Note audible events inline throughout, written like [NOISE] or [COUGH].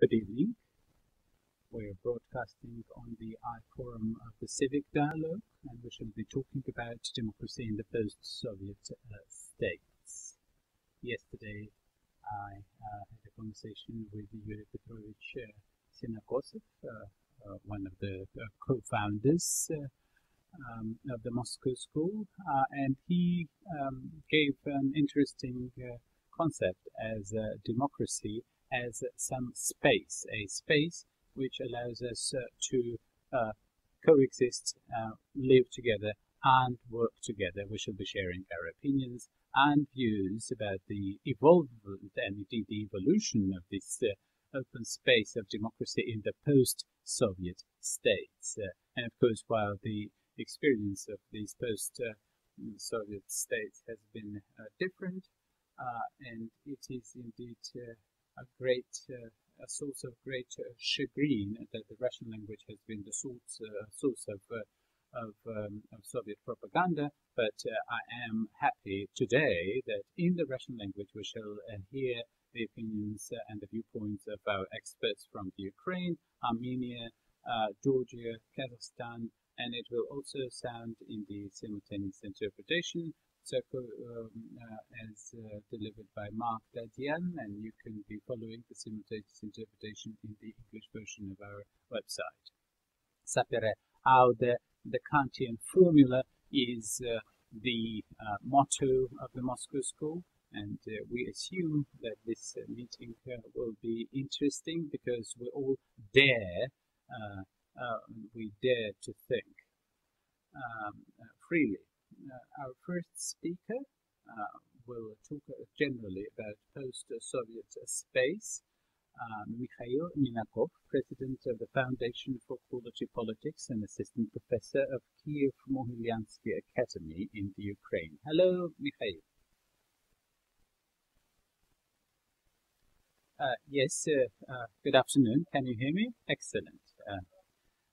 Good evening. We're broadcasting on the iForum of the Civic Dialogue, and we shall be talking about democracy in the post-Soviet uh, states. Yesterday, I uh, had a conversation with Yuri Petrovich uh, Senokosov, uh, uh, one of the uh, co-founders um, of the Moscow School, and he um, gave an interesting concept as democracy as some space, a space which allows us uh, to uh, coexist, uh, live together, and work together. We shall be sharing our opinions and views about the evolvement and indeed the evolution of this uh, open space of democracy in the post-Soviet states. Uh, and of course, while the experience of these post-Soviet states has been uh, different, and it is indeed a great uh, a source of great uh, chagrin that the Russian language has been the source uh, source of of, um, of, Soviet propaganda, but uh, I am happy today that in the Russian language we shall uh, hear the opinions uh, and the viewpoints of our experts from Ukraine, Armenia, Georgia, Kazakhstan, and it will also sound in the simultaneous interpretation circle um, uh, as uh, delivered by Mark Dadian, and you can be following the simultaneous interpretation in the English version of our website. Sapere aude, the the Kantian formula is uh, the uh, motto of the Moscow School, and uh, we assume that this uh, meeting will be interesting because we all dare, we dare to think um, freely uh, our first speaker uh, will talk uh, generally about post-Soviet space. Uh, Mikhail Minakov, president of the Foundation for Quality Politics and assistant professor of Kiev Mohilyansky Academy in the Ukraine. Hello, Mikhail. Uh, yes, uh, good afternoon. Can you hear me? Excellent.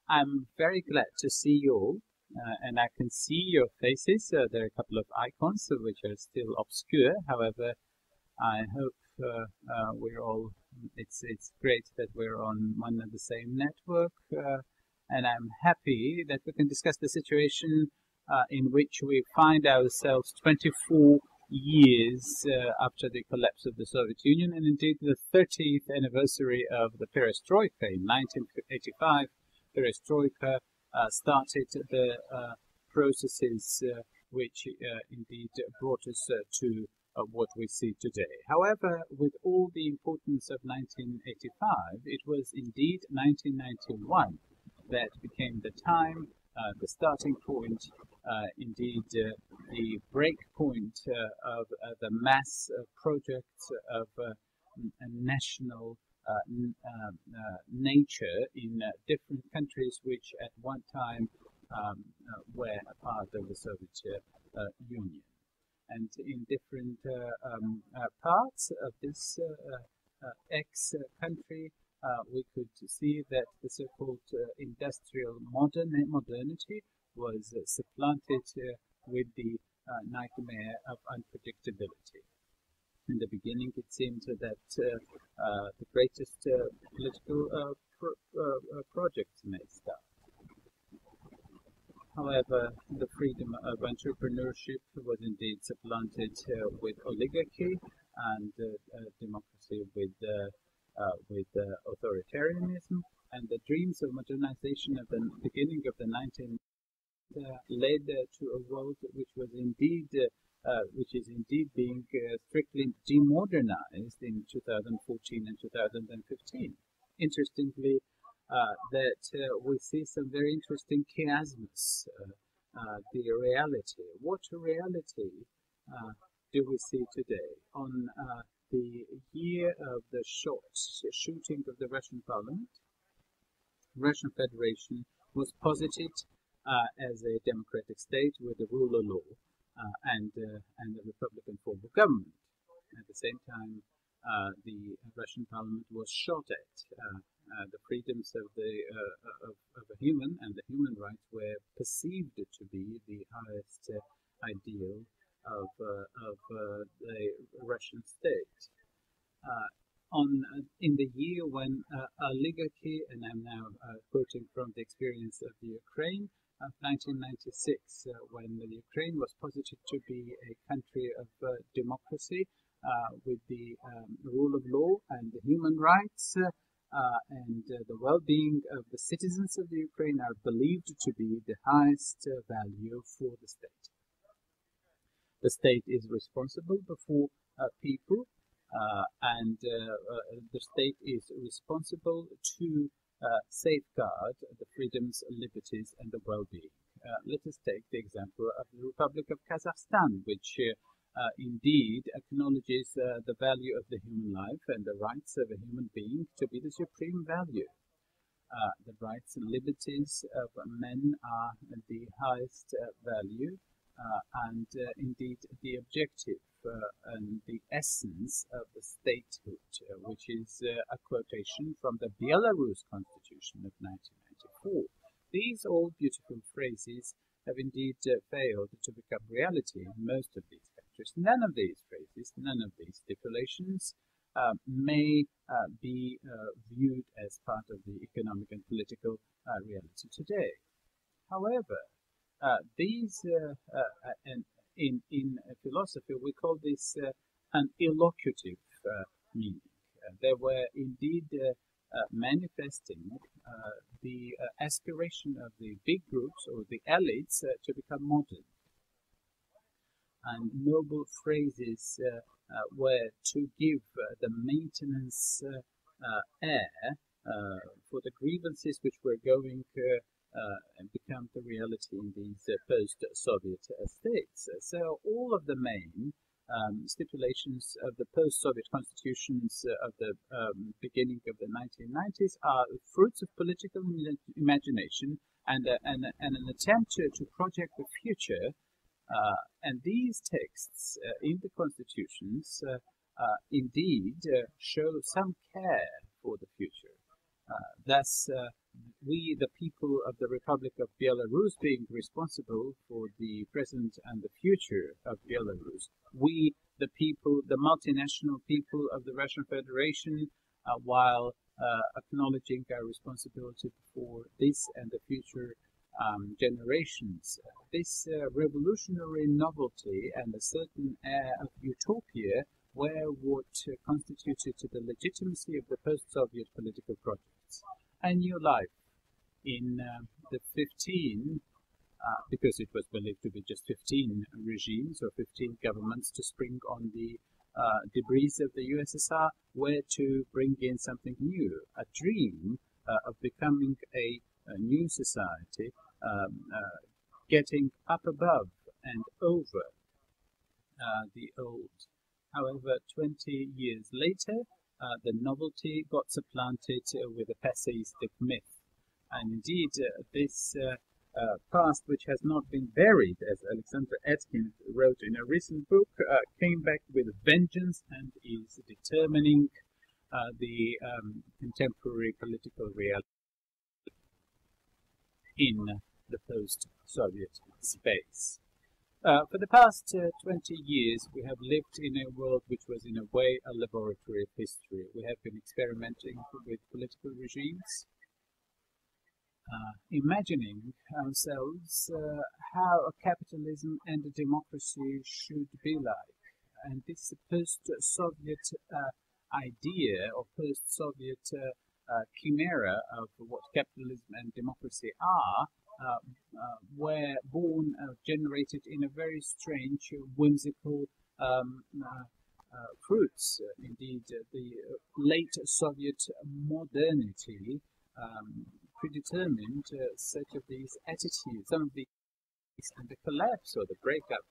I'm very glad to see you all uh, and I can see your faces. Uh, there are a couple of icons which are still obscure. However, I hope uh, uh we're all. It's it's great that we're on one and the same network, uh, and I'm happy that we can discuss the situation uh, in which we find ourselves 24 years after the collapse of the Soviet Union, and indeed the 30th anniversary of the Perestroika in 1985. Perestroika uh, started the uh, processes uh, which indeed brought us to what we see today. However, with all the importance of 1985, it was indeed 1991 that became the time, uh, the starting point, uh, indeed uh, the break point of the mass projects of national uh, uh, uh, Uh, uh, uh, nature in different countries which at one time um, were a part of the Soviet Union. And in different um, parts of this ex-country, uh, we could see that the so-called uh, industrial modern modernity was uh, supplanted with the nightmare of unpredictability in the beginning, it seemed that uh, uh, the greatest uh, political pro projects may start. However, the freedom of entrepreneurship was indeed supplanted uh, with oligarchy and uh, uh, democracy with with authoritarianism, and the dreams of modernization at the beginning of the 19th led to a world which was indeed uh, which is indeed being uh, strictly demodernized in 2014 and 2015. Interestingly, uh, that uh, we see some very interesting chiasmus, uh, the reality. What reality do we see today? On the year of the shot, shooting of the Russian parliament, Russian Federation was posited as a democratic state with the rule of law and uh, and the Republican form of government. At the same time, uh, the Russian parliament was shot at. the freedoms of the of, of, a human and the human rights were perceived to be the highest ideal of of the Russian state. on uh, in the year when uh, oligarchy, and I'm now uh, quoting from the experience of the Ukraine of 1996, when the Ukraine was posited to be a country of democracy with the um, rule of law and the human rights. Uh, and uh, the well-being of the citizens of the Ukraine are believed to be the highest uh, value for the state. The state is responsible before people uh, and uh, uh, the state is responsible to safeguard the freedoms, liberties, and the well-being. let us take the example of the Republic of Kazakhstan, which uh, indeed acknowledges uh, the value of the human life and the rights of a human being to be the supreme value. Uh, the rights and liberties of men are the highest value and indeed the objective uh, and the essence of the statehood, uh, which is uh, a quotation from the Belarus Constitution of 1994. These old beautiful phrases have indeed failed to become reality in most of these countries. None of these phrases, none of these stipulations uh, may uh, be uh, viewed as part of the economic and political reality today. However, these and in, in uh, philosophy, we call this uh, an illocutive uh, meaning. Uh, they were indeed uh, uh, manifesting the aspiration of the big groups or the elites to become modern. And noble phrases were to give the maintenance air for the grievances which were going uh, and become the reality in these uh, post-Soviet uh, states. So all of the main um, stipulations of the post-Soviet constitutions uh, of the um, beginning of the 1990s are fruits of political imagination and, uh, and, and an attempt to, to project the future. Uh, and these texts in the constitutions indeed show some care for the future. thus, we, the people of the Republic of Belarus, being responsible for the present and the future of Belarus, we, the people, the multinational people of the Russian Federation, uh, while uh, acknowledging our responsibility for this and the future um, generations. This uh, revolutionary novelty and a certain air of utopia were what constituted the legitimacy of the post-Soviet political projects. A new life in uh, the 15, uh, because it was believed to be just 15 regimes or 15 governments to spring on the uh, debris of the USSR, were to bring in something new, a dream uh, of becoming a, a new society, um, uh, getting up above and over uh, the old. However, 20 years later, uh, the novelty got supplanted uh, with a pessimistic myth. And indeed, uh, this uh, past, which has not been buried, as Alexander Etkind wrote in a recent book, came back with vengeance and is determining the um, contemporary political reality in the post-Soviet space. Uh, for the past uh, 20 years, we have lived in a world which was, in a way, a laboratory of history. We have been experimenting with political regimes, uh, imagining ourselves uh, how a capitalism and a democracy should be like. And this post-Soviet uh, idea or post-Soviet chimera of what capitalism and democracy are were born, uh, generated in a very strange, whimsical um, fruits. indeed, the late Soviet modernity um, predetermined such of these attitudes, some of these, and the collapse or the breakup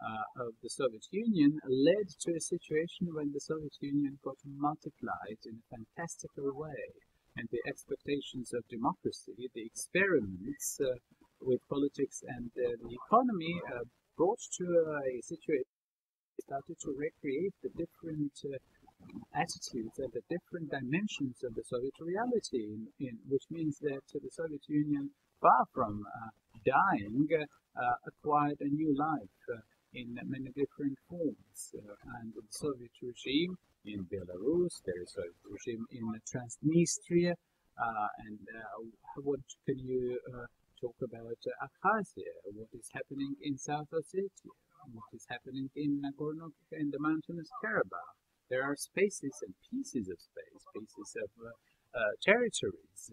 uh, of the Soviet Union led to a situation when the Soviet Union got multiplied in a fantastical way and the expectations of democracy, the experiments uh, with politics and uh, the economy uh, brought to a situation started to recreate the different uh, attitudes and the different dimensions of the Soviet reality, in, in which means that the Soviet Union, far from uh, dying, uh, acquired a new life. in many different forms. And the Soviet regime in Belarus, there is a regime in Transnistria, uh, and uh, what can you uh, talk about Abkhazia? What is happening in South Ossetia? What is happening in Nagorno in the mountainous Karabakh? There are spaces and pieces of space, pieces of territories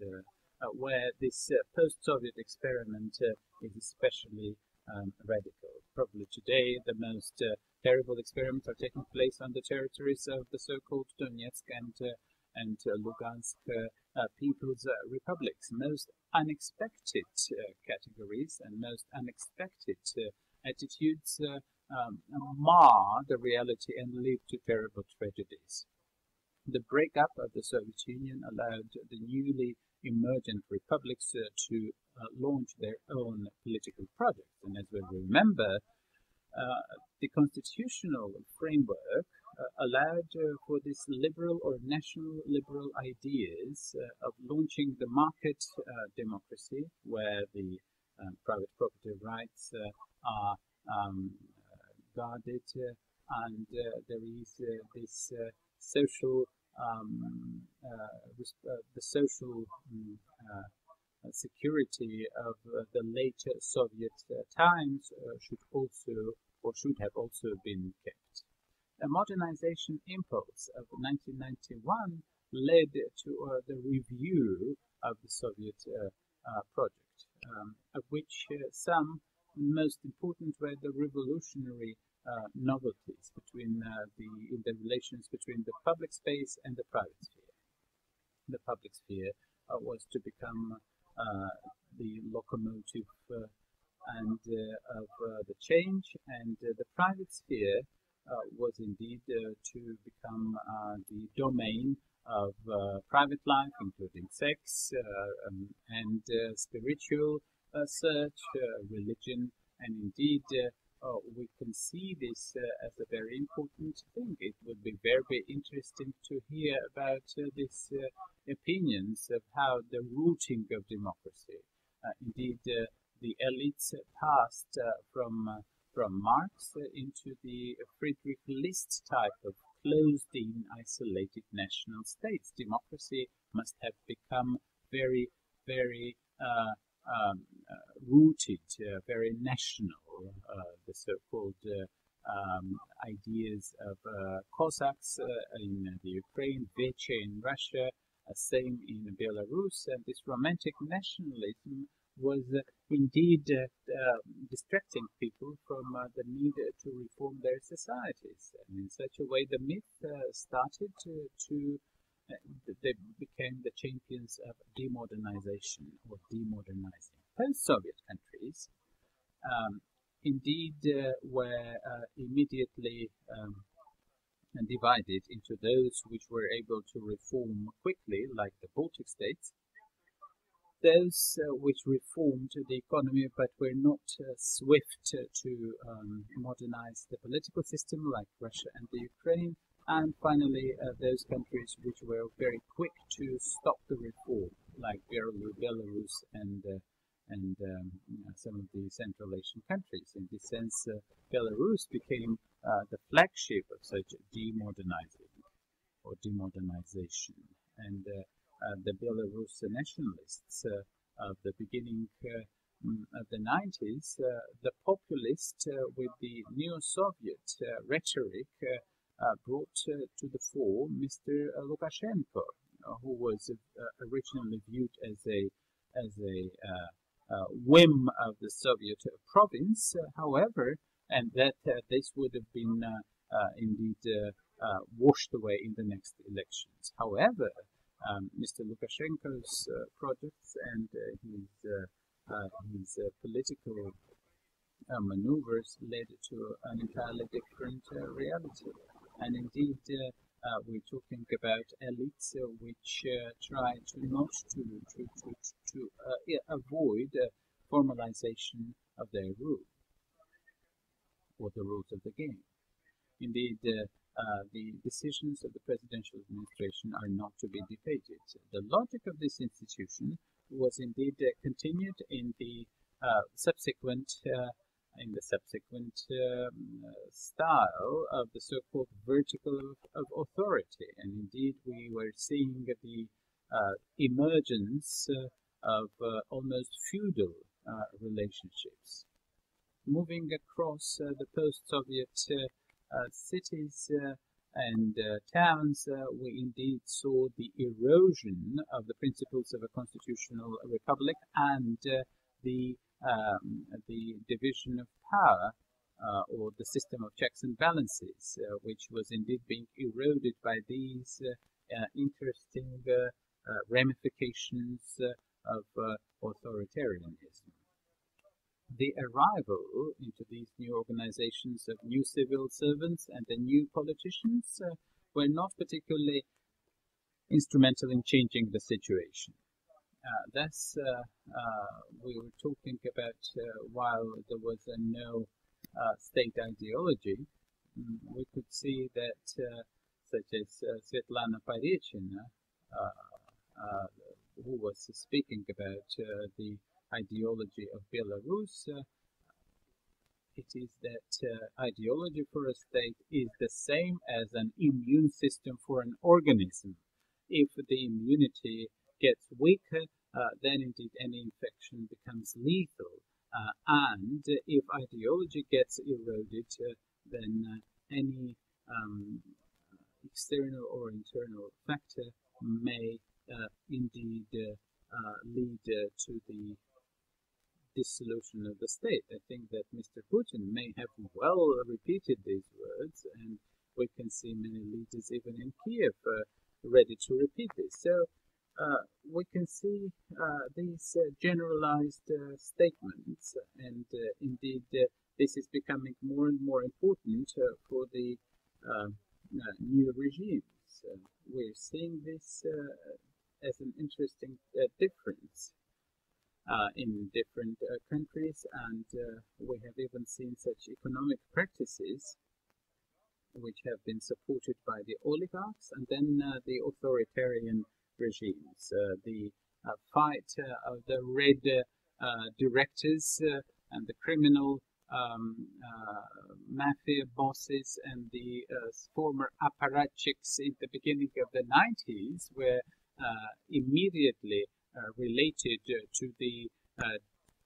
where this post-Soviet experiment is especially um, radical. Probably today, the most uh, terrible experiments are taking place on the territories of the so-called Donetsk and uh, and uh, Lugansk uh, People's Republics. Most unexpected categories and most unexpected attitudes um, mar the reality and lead to terrible tragedies. The breakup of the Soviet Union allowed the newly emergent republics uh, to uh, launch their own political projects. And as we remember, the constitutional framework uh, allowed uh, for this liberal or national liberal ideas uh, of launching the market democracy, where the um, private property rights are um, guarded, and there is this social um, the social um, security of uh, the later Soviet uh, times uh, should also or should have also been kept. A modernization impulse of 1991 led to uh, the review of the Soviet uh, uh, project, um, of which some most important were the revolutionary novelties between the in the relations between the public space and the private sphere. The public sphere was to become uh, the locomotive uh, and uh, of uh, the change, and uh, the private sphere uh, was indeed to become the domain of private life, including sex um, and spiritual search, religion, and indeed uh, oh, we can see this uh, as a very important thing. It would be very interesting to hear about uh, these opinions of how the rooting of democracy. indeed, the elites passed from from Marx into the Friedrich List type of closed-in, isolated national states. Democracy must have become very, very uh, um, uh, rooted, uh, very national, uh, the so-called um, ideas of Cossacks in the Ukraine, Veche in Russia, same in Belarus, and this romantic nationalism was uh, indeed uh, uh, distracting people from the need to reform their societies. And in such a way, the myth started to, to they became the champions of demodernization or demodernizing. Post-Soviet countries um, indeed uh, were uh, immediately um, divided into those which were able to reform quickly, like the Baltic states, those uh, which reformed the economy but were not uh, swift to um, modernize the political system, like Russia and the Ukraine, and finally uh, those countries which were very quick to stop the reform, like Belarus and uh, and um, some of the Central Asian countries. In this sense, uh, Belarus became uh, the flagship of such demodernizing or demodernization. And Uh, the Belarus nationalists uh, of the beginning uh, mm, of the 90s, the populist with the neo-Soviet rhetoric uh, brought uh, to the fore Mr. Uh, Lukashenko, who was originally viewed as a as a whim of the Soviet province. however, and that this would have been indeed washed away in the next elections. However, um, Mr. Lukashenko's uh, projects and uh, his, uh, his political maneuvers led to an entirely different reality. And indeed, uh, uh, we're talking about elites uh, which try to not to to to, to avoid formalization of their rule or the rules of the game. Indeed, uh, the decisions of the presidential administration are not to be debated. The logic of this institution was indeed uh, continued in the uh, subsequent in the subsequent um, style of the so-called vertical of, of, authority. And indeed, we were seeing the uh, emergence uh, of uh, almost feudal uh, relationships. Moving across uh, the post-Soviet uh, Uh, cities uh, and uh, towns, we indeed saw the erosion of the principles of a constitutional republic and the um, the division of power uh, or the system of checks and balances, uh, which was indeed being eroded by these uh, interesting ramifications of authoritarianism. The arrival into these new organizations of new civil servants and the new politicians were not particularly instrumental in changing the situation. Uh, thus, uh, uh, we were talking about while there was a no state ideology, mm, we could see that such as Svetlana Paryechina, who was speaking about the ideology of Belarus, it is that uh, ideology for a state is the same as an immune system for an organism. If the immunity gets weaker, uh, then indeed any infection becomes lethal. Uh, and if ideology gets eroded, uh, then uh, any um, external or internal factor may uh, indeed uh, lead to the dissolution of the state. I think that Mr. Putin may have well repeated these words, and we can see many leaders, even in Kiev, uh, ready to repeat this. So uh, we can see uh, these uh, generalized uh, statements, and uh, indeed this is becoming more and more important for the um, new regimes. we're seeing this as an interesting difference uh, in different uh, countries, and uh, we have even seen such economic practices which have been supported by the oligarchs and then the authoritarian regimes. Uh, the uh, fight uh, of the red directors and the criminal um, mafia bosses and the former apparatchiks in the beginning of the 90s were immediately related to the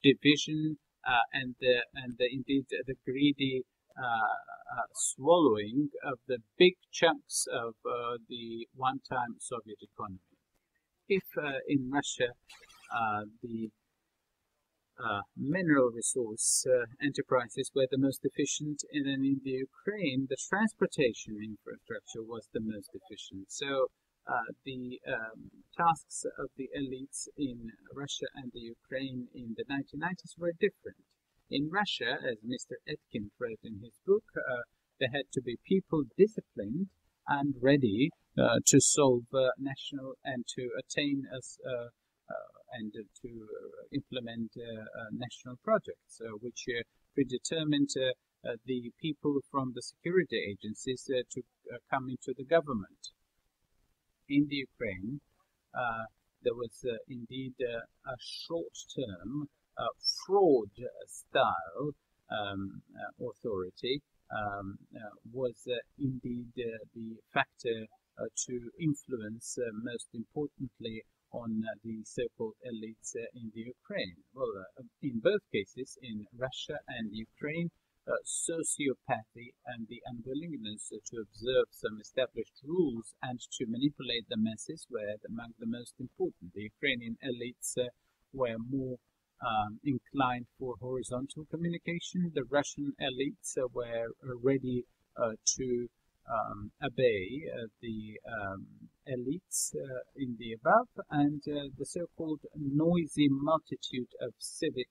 division uh, and the and the, indeed the greedy uh, uh, swallowing of the big chunks of the one-time Soviet economy if uh, in Russia uh, the uh, mineral resource enterprises were the most efficient, and then in the Ukraine, the transportation infrastructure was the most efficient. So uh, the um, tasks of the elites in Russia and the Ukraine in the 1990s were different. In Russia, as Mr. Etkind wrote in his book, uh, there had to be people disciplined and ready uh, to solve uh, national and to attain us uh, and to implement national projects, which predetermined the people from the security agencies to come into the government. In the Ukraine, there was indeed a short-term fraud style um, authority um, uh, was uh, indeed uh, the factor to influence, most importantly, on the so-called elites in the Ukraine. Well, in both cases, in Russia and Ukraine, sociopathy and the unwillingness to observe some established rules and to manipulate the masses were among the most important. The Ukrainian elites uh, were more um, inclined for horizontal communication. The Russian elites uh, were ready uh, to um, obey uh, the um, elites uh, in the above, and the so-called noisy multitude of civic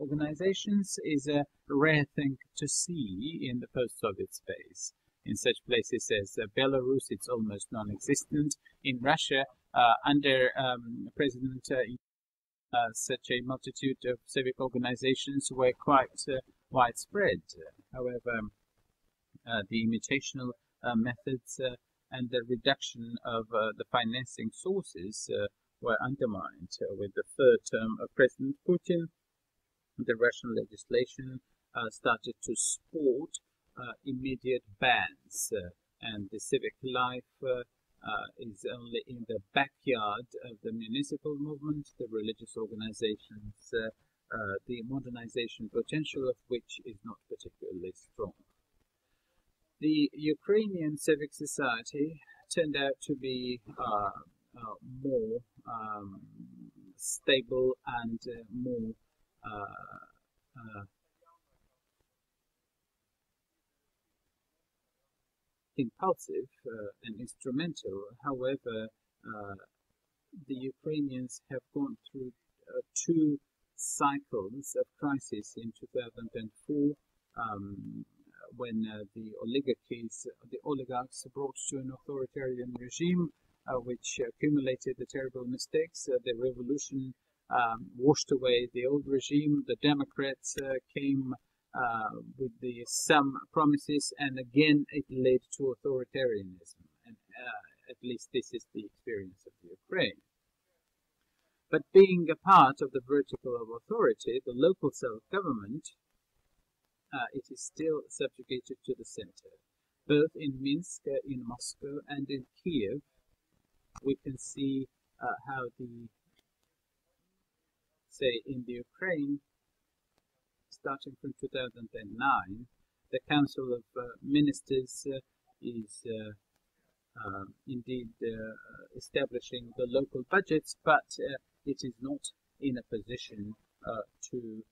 organizations is a rare thing to see in the post-Soviet space. In such places as Belarus, it's almost non-existent. In Russia, under um, President uh, such a multitude of civic organizations were quite uh, widespread. However, uh, the imitational methods and the reduction of the financing sources were undermined with the third term of President Putin. The Russian legislation Uh, started to sport uh, immediate bans, uh, and the civic life is only in the backyard of the municipal movement, the religious organizations, the modernization potential of which is not particularly strong. The Ukrainian civic society turned out to be uh, uh, more um, stable and uh, more impulsive uh, and instrumental. However, uh, the Ukrainians have gone through uh, two cycles of crisis in 2004 um, when uh, the oligarchies, the oligarchs brought to an authoritarian regime uh, which accumulated the terrible mistakes. Uh, the revolution um, washed away the old regime. The Democrats came with the some promises, and again it led to authoritarianism. And at least this is the experience of the Ukraine. But being a part of the vertical of authority, the local self-government uh, it is still subjugated to the center. Both in Minsk, uh, in Moscow, and in Kiev, we can see uh, how the, say, in the Ukraine, starting from 2009, the Council of uh, Ministers uh, is uh, um, indeed establishing the local budgets, but it is not in a position to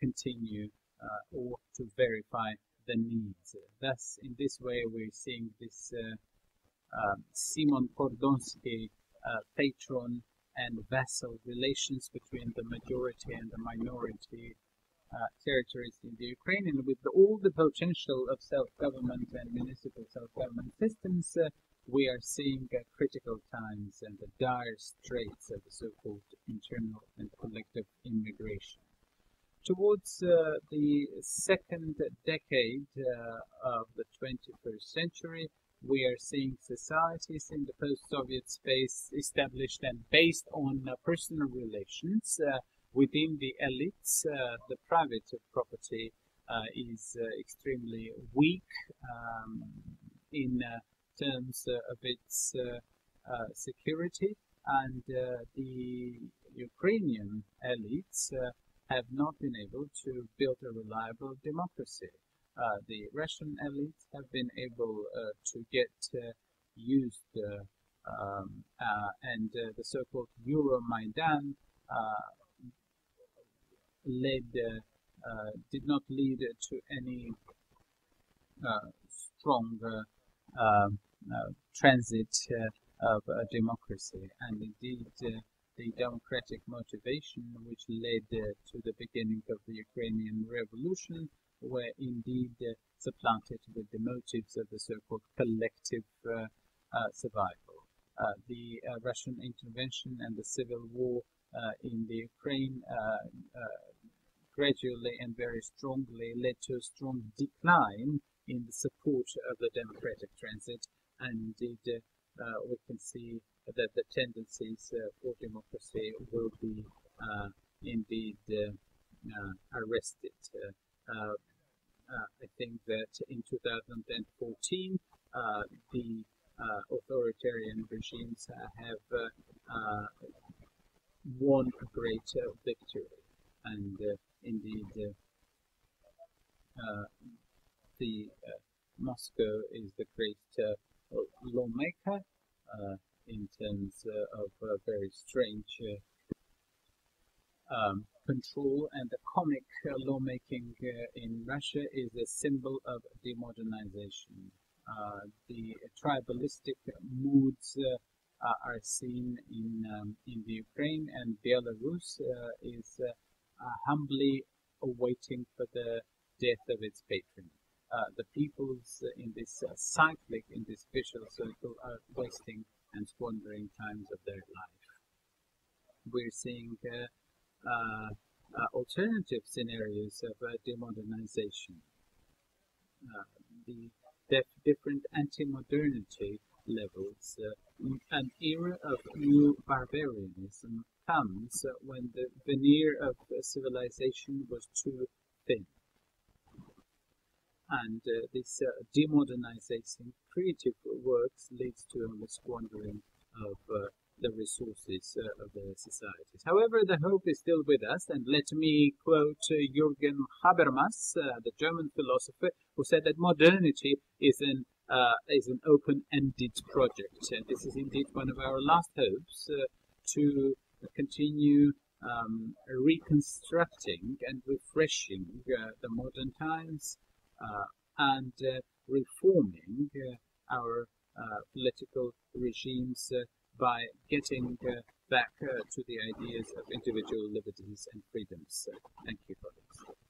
continue uh, or to verify the needs. Thus, in this way, we're seeing this uh, um, Simon Kordonsky uh, patron and vassal relations between the majority and the minority uh, territories in the Ukraine, and with the, all the potential of self-government and municipal self-government systems, uh, we are seeing uh, critical times and the dire straits of the so-called internal and collective immigration. Towards uh, the second decade uh, of the 21st century, we are seeing societies in the post-Soviet space established and based on personal relations within the elites. Uh, the private property uh, is extremely weak um, in terms of its security, and the Ukrainian elites have not been able to build a reliable democracy. Uh, the Russian elites have been able uh, to get uh, used uh, um, uh, and uh, the so-called Euromaidan led did not lead to any strong um, transit of democracy and indeed the democratic motivation which led uh, to the beginning of the Ukrainian revolution were indeed uh, supplanted with the motives of the so-called collective uh, uh survival. Uh, the uh, Russian intervention and the civil war in the Ukraine gradually and very strongly led to a strong decline in the support of the democratic transit and indeed uh, we can see that the tendencies uh, for democracy will be uh, indeed uh, uh arrested. Uh, I think that in 2014, the authoritarian regimes have won a great victory, and indeed the Moscow is the great lawmaker uh, in terms uh, of uh, very strange uh, um, control and the comic lawmaking in Russia is a symbol of demodernization. the tribalistic moods are seen in um, in the Ukraine and Belarus is humbly awaiting for the death of its patron. Uh, the peoples in this uh, cyclic, in this vicious circle, are wasting and squandering times of their life. We're seeing uh, uh, uh alternative scenarios of uh, demodernization. The different anti-modernity levels. an era of new barbarianism comes when the veneer of civilization was too thin. and uh, this uh, demodernization creative works leads to a squandering of uh, the resources uh, of the societies. However, the hope is still with us, and let me quote uh, Jürgen Habermas, uh, the German philosopher, who said that modernity is an is an open-ended project, and this is indeed one of our last hopes to continue um, reconstructing and refreshing uh, the modern times uh, and uh, reforming our political regimes by getting back to the ideas of individual liberties and freedoms. thank you, colleagues.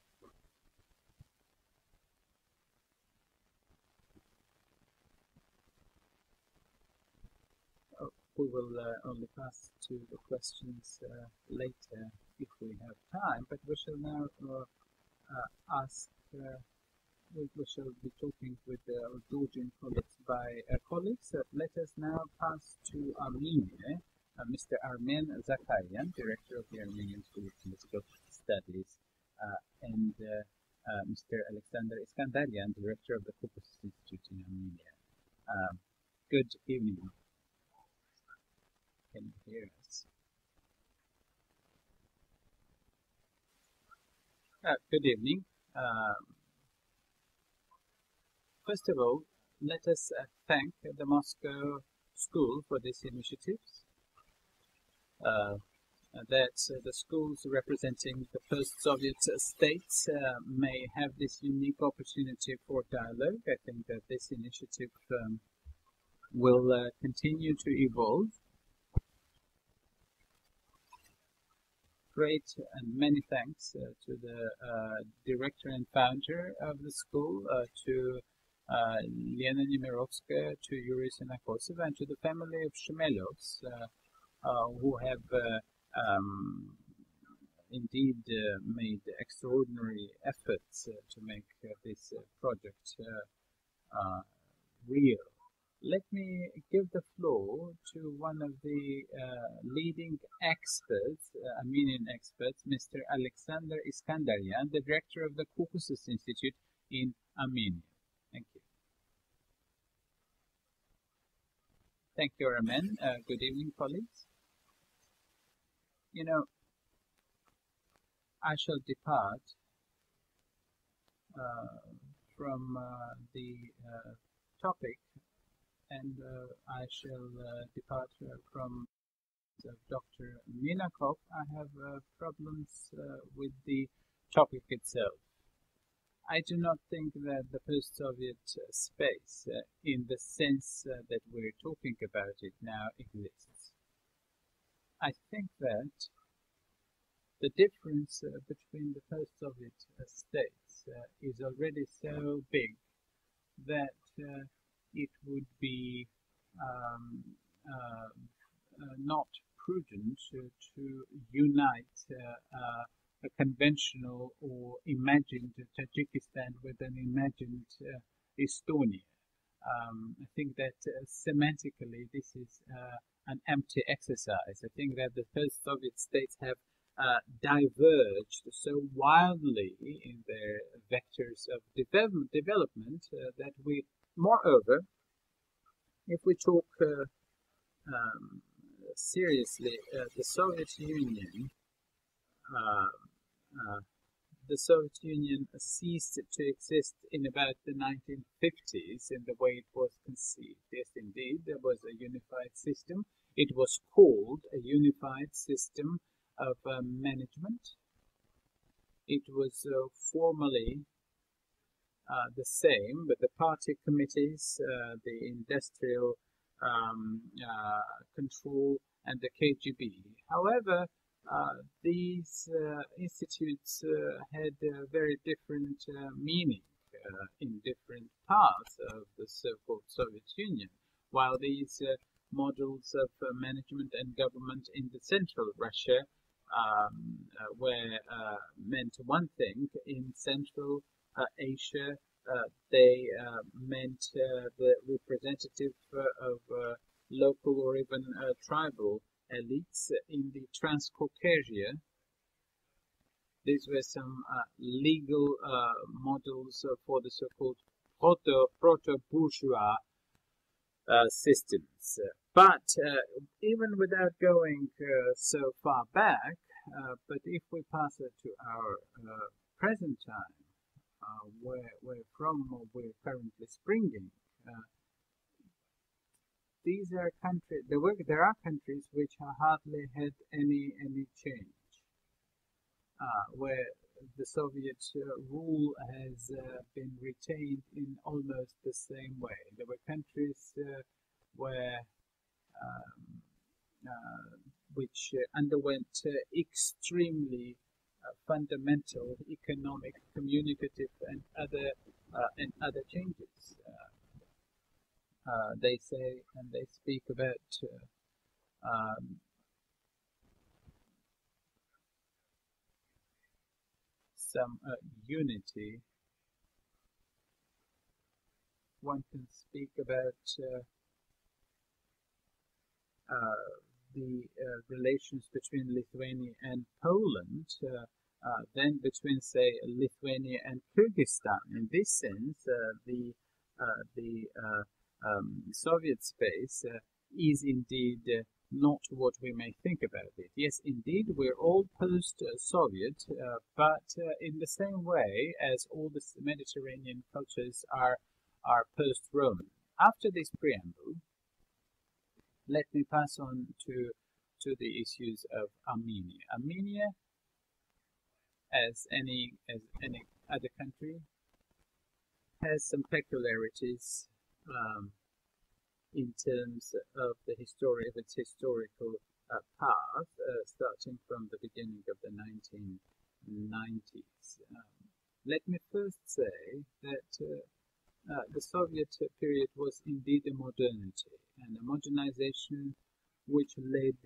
We will uh, only pass to the questions uh, later if we have time, but we shall now uh, uh ask, uh, we, we, shall be talking with our Georgian colleagues by uh, colleagues. let us now pass to Armenia, Mr. Armen Zakarian, Director of the Armenian School of Political Studies, and Mr. Alexander Iskandarian, Director of the Caucasus Institute in Armenia. Um, good evening can hear us. Uh, good evening. Um, first of all, let us uh, thank the Moscow School for this initiative. Uh, that the schools representing the post-Soviet states uh, may have this unique opportunity for dialogue. I think that this initiative um, will uh, continue to evolve great and many thanks uh, to the uh, director and founder of the school, uh, to uh, Lena Nemirovskaya, to Yuri Senokosov, and to the family of Shemelovs, who have um, indeed made extraordinary efforts to make this project real let me give the floor to one of the uh, leading experts, uh, Armenian experts, Mr. Alexander Iskandarian, the director of the Caucasus Institute in Armenia. Thank you. Thank you, Armen. Uh, good evening, colleagues. You know, I shall depart uh, from uh, the uh, topic and uh, I shall uh, depart uh, from Dr. Minakov. I have problems with the topic itself. I do not think that the post-Soviet space, uh, in the sense uh, that we're talking about it now, exists. I think that the difference uh, between the post-Soviet states is already so big that it would be um, uh, uh, not prudent to, unite uh, a conventional or imagined Tajikistan with an imagined Estonia. Um, I think that uh, semantically this is uh, an empty exercise. I think that the first Soviet states have uh, diverged so wildly in their vectors of development, development that we Moreover, if we talk uh, um, seriously, uh, the Soviet Union, uh, uh, the Soviet Union ceased to exist in about the 1950s in the way it was conceived. Yes, indeed, there was a unified system. It was called a unified system of uh, management. It was uh, formally uh, the same, but the party committees, uh, the industrial um, uh, control, and the KGB. However, uh, these uh, institutes had a very different meaning in different parts of the so-called Soviet Union. While these models of management and government in the central Russia um, were meant one thing, in central Asia, uh, they uh, meant the representative of local or even tribal elites in the Transcaucasia These were some uh, legal uh, models for the so-called proto proto bourgeois uh, systems. But uh, even without going uh, so far back, uh, but if we pass it to our present time, where, where from we're currently springing, these are countries. There were there are countries which have hardly had any any change, uh, where the Soviet uh, rule has uh, been retained in almost the same way. There were countries uh, where um, uh, which uh, underwent extremely fundamental economic, communicative, and other and other changes. they say and they speak about um, some uh, unity. One can speak about uh, uh, the uh, relations between Lithuania and Poland, uh, then between, say, Lithuania and Kyrgyzstan. In this sense, the the um, Soviet space is indeed not what we may think about it. Yes, indeed, we're all post-Soviet, uh, but uh, in the same way as all the Mediterranean cultures are, are post-Roman. After this preamble, let me pass on to, to the issues of Armenia. Armenia, as any, as any other country, has some peculiarities um, in terms of the history of its historical uh, path, uh, starting from the beginning of the 1990s. Um, let me first say that uh, uh, the Soviet period was indeed a modernity, and a modernization which led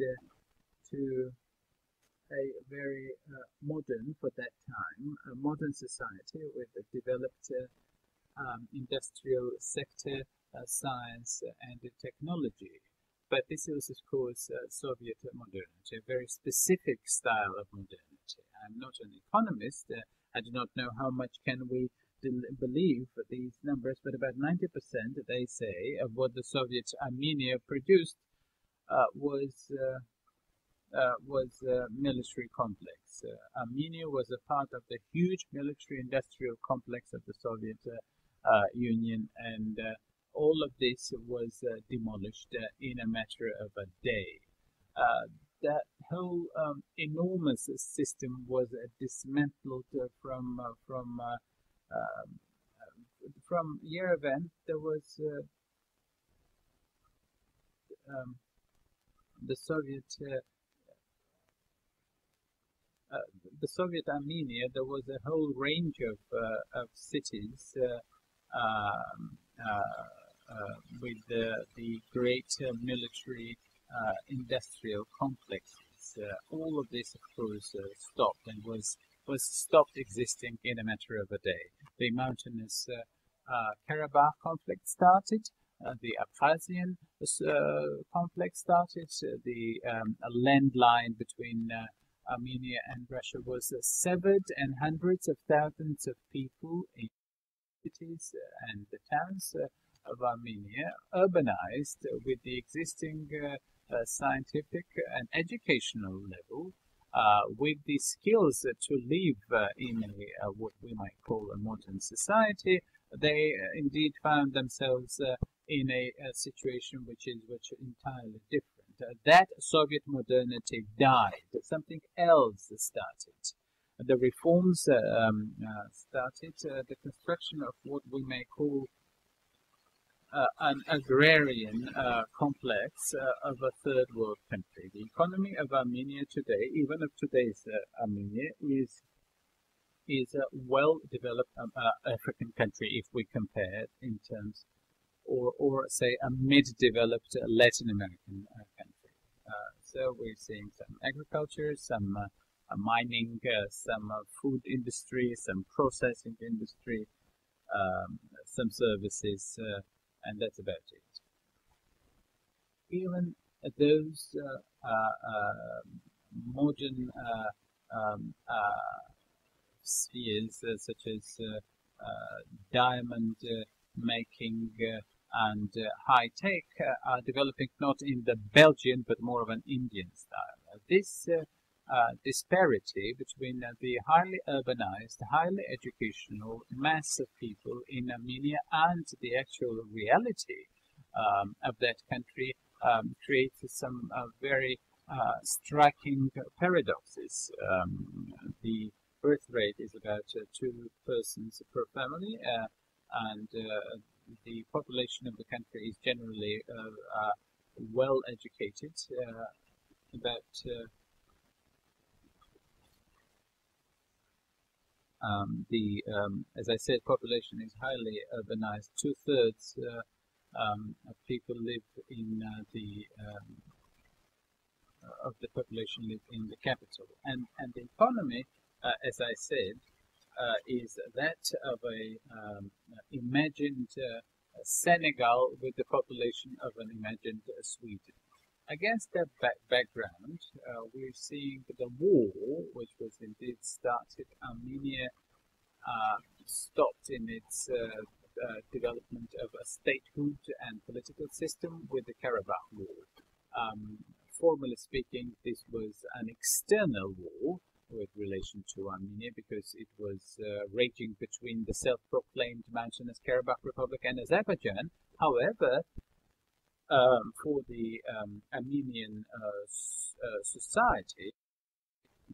to a very uh, modern, for that time, a modern society with a developed uh, um, industrial sector uh, science and technology. But this was, of course, uh, Soviet modernity, a very specific style of modernity. I'm not an economist. Uh, I do not know how much can we believe these numbers, but about 90%, they say, of what the Soviet Armenia produced uh, was uh, uh, was a military complex. Armenia was a part of the huge military-industrial complex of the Soviet Union, and all of this was uh, demolished uh, in a matter of a day. Uh, that whole um, enormous system was dismantled from from um, from Yerevan. There was um, the Soviet uh, uh, the Soviet Armenia, there was a whole range of uh, of cities um, uh, with the, the great uh, military uh, industrial complexes. all of this, of course, stopped and was was stopped existing in a matter of a day. The mountainous Karabakh conflict started, uh, the Abkhazian uh, complex started, uh, the um, land line between Armenia and Russia was severed, and hundreds of thousands of people in cities and the towns of Armenia urbanized with the existing uh, uh, scientific and educational level uh, with the skills to live in a, what we might call a modern society, they indeed found themselves in a, a, situation which is which entirely different. Uh, that Soviet modernity died. Something else started. The reforms uh, um, uh, started. the construction of what we may call uh, an agrarian uh, complex uh, of a third world country. The economy of Armenia today, even of today's uh, Armenia, is is a well-developed um, uh, African country if we compare it in terms, or or say a mid-developed Latin American uh, country. so we're seeing some agriculture, some mining, some food industry, some processing industry, um, some services and that's about it. Even those uh, uh, um, modern uh, um, spheres such as diamond making and high tech are developing not in the Belgian but more of an Indian style. This uh, disparity between uh, the highly urbanized, highly educational mass of people in Armenia and the actual reality um, of that country um, creates some uh, very uh, striking paradoxes. Um, the birth rate is about uh, two persons per family, uh, and the population of the country is generally well educated. about Um, the, um, as I said, population is highly urbanized. Two thirds uh, um, of people live in uh, the um, of the population live in the capital, and and the economy, uh, as I said, uh, is that of a um, imagined uh, Senegal with the population of an imagined Sweden. Against that back background, uh, we're seeing the war, which was indeed started. Armenia uh, stopped in its uh, uh, development of a statehood and political system with the Karabakh War. Um, formally speaking, this was an external war with relation to Armenia because it was uh, raging between the self-proclaimed mountainous Karabakh Republic and Azerbaijan. However, um, for the um, Armenian uh, uh, society,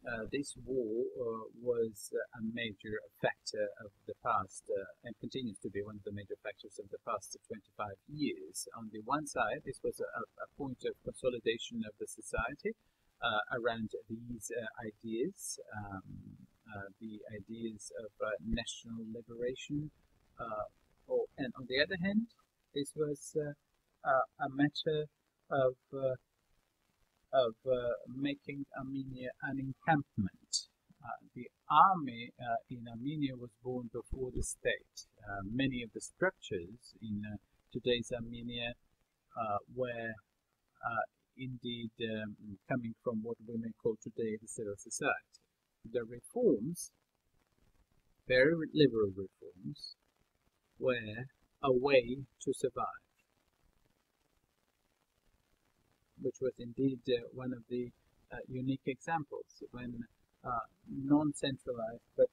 uh, this war uh, was a major factor of the past uh, and continues to be one of the major factors of the past 25 years. On the one side, this was a, a point of consolidation of the society uh, around these ideas, um, the ideas of national liberation, or, and on the other hand, this was a matter of uh, of uh, making Armenia an encampment. Uh, the army in Armenia was born before the state. Many of the structures in today's Armenia were indeed um, coming from what we may call today the civil society. The reforms, very liberal reforms, were a way to survive. Which was indeed uh, one of the uh, unique examples when uh, non-centralized but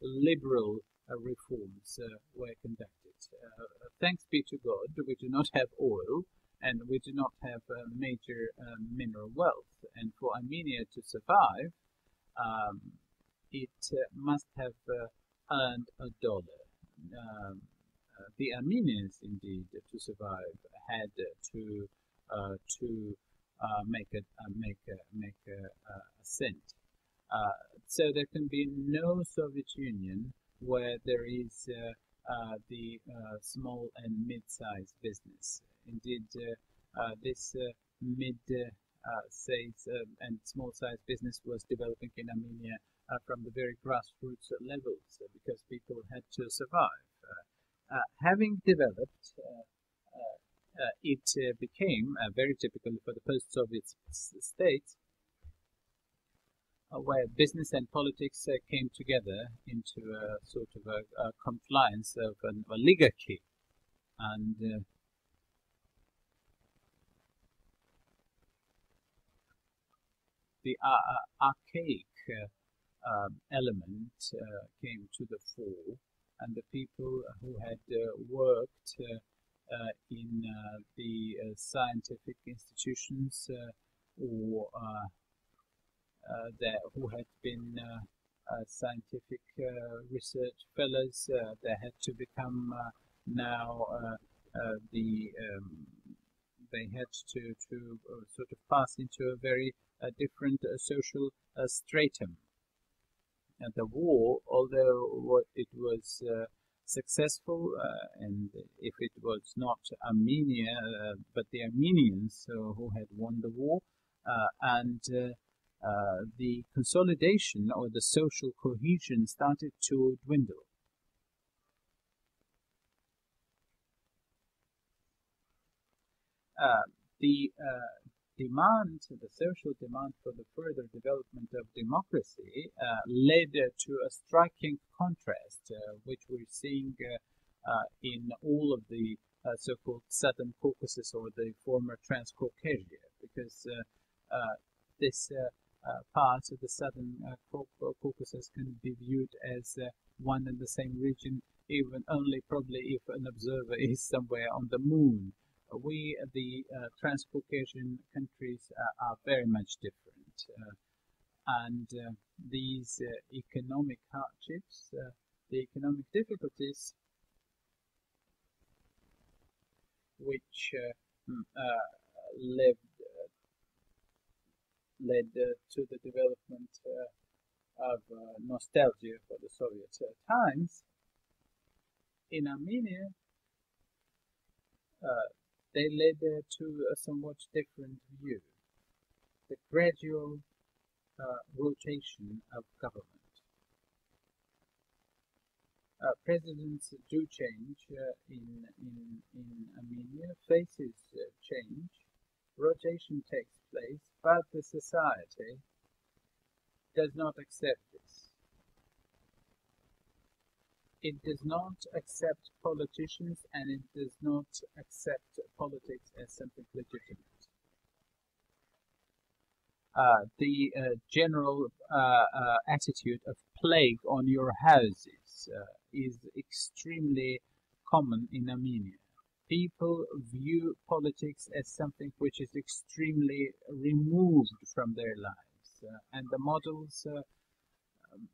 liberal reforms were conducted. thanks be to God, we do not have oil and we do not have major mineral wealth. And for Armenia to survive, um, it must have earned a dollar. Um, the Armenians, indeed, to survive, had to Uh, to uh, make a uh, make a, make a, uh, cent. Uh, so there can be no Soviet Union where there is the small and mid-sized business. Indeed, this mid uh, size uh, and small size business was developing in Armenia uh, from the very grassroots levels because people had to survive. having developed uh, it uh, became uh, very typical for the post-Soviet states where business and politics came together into a sort of a, a compliance of an oligarchy. And the uh, archaic uh, um, element uh, came to the fore, and the people who had worked uh, Uh, in uh, the uh, scientific institutions uh, or uh, who had been scientific research fellows that had to become now the um, they had to to sort of pass into a very different social stratum. And the war, although what it was uh, successful, uh, and if it was not Armenia, uh, but the Armenians who had won the war, uh, and the consolidation or the social cohesion started to dwindle. the demand, the social demand for the further development of democracy uh, led to a striking contrast, uh, which we're seeing uh, uh in all of the uh, so-called Southern Caucasus or the former Transcaucasia, because uh, this part of the Southern Caucasus can be viewed as one and the same region, even only probably if an observer is somewhere on the moon we, the uh, Transcaucasian countries, uh, are very much different. Uh, and uh, these uh, economic hardships, uh, the economic difficulties, which led led to the development of nostalgia for the Soviet times. In Armenia, uh, they led to a somewhat different view. The gradual uh, rotation of government. Uh, presidents do change uh, in, in, in Armenia, faces uh, change, rotation takes place, but the society does not accept this it does not accept politicians and it does not accept politics as something legitimate. Uh, the uh, general uh, uh attitude of plague on your houses uh, is extremely common in Armenia. People view politics as something which is extremely removed from their lives, uh, and the models um,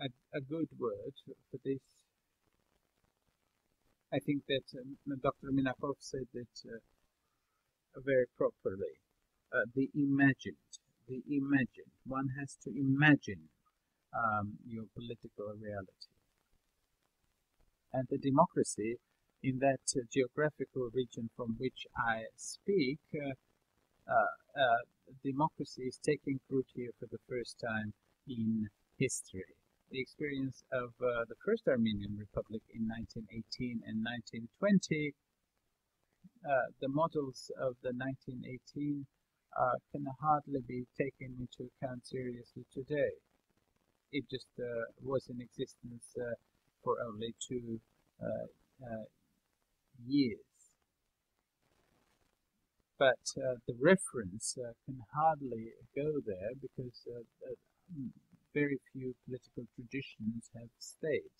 a, a good word for this. I think that um, Dr. Minakov said that uh, very properly. Uh, the imagined, the imagined. One has to imagine um, your political reality. And the democracy in that uh, geographical region from which I speak, uh, uh, uh, democracy is taking root here for the first time in history the experience of uh, the First Armenian Republic in 1918 and 1920, uh, the models of the 1918 uh, can hardly be taken into account seriously today. It just uh, was in existence uh, for only two uh, years. But the reference can hardly go there because very few political traditions have stayed.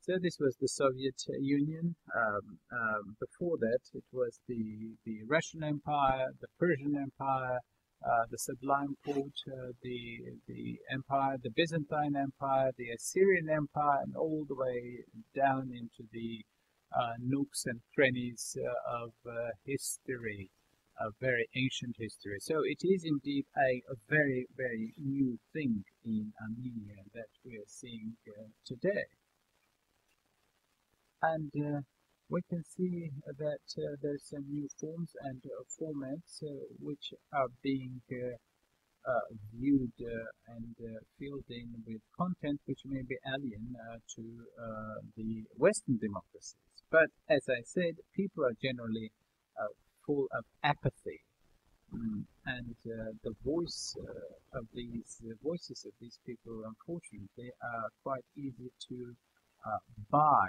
So this was the Soviet Union. Um, um, before that, it was the, the Russian Empire, the Persian Empire, uh, the Sublime Porte, uh, the, the Empire, the Byzantine Empire, the Assyrian Empire, and all the way down into the uh, nooks and crannies uh, of uh, history a very ancient history. So it is indeed a, a very, very new thing in Armenia that we are seeing uh, today. And uh, we can see that uh, there's some new forms and uh, formats uh, which are being uh, viewed and filled in with content which may be alien to the Western democracies. But as I said, people are generally full of apathy. And uh, the voice uh, of these, the voices of these people, unfortunately, are quite easy to uh, buy.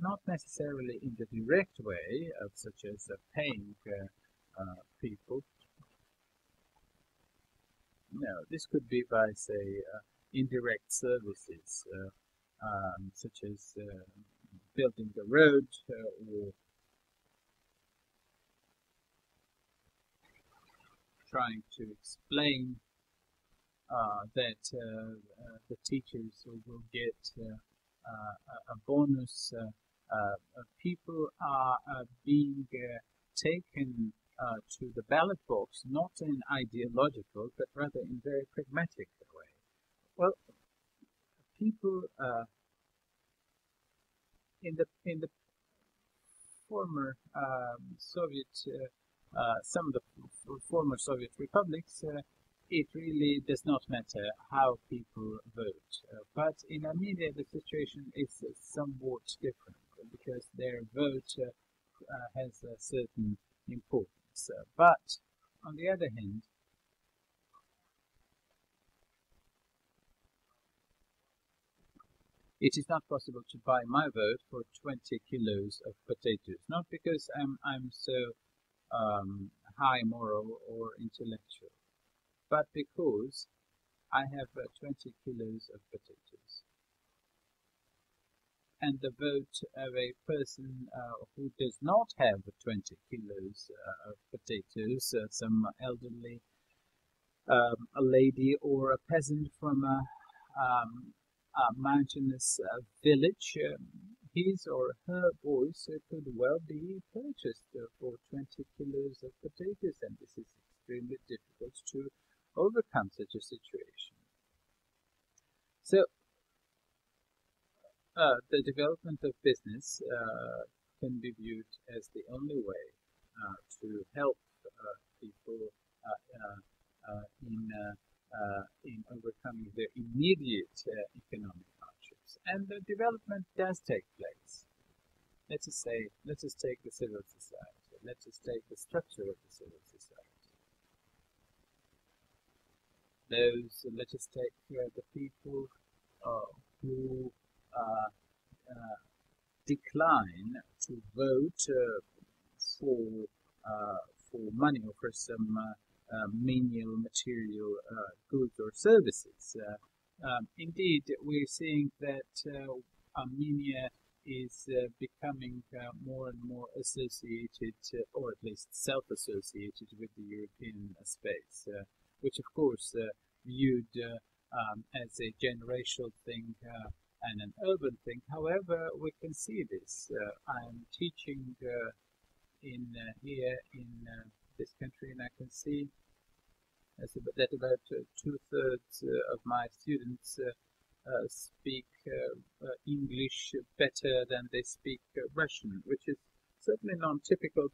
Not necessarily in the direct way of such as paying uh, uh, people. No, this could be by, say, uh, indirect services, um, such as building the road or trying to explain uh, that uh, uh, the teachers will get uh, a bonus. people are being taken to the ballot box not in ideological but rather in very pragmatic way. Well, people in the in the former um, Soviet uh, uh, some of the former Soviet republics, uh, it really does not matter how people vote. Uh, but in Armenia, the situation is somewhat different because their vote has a certain importance. Uh, but on the other hand, it is not possible to buy my vote for 20 kilos of potatoes. Not because I'm, I'm so um, high moral or intellectual, but because I have uh, 20 kilos of potatoes. And the vote of a person uh, who does not have 20 kilos uh, of potatoes, uh, some elderly um, a lady or a peasant from a, um, a mountainous uh, village, um, his or her voice could well be purchased for 20 kilos of potatoes, and this is extremely difficult to overcome such a situation. So, uh, the development of business uh, can be viewed as the only way uh, to help uh, people uh, uh, in in overcoming their immediate economic hardships. And the development does take place. Let's just say, let's just take the civil society. Let's just take the structure of the civil society those, let us take uh, the people uh, who uh, uh decline to vote uh, for uh, for money or for some menial material goods or services. Um, indeed, we're seeing that Armenia is uh, becoming uh, more and more associated, uh, or at least self-associated with the European space which of course uh, viewed uh, um, as a generational thing uh, and an urban thing. However, we can see this. I'm teaching in here in this country, and I can see that about two thirds of my students uh, speak uh, uh, English better than they speak Russian, which is certainly non-typical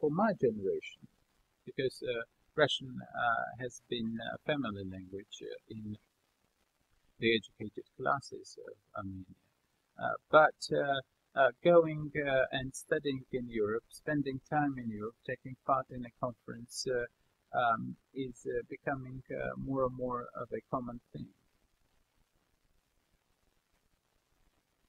for my generation, because Russian uh, has been a family language uh, in the educated classes of Armenia. Uh, but going and studying in Europe, spending time in Europe, taking part in a conference um, is becoming more and more of a common thing.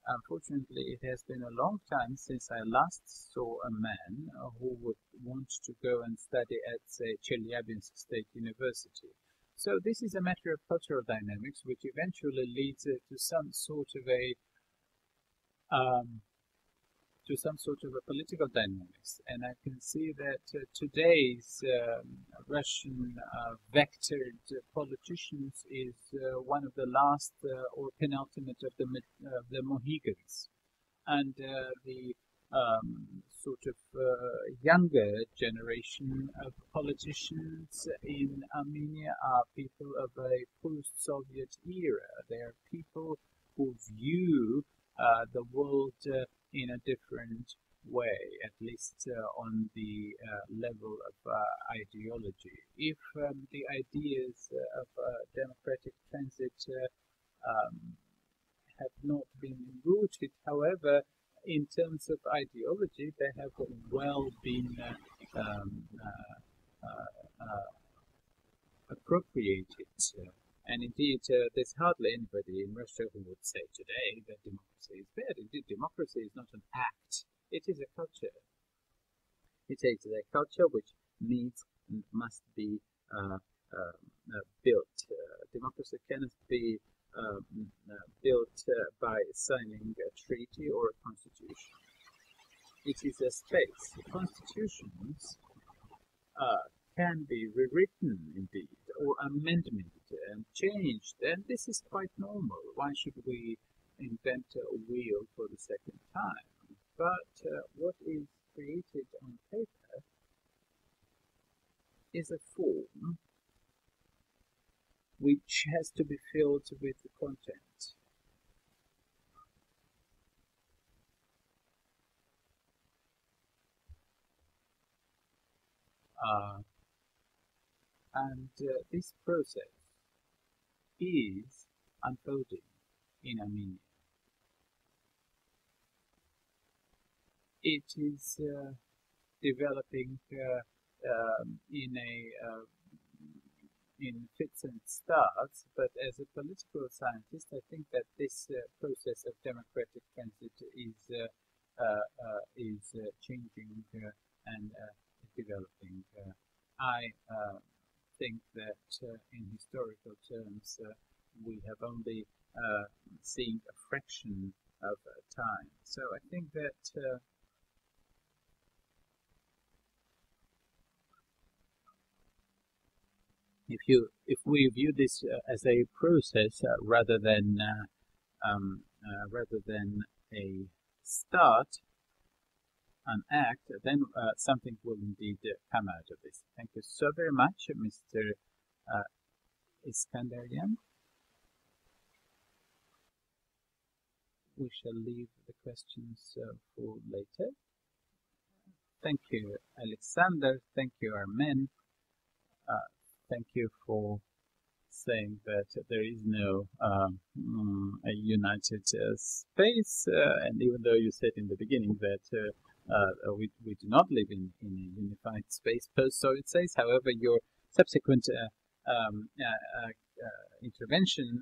Unfortunately, it has been a long time since I last saw a man who would want to go and study at, say, Chelyabinsk State University. So this is a matter of cultural dynamics, which eventually leads uh, to some sort of a um, to some sort of a political dynamics. And I can see that uh, today's um, Russian uh, vectored politicians is uh, one of the last uh, or penultimate of the, the Mohicans. And uh, the um, sort of uh, younger generation of politicians in Armenia are people of a post-Soviet era. They are people who view the world in a different way, at least uh, on the uh, level of uh, ideology. If um, the ideas uh, of uh, democratic transit uh, um, have not been rooted, however, in terms of ideology, they have well been um, appropriated. And indeed, uh, there's hardly anybody in Russia who would say today that democracy is bad. Indeed, democracy is not an act, it is a culture. It is a culture which needs and must be uh, uh, uh built. Uh, democracy cannot be um, uh, built by signing a treaty or a constitution. It is a space. Constitutions can be rewritten, indeed, or amended and changed, and this is quite normal. Why should we invent a wheel for the second time? But uh, what is created on paper is a form which has to be filled with the content. Uh, and uh, this process is unfolding in Armenia. It is uh, developing um, in a in fits and starts, but as a political scientist, I think that this uh, process of democratic transit is uh, uh, uh is uh, changing uh, and developing. I think that in historical terms, we have only seen a fraction of time. So I think that if you if we view this uh, as a process uh, rather than uh, um, uh, rather than a start an act then uh, something will indeed come out of this. Thank you so very much mr uh, Iskandaryan we shall leave the questions for later. Thank you alexander. Thank you armen. Thank you for saying that there is no um, mm, a united uh, space, uh, and even though you said in the beginning that uh, uh we, we do not live in, in a unified space, so it says, however, your subsequent uh, um, uh, intervention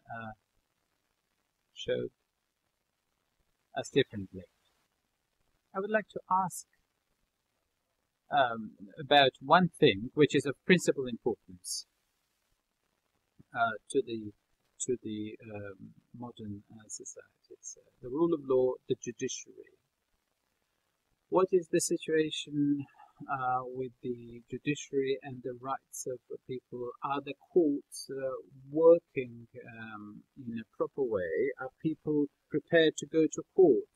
showed us differently. I would like to ask um, about one thing which is of principal importance uh, to the to the um, modern uh, societies: uh, the rule of law, the judiciary. What is the situation uh, with the judiciary and the rights of the people? Are the courts uh, working um, in a proper way? Are people prepared to go to court,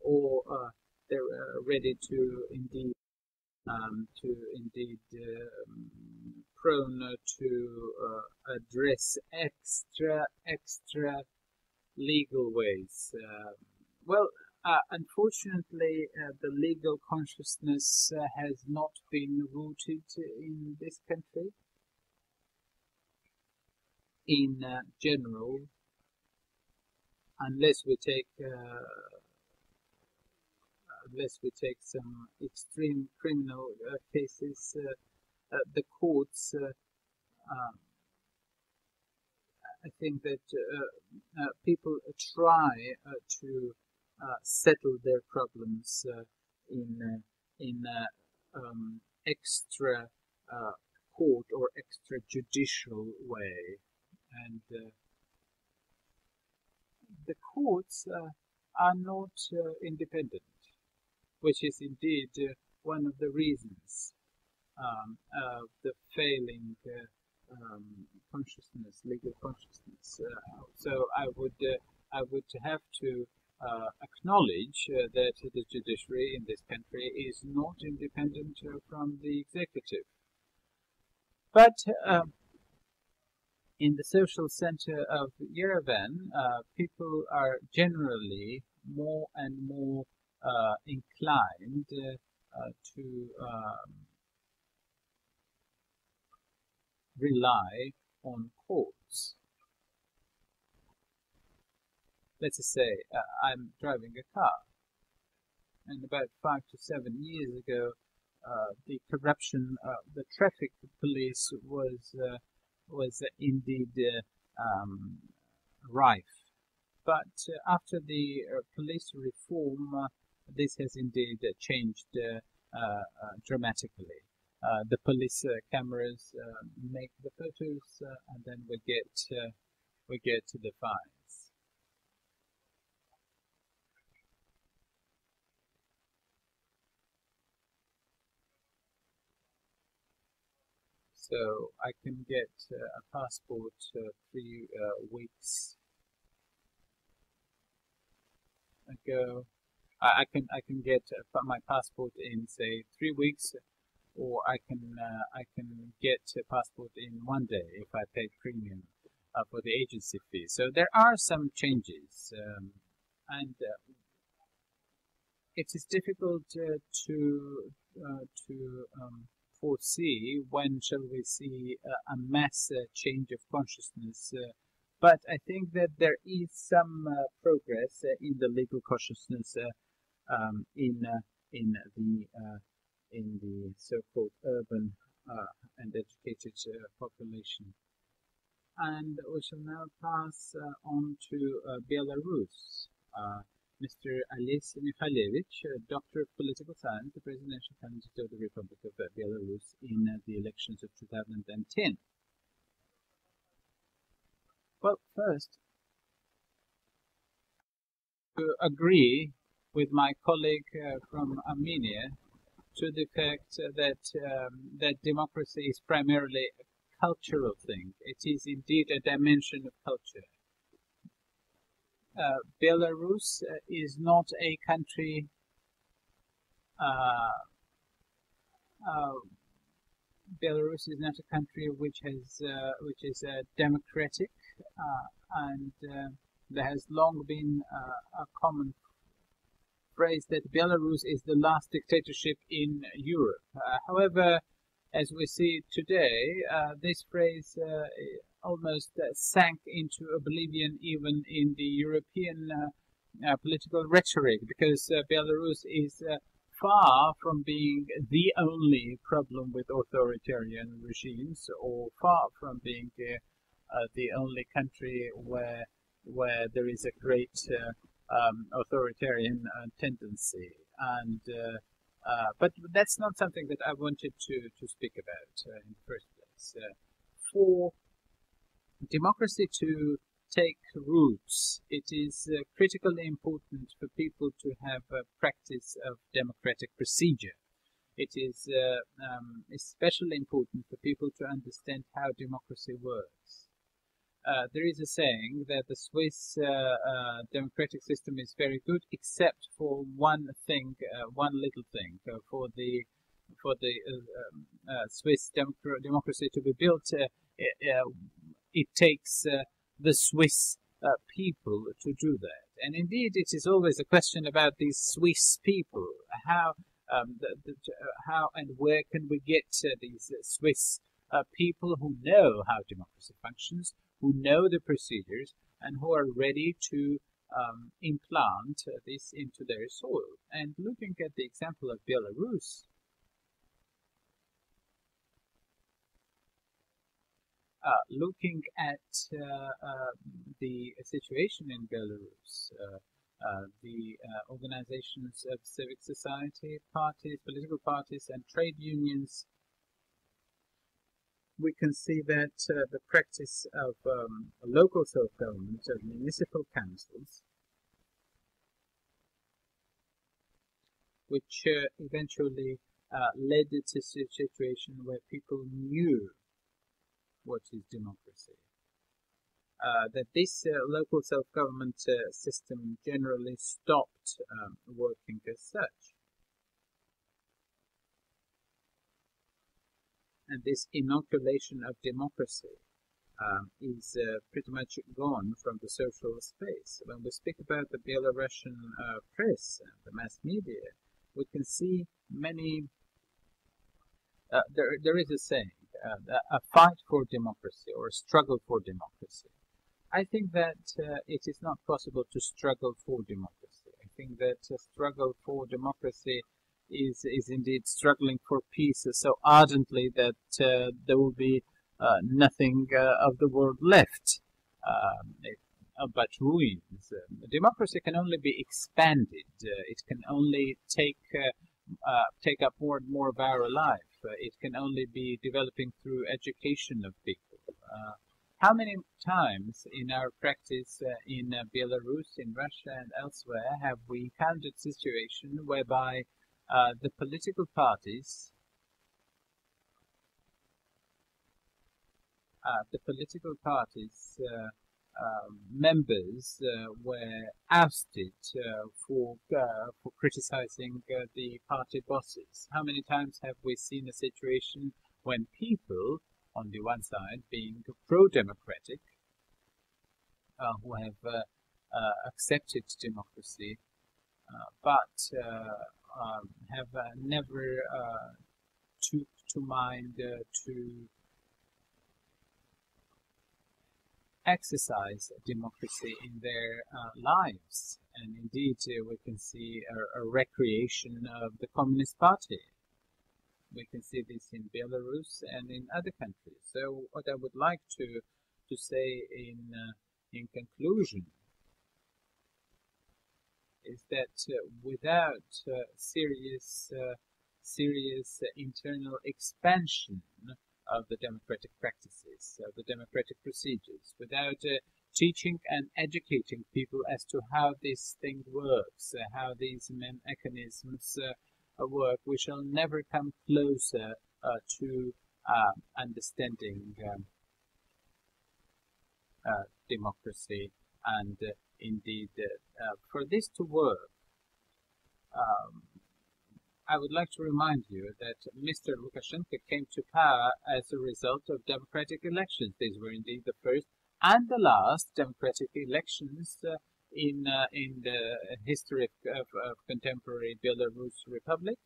or uh, they're ready to indeed um, to indeed um, prone to uh, address extra extra legal ways. Uh, well, uh, unfortunately, uh, the legal consciousness uh, has not been rooted in this country. In uh, general, unless we take unless we take some extreme criminal uh, cases, uh, uh, the courts, um, I think that people try to settle their problems in in um, extra court or extrajudicial way, and the courts uh, are not uh, independent which is indeed uh, one of the reasons um, of the failing uh, um, consciousness, legal consciousness. Uh, so I would I would have to uh, acknowledge uh, that the judiciary in this country is not independent uh, from the executive. But um, in the social center of Yerevan, people are generally more and more uh, inclined uh, to um, rely on courts. Let's say uh, I'm driving a car, and about five to seven years ago, uh, the corruption of the traffic police was uh, was indeed uh, um, rife. But after the police reform, this has indeed changed uh, uh, dramatically. Uh, the police cameras make the photos, and then we get we get to the fines. So I can get uh, a passport uh, three uh, weeks ago I, I can I can get uh, my passport in say three weeks, or I can uh, I can get a passport in one day if I pay premium uh, for the agency fee. So there are some changes, um, and uh, it is difficult to to um, foresee when shall we see a mass change of consciousness but I think that there is some uh, progress uh, in the legal consciousness uh, um, in uh, in the uh, in the so-called urban uh, and educated uh, population. And we shall now pass uh, on to Belarus. Mr. Ales Mikhalevich, Doctor of Political Science, the presidential candidate of the Republic of Belarus in the elections of 2010. Well, first, to agree with my colleague uh, from Armenia to the fact that um, that democracy is primarily a cultural thing. It is indeed a dimension of culture. Uh, Belarus uh, is not a country uh, uh Belarus is not a country which has uh, which is uh, democratic and there has long been a common phrase that Belarus is the last dictatorship in Europe. Uh, however, as we see today, uh, this phrase uh, almost uh, sank into oblivion even in the European uh, political rhetoric because Belarus is far from being the only problem with authoritarian regimes or far from being the only country where where there is a great um, authoritarian uh, tendency. And uh, uh, but that's not something that I wanted to to speak about in the first place. for democracy to take roots, it is uh, critically important for people to have a practice of democratic procedure. It is uh, um, especially important for people to understand how democracy works. Uh, there is a saying that the Swiss uh, uh, democratic system is very good, except for one thing, uh, one little thing. Uh, for the for the um, Swiss democracy to be built, it, it, takes uh, the Swiss uh, people to do that. And indeed, it is always a question about these Swiss people. How um, the, the, how and where can we get uh, these Swiss people who know how democracy functions, who know the procedures and who are ready to um, implant this into their soil. And looking at the example of Belarus, looking at uh, uh, the situation in Belarus, uh, uh, the uh, organizations of civic society, parties, political parties, and trade unions we can see that uh, the practice of um, local self-government, of municipal councils, which uh, eventually uh, led to a situation where people knew what is democracy. Uh, that this uh, local self-government uh, system generally stopped um, working as such. and this inoculation of democracy um, is uh, pretty much gone from the social space. When we speak about the Belarusian uh, press and the mass media, we can see many. Uh, there, there is a saying, uh, a fight for democracy or a struggle for democracy. I think that uh, it is not possible to struggle for democracy. I think that a struggle for democracy is is indeed struggling for peace so ardently that uh, there will be uh, nothing uh, of the world left um, but ruins. democracy can only be expanded. it can only take take up more and more of our life. it can only be developing through education of people. How many times in our practice uh, in uh, Belarus, in Russia, and elsewhere have we encountered situation whereby uh, the political parties uh, the political parties uh, members uh, were ousted uh, for for criticizing the party bosses. How many times have we seen a situation when people, on the one side, being pro-democratic, who have accepted democracy, but um, have uh, never uh, took to mind uh, to exercise democracy in their uh, lives. And indeed, uh, we can see a, a, recreation of the Communist Party. we can see this in Belarus and in other countries. So what I would like to to say in uh, in conclusion is that uh, without uh, serious uh, serious internal expansion of the democratic practices, of the democratic procedures, without uh, teaching and educating people as to how this thing works, uh, how these mechanisms uh, work, we shall never come closer uh, to um, understanding um, uh, democracy. And uh, indeed, for this to work, um, I would like to remind you that Mr. Lukashenko came to power as a result of democratic elections. These were indeed the first and the last democratic elections uh, in uh, in the history of, of, contemporary Belarus Republic.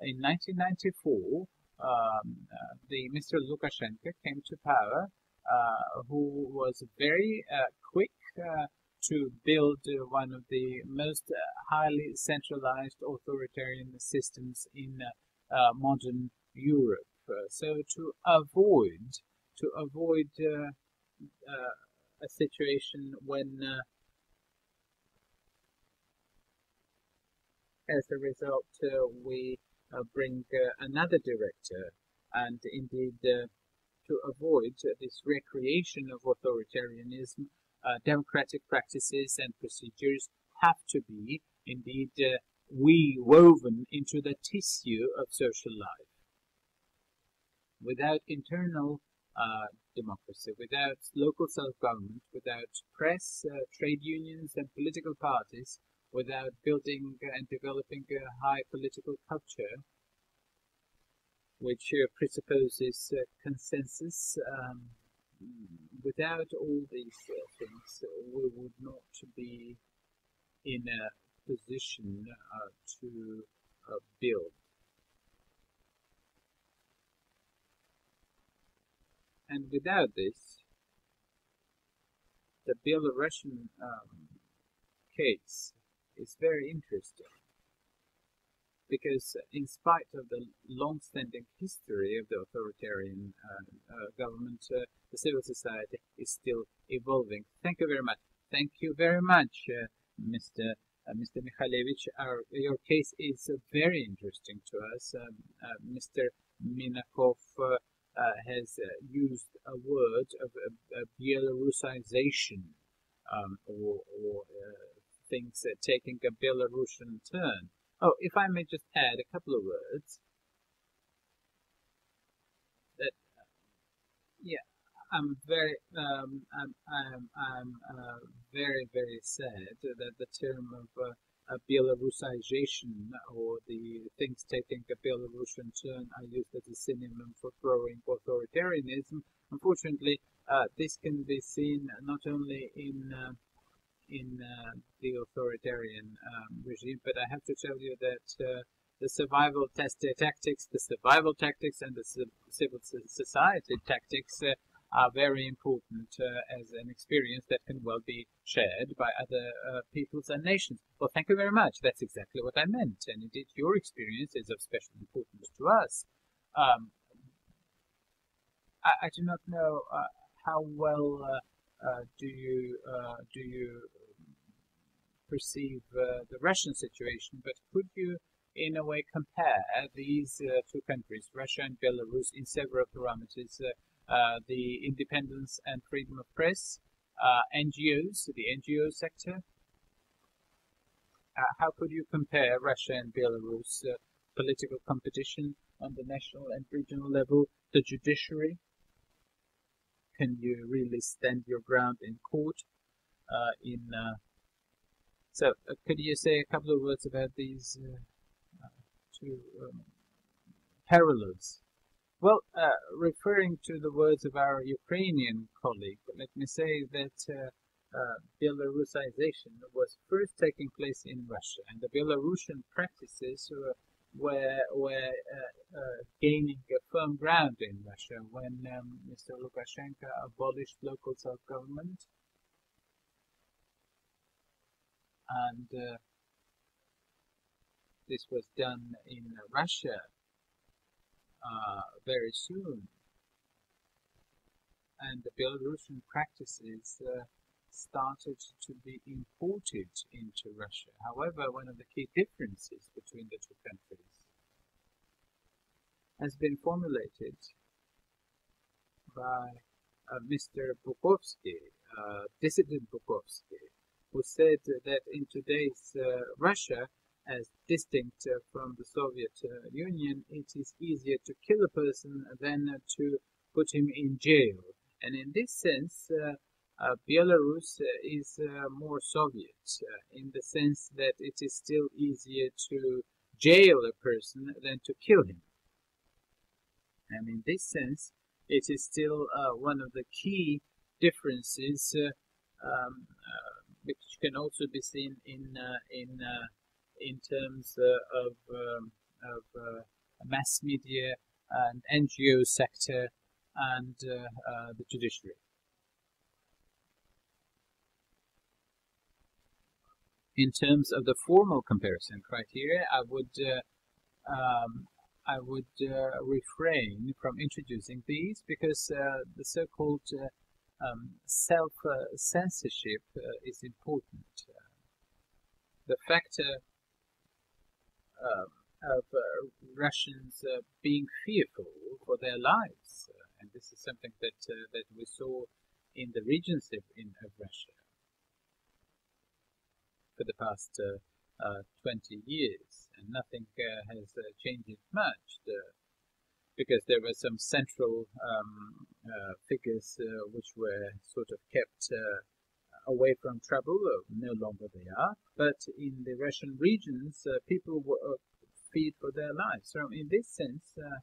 In 1994, um, uh, the Mr. Lukashenko came to power, uh, who was very uh, quick uh, to build uh, one of the most uh, highly centralized authoritarian systems in uh, modern Europe. so to avoid to avoid a situation when as a result uh, we uh, bring uh, another director and indeed to avoid this recreation of authoritarianism uh, democratic practices and procedures have to be indeed uh, we woven into the tissue of social life. Without internal uh, democracy, without local self-government, without press, uh, trade unions and political parties, without building and developing a high political culture, which uh, presupposes uh, consensus, um, without all these uh, things, we would not be in a position uh, to uh, build. And without this, the Belarusian um, case is very interesting because in spite of the long-standing history of the authoritarian uh, uh, government, uh, the civil society is still evolving. Thank you very much. Thank you very much, uh, Mr. Uh, Mr. Mikhalevich. Our, your case is very interesting to us. Um, Mr. Minakov has used a word of Belarusization um, or, or things taking a Belarusian turn. Oh, if I may just add a couple of words. That, uh, yeah, I'm very, um, I'm, I'm, I'm uh, very, very sad that the term of uh, a Belarusization or the things taking a Belarusian turn are used as a synonym for growing authoritarianism. Unfortunately, uh, this can be seen not only in uh, in uh, the authoritarian um, regime. But I have to tell you that uh, the survival test tactics, the survival tactics, and the civil society tactics uh, are very important uh, as an experience that can well be shared by other uh, peoples and nations. Well, thank you very much. That's exactly what I meant. And indeed, your experience is of special importance to us. Um, I, I, do not know uh, how well uh, do you uh, do you perceive uh, the Russian situation, but could you, in a way, compare these two countries, Russia and Belarus, in several parameters? the independence and freedom of press, NGOs, the NGO sector, uh, how could you compare Russia and Belarus uh, political competition on the national and regional level, the judiciary, can you really stand your ground in court? Uh, in uh, so, uh, could you say a couple of words about these uh, uh, two um, parallels? Well, uh, referring to the words of our Ukrainian colleague, let me say that Belarusization was first taking place in Russia, and the Belarusian practices were, were uh, uh, gaining a firm ground in Russia when um, Mr. Lukashenko abolished local self-government and uh, this was done in Russia uh, very soon. And the Belarusian practices uh, started to be imported into Russia. However, one of the key differences between the two countries has been formulated by uh, Mr. Bukovsky, uh, dissident Bukovsky, who said that in today's uh, Russia, as distinct from the Soviet uh, Union, it is easier to kill a person than to put him in jail. And in this sense, uh, Belarus is more Soviet in the sense that it is still easier to jail a person than to kill him. And in this sense, it is still uh, one of the key differences, uh, um, uh, which can also be seen in in in terms of um, of mass media and NGO sector and the judiciary. In terms of the formal comparison criteria, I would uh, um, I would uh, refrain from introducing these because uh, the so-called uh, um, self-censorship is important. the factor um, of Russians being fearful for their lives, and this is something that that we saw in the regions in, of Russia for the past uh, uh, 20 years, and nothing uh, has changed much. because there were some central um, figures which were sort of kept away from trouble, no longer they are. But in the Russian regions, uh, people were uh, feared for their lives. So in this sense, uh,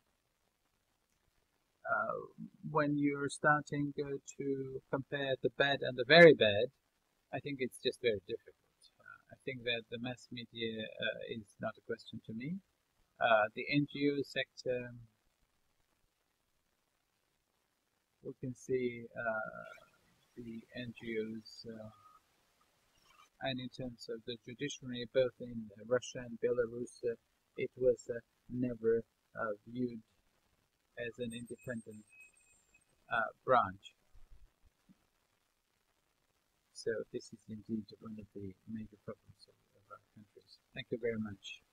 when you're starting to compare the bad and the very bad, I think it's just very difficult. Think that the mass media uh, is not a question to me. Uh, the NGO sector, we can see uh, the NGOs and in terms of the judiciary, both in Russia and Belarus, uh, it was uh, never uh, viewed as an independent branch. So this is indeed one of the major problems of, of our countries. Thank you very much.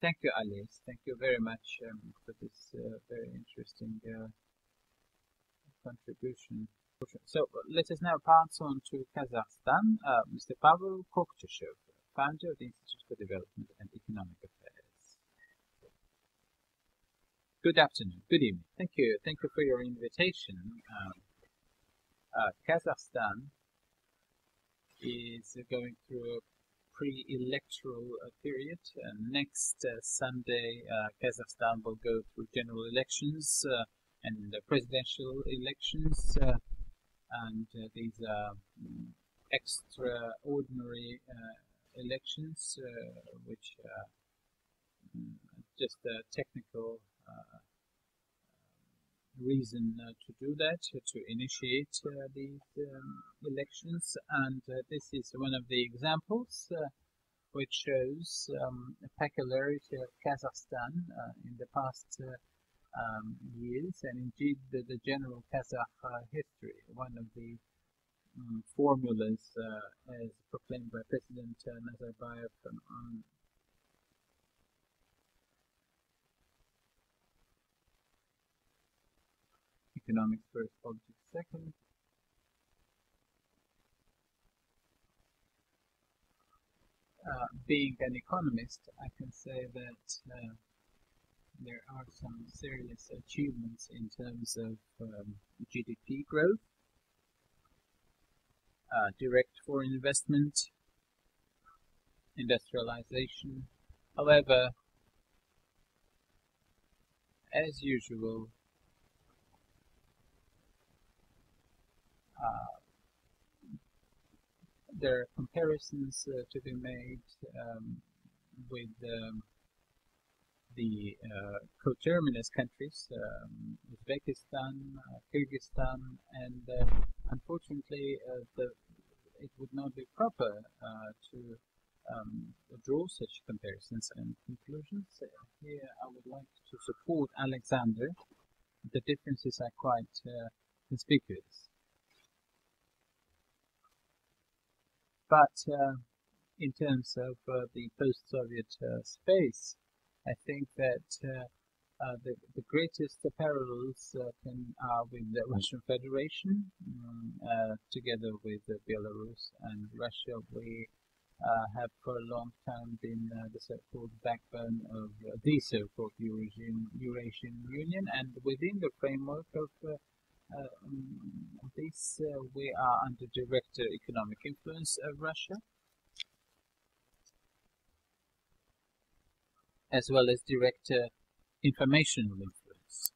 Thank you, Ales. Thank you very much um, for this uh, very interesting uh, contribution. So let us now pass on to Kazakhstan. Uh, Mr. Pavel Kokchashev, founder of the Institute for Development and Economic Affairs. Good afternoon. Good evening. Thank you. Thank you for your invitation. Um, uh, Kazakhstan is going through a pre-electoral uh, period. next uh, Sunday, uh, Kazakhstan will go through general elections uh, and presidential elections, and these are mm, extraordinary elections, which mm, just technical reason uh, to do that, to initiate uh, these um, elections. And uh, this is one of the examples which shows um, the peculiarity of Kazakhstan in the past um, years and indeed the, the general Kazakh history. One of the um, formulas as proclaimed by President Nazarbayev on economics first, politics second. Uh, being an economist, I can say that uh, there are some serious achievements in terms of um, GDP growth, uh, direct foreign investment, industrialization. However, as usual, there are comparisons uh, to be made um, with um, the uh, coterminous countries, um, Uzbekistan, uh, Kyrgyzstan, and uh, unfortunately, uh, the, it would not be proper to um, draw such comparisons and conclusions. Uh, here I would like to support Alexander. The differences are quite uh, conspicuous. But uh, in terms of uh, the post-Soviet uh, space, I think that uh, the, the greatest parallels uh, can, are with the Russian Federation, um, uh, together with Belarus and Russia. We have for a long time been the so-called backbone of the so-called Eurasian, Eurasian Union, and within the framework of this, we are under direct economic influence of Russia. as well as direct uh, informational influence.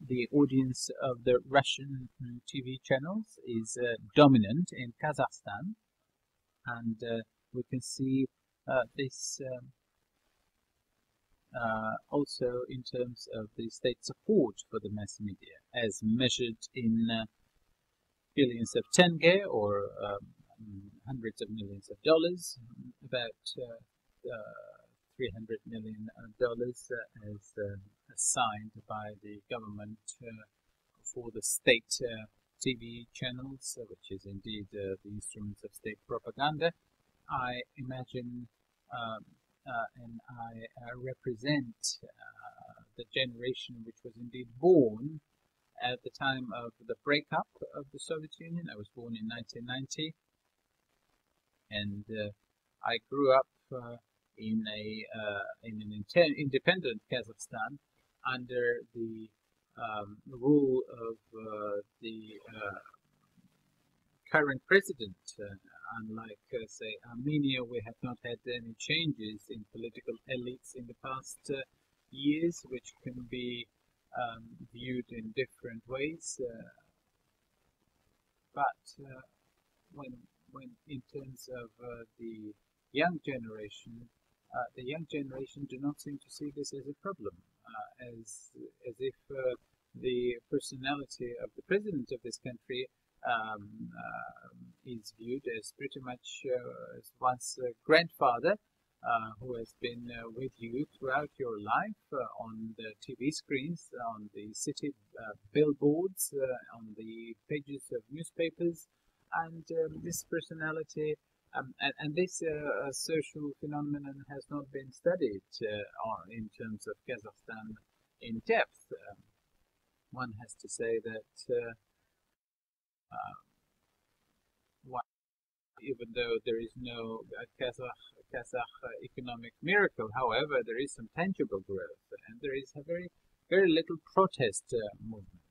The audience of the Russian TV channels is uh, dominant in Kazakhstan, and uh, we can see uh, this um, uh, also in terms of the state support for the mass media, as measured in uh, billions of tenge or um, hundreds of millions of dollars, about uh, 300 million dollars uh, as uh, assigned by the government uh, for the state TV channels, which is indeed the instruments of state propaganda. I imagine um, uh, and I uh, represent uh, the generation which was indeed born at the time of the breakup of the Soviet Union. I was born in 1990 and I grew up in a uh, in an independent Kazakhstan under the um, rule of uh, the uh, current president. Uh, unlike, uh, say, Armenia, we have not had any changes in political elites in the past uh, years, which can be um, viewed in different ways. but when, when in terms of the young generation, uh, the young generation do not seem to see this as a problem, uh, as as if uh, the personality of the president of this country um, is viewed as pretty much as one's grandfather. Uh, who has been uh, with you throughout your life uh, on the TV screens, on the city billboards, on the pages of newspapers, and um, this personality um, and, and, this uh, social phenomenon has not been studied uh, in terms of Kazakhstan in depth. Um, one has to say that uh, um, one, even though there is no Kazakh, Kazakh economic miracle, however, there is some tangible growth, and there is a very very little protest uh, movement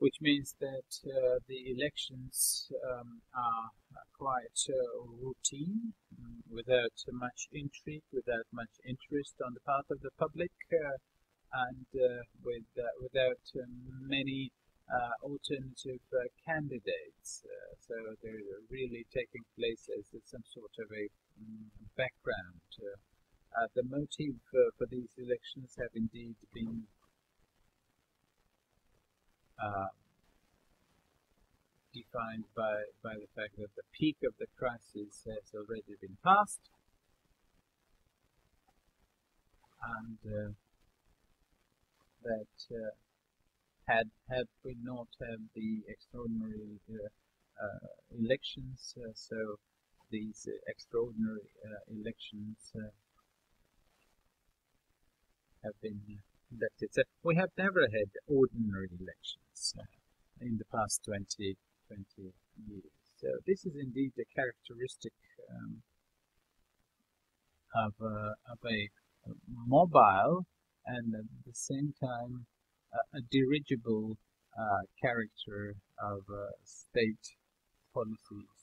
which means that uh, the elections um, are quite uh, routine, um, without much intrigue, without much interest on the part of the public, uh, and uh, with, uh, without many uh, alternative candidates. so they're really taking place as some sort of a um, background. the motive for these elections have indeed been uh, defined by, by the fact that the peak of the crisis has already been passed and uh, that uh, had had we not had the extraordinary uh, uh elections, uh, so these extraordinary elections have been conducted. So we have never had ordinary elections in the past 20, 20 years. So this is indeed a characteristic um, of, of a mobile and at the same time uh, a dirigible uh, character of uh, state policies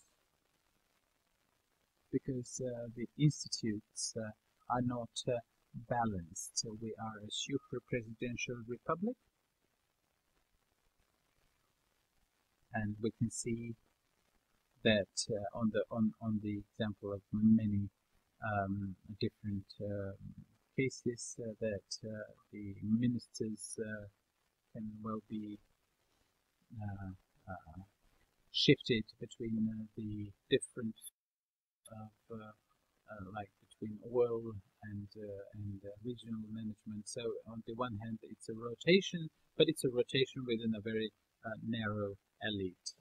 because uh, the institutes uh, are not balanced. So we are a super presidential republic and we can see that uh, on the on on the example of many um, different uh, cases uh, that uh, the ministers uh, can well be uh, uh, shifted between uh, the different of like between oil and and regional management. So on the one hand, it's a rotation, but it's a rotation within a very narrow elite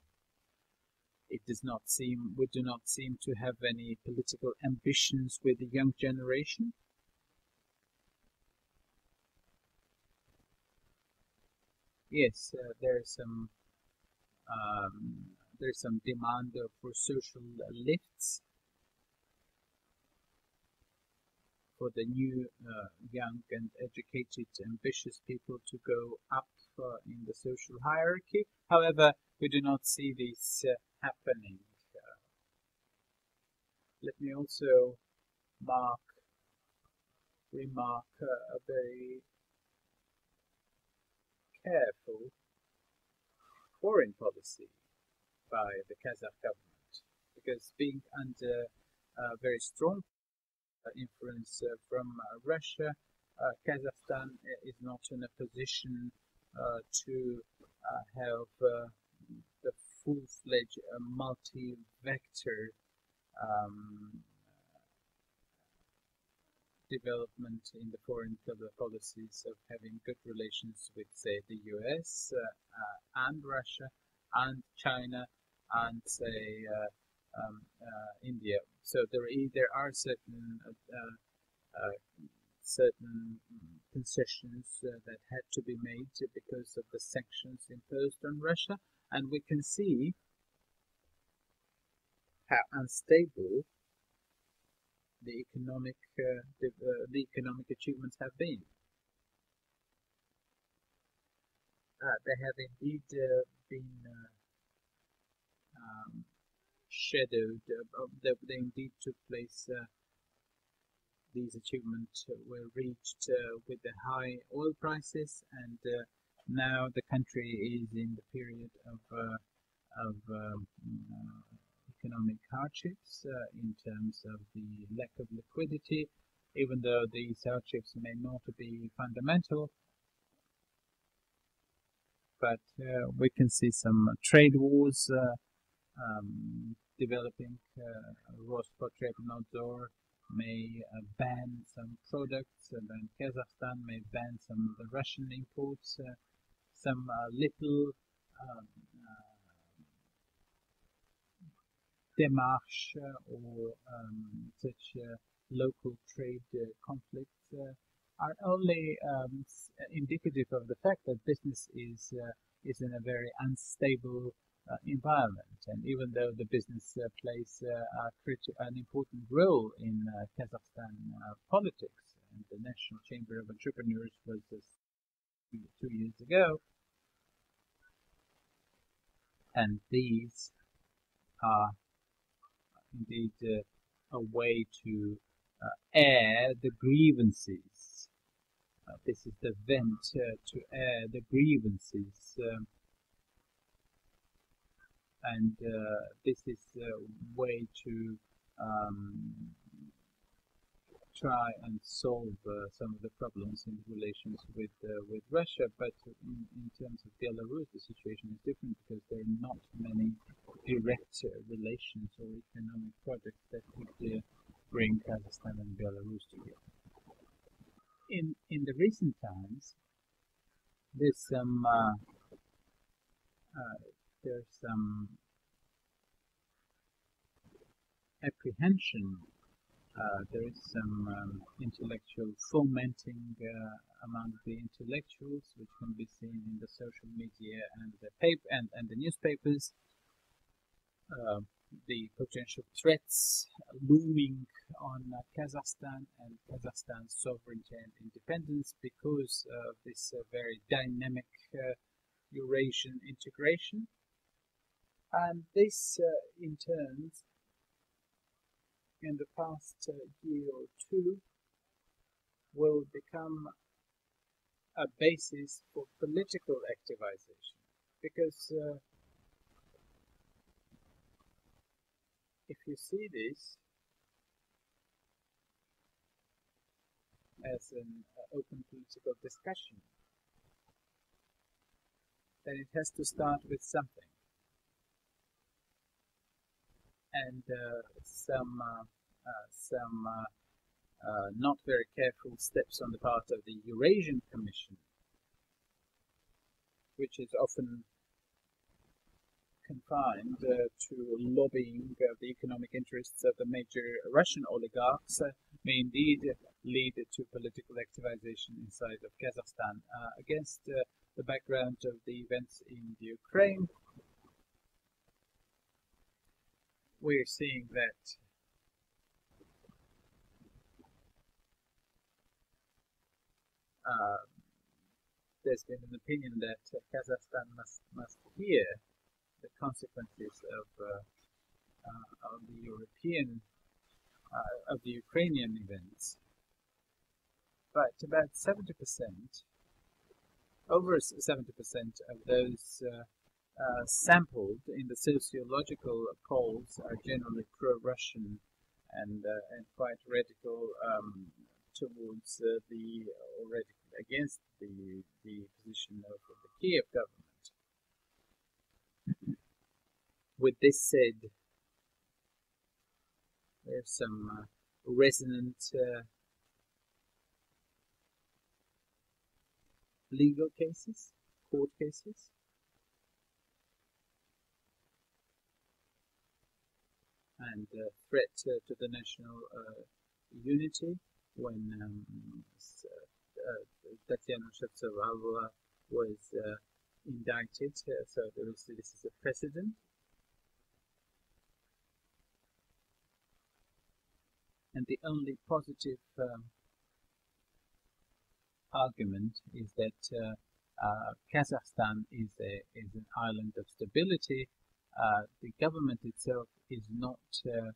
it does not seem we do not seem to have any political ambitions with the young generation. Yes, uh, there's some um, there's some demand for social lifts for the new uh, young and educated ambitious people to go up uh, in the social hierarchy. However, we do not see this uh, happening. Uh, let me also mark remark uh, a very careful foreign policy by the Kazakh government because being under a very strong uh, influence uh, from uh, Russia, Kazakhstan is not in a position to have the full-fledged multi-vector um, development in the foreign policies of having good relations with, say, the US uh, uh, and Russia and China and, say, uh, um, India. So there, there are certain certain concessions uh, that had to be made because of the sanctions imposed on Russia, and we can see how unstable the economic uh, the, uh, economic achievements have been. Uh, they have indeed uh, been uh, um, shadowed. They, they, indeed took place. these achievements were reached with the high oil prices, and now the country is in the period of of um, economic hardships uh, in terms of the lack of liquidity, even though these hardships may not be fundamental. But uh, we can see some trade wars uh, um, developing. Rospotrebnadzor may ban some products, and then Kazakhstan may ban some of the Russian imports. Some little um, démarche or um, such local trade uh, conflicts uh, are only um, indicative of the fact that business is uh, is in a very unstable uh, environment. And even though the business uh, plays uh, an important role in Kazakhstan politics, and the National Chamber of Entrepreneurs was two years ago, and these are indeed uh, a way to uh, air the grievances. Uh, this is the vent to air the grievances. Um, and this is a way to um, try and solve uh, some of the problems in relations with uh, with Russia. But in, in, terms of Belarus, the situation is different because there are not many direct uh, relations or economic projects that could uh, bring Kazakhstan and Belarus together. In in the recent times, there's some uh, uh, there's some apprehension uh, there is some um, intellectual fomenting uh, among the intellectuals, which can be seen in the social media and the paper and, and the newspapers. Uh, the potential threats looming on Kazakhstan and Kazakhstan's sovereignty and independence because of this uh, very dynamic uh, Eurasian integration. And this, in turn, in the past uh, year or two will become a basis for political activization. Because uh, if you see this as an uh, open political discussion then it has to start with something and uh, some uh, uh, some not very careful steps on the part of the Eurasian Commission, which is often confined uh, to lobbying uh, the economic interests of the major Russian oligarchs, uh, may indeed lead to political activization inside of Kazakhstan. against the background of the events in the Ukraine, we're seeing that uh, there's been an opinion that uh, Kazakhstan must must hear the consequences of uh, uh of the European uh, of the Ukrainian events. But about 70%, over 70% of those uh, sampled in the sociological polls are generally pro-Russian and uh, and quite radical um, towards uh, the already against the the position of the Kiev government. [CLEARS THROAT] With this said, there's some uh, resonant uh, legal cases, court cases and uh, threat to, the national uh, unity when um, uh, Tatiana Shevtsova was indicted. so there is, this is a precedent. And the only positive um, argument is that uh, uh, Kazakhstan is a is an island of stability uh, the government itself is not uh,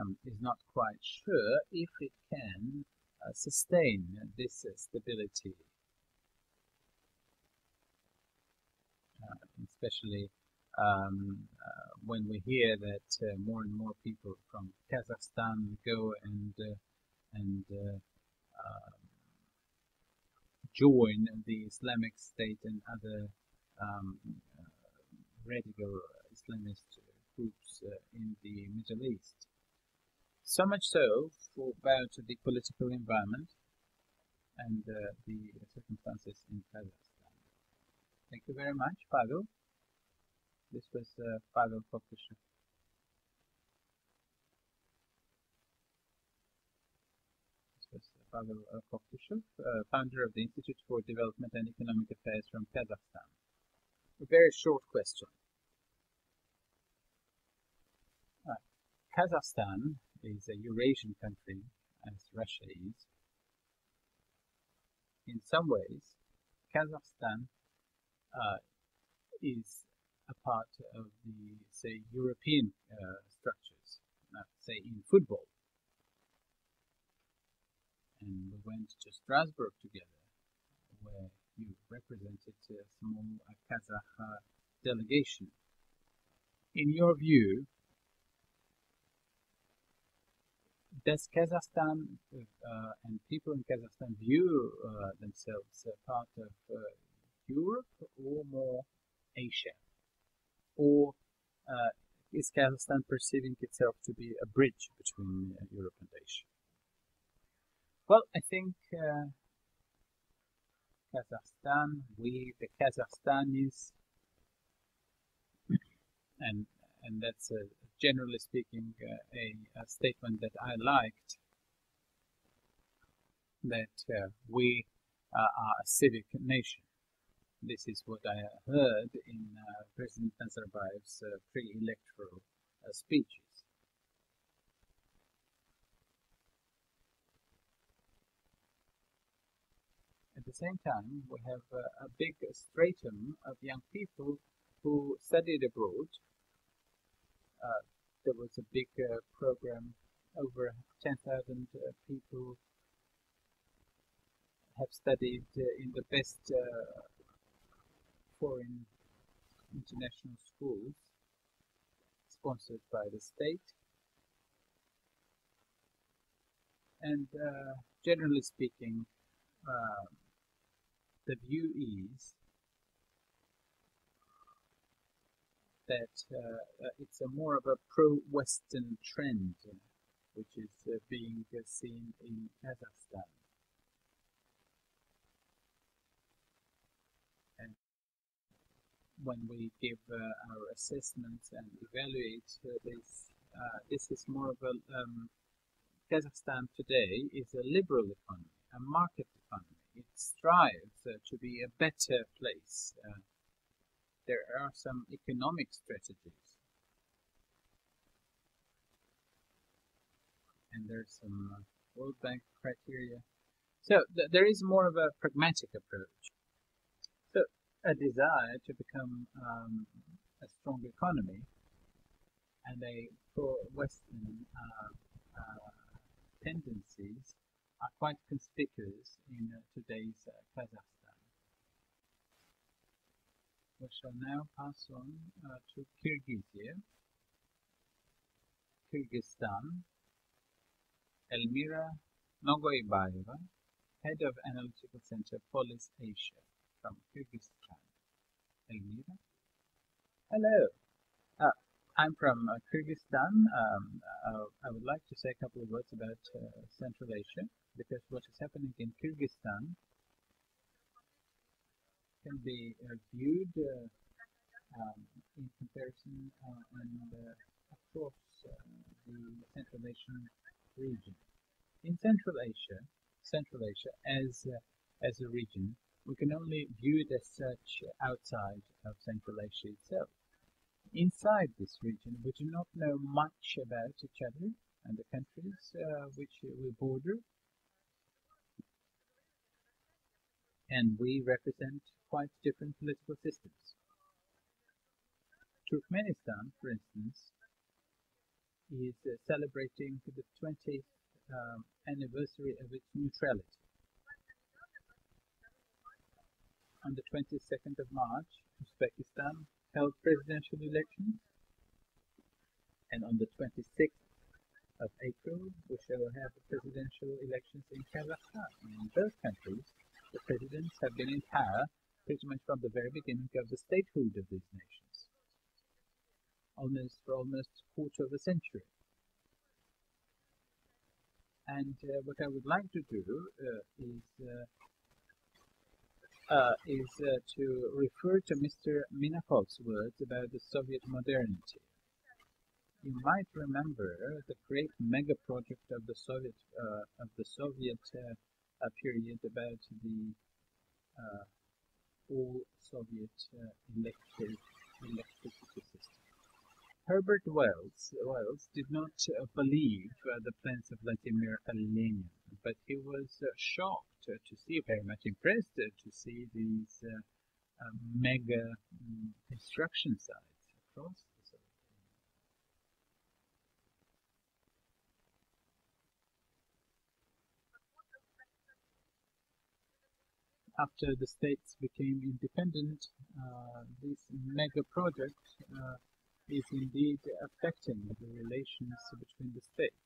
um, is not quite sure if it can uh, sustain this stability, especially um, uh, when we hear that uh, more and more people from Kazakhstan go and uh, and um, join the Islamic State and other um, radical Islamist groups uh, in the Middle East. So much so for about the political environment and uh, the circumstances in Kazakhstan. Thank you very much, Pavel. This was uh, Pavel was Pavel Koklyshev, uh, founder of the Institute for Development and Economic Affairs from Kazakhstan. A very short question. Kazakhstan is a Eurasian country, as Russia is. In some ways, Kazakhstan uh, is a part of the, say, European uh, structures, uh, say in football. And we went to Strasbourg together, where you represented a small Kazakh uh, delegation. In your view, does Kazakhstan uh, and people in Kazakhstan view uh, themselves part of uh, Europe or more Asia? Or uh, is Kazakhstan perceiving itself to be a bridge between uh, Europe and Asia? Well, I think Kazakhstan, we, the Kazakhstanis, and and that's a generally speaking, uh, a, a, statement that I liked that uh, we uh, are a civic nation. This is what I heard in uh, President Nazarbayev's uh, pre-electoral uh, speeches. At the same time, we have a big stratum of young people who studied abroad uh, there was a big uh, program. Over 10,000 uh, people have studied in the best foreign international schools sponsored by the state. And uh, generally speaking, uh, the view is that uh, it's a more of a pro-Western trend, which is uh, being seen in Kazakhstan. And when we give uh, our assessments and evaluate this, this is more of a um, Kazakhstan today is a liberal economy, a market economy. It strives uh, to be a better place. There are some economic strategies. And there's some uh, World Bank criteria. So th there is more of a pragmatic approach. So a desire to become um, a strong economy and a pro-Western uh, uh, tendencies are quite conspicuous in uh, today's uh, Kazakhstan. We shall now pass on uh, to Kyrgyzia, Kyrgyzstan, Elmira Nogoybayeva, Head of Analytical Center Polis Asia from Kyrgyzstan. Elmira? Hello. Uh, I'm from uh, Kyrgyzstan. Um, uh, I would like to say a couple of words about uh, Central Asia because what is happening in Kyrgyzstan can be uh, viewed uh, um, in comparison uh, and across the Central Asian region. In Central Asia, Central Asia as as a region, we can only view it as such outside of Central Asia itself Inside this region, we do not know much about each other and the countries uh, which we border. And we represent quite different political systems. Turkmenistan, for instance, is uh, celebrating the 20th um, anniversary of its neutrality. On the 22nd of March, Uzbekistan held presidential elections. And on the 26th of April, we shall have presidential elections in Kazakhstan. In both countries, the presidents have been in power pretty much from the very beginning of the statehood of these nations, almost for almost a quarter of a century. And uh, what I would like to do uh, is uh, uh, is uh, to refer to Mr. Minakov's words about the Soviet modernity. You might remember the great mega project of the Soviet uh, of the Soviet period about the all Soviet electric electricity system. Herbert Wells, Wells did not believe the plans of Vladimir Lenin, but he was shocked to, see, very much impressed to see these uh, uh, mega um, construction sites across the Soviet Union. After the states became independent, uh, this mega project uh, is indeed affecting the relations between the states.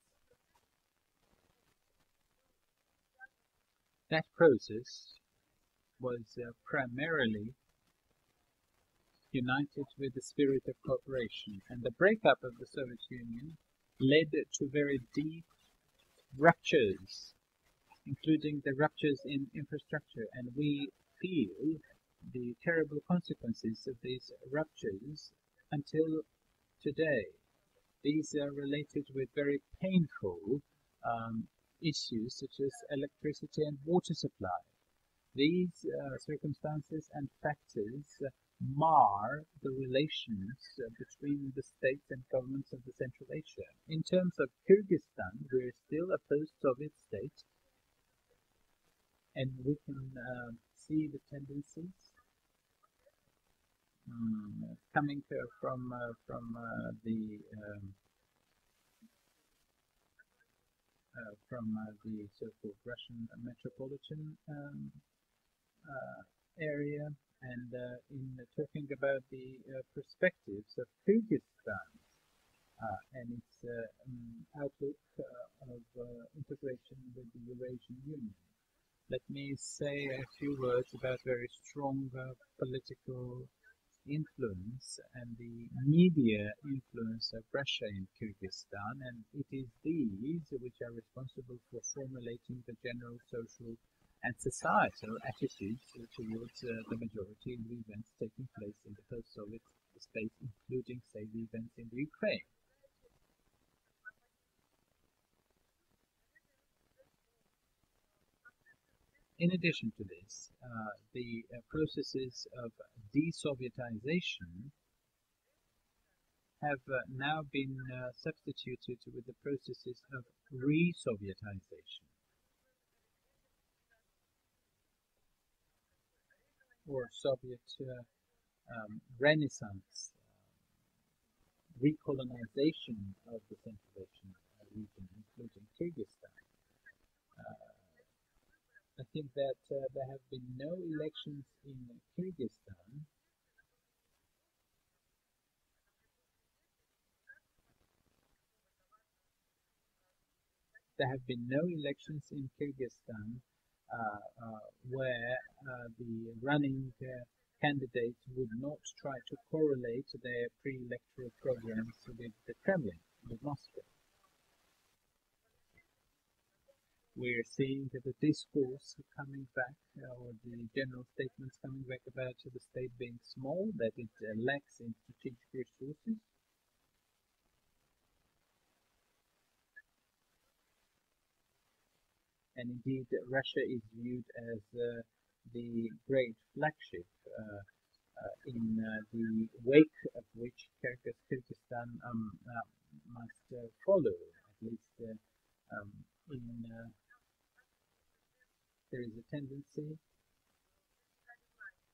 That process was uh, primarily united with the spirit of cooperation, and the breakup of the Soviet Union led to very deep ruptures, including the ruptures in infrastructure, and we feel the terrible consequences of these ruptures until today. These are related with very painful um, issues such as electricity and water supply. These uh, circumstances and factors mar the relations between the states and governments of the Central Asia. In terms of Kyrgyzstan, we're still a post-Soviet state, and we can uh, see the tendencies um, coming from uh, from uh, the um, uh, from uh, the so-called Russian metropolitan um, uh, area and in talking about the perspectives of Kyrgyzstan and its um, outlook of integration with the Eurasian Union. Let me say a few words about very strong political influence and the media influence of Russia in Kyrgyzstan, and it is these which are responsible for formulating the general social and societal attitudes towards uh, the majority of the events taking place in the post-Soviet space, including, say, the events in the Ukraine. In addition to this, uh, the uh, processes of de-Sovietization have uh, now been uh, substituted with the processes of re-Sovietization. or Soviet uh, um, renaissance, uh, recolonization of the Central Asian region, including Kyrgyzstan. I think that uh, there have been no elections in Kyrgyzstan there have been no elections in Kyrgyzstan uh, uh, where uh, the running uh, candidates would not try to correlate their pre-electoral programs with the Kremlin, with Moscow. We're seeing that the discourse coming back, uh, or the general statements coming back about the state being small, that it uh, lacks in strategic resources. And indeed, Russia is viewed as uh, the great flagship uh, uh, in uh, the wake of which Kyrgyzstan um, must follow, at least um, in there is a tendency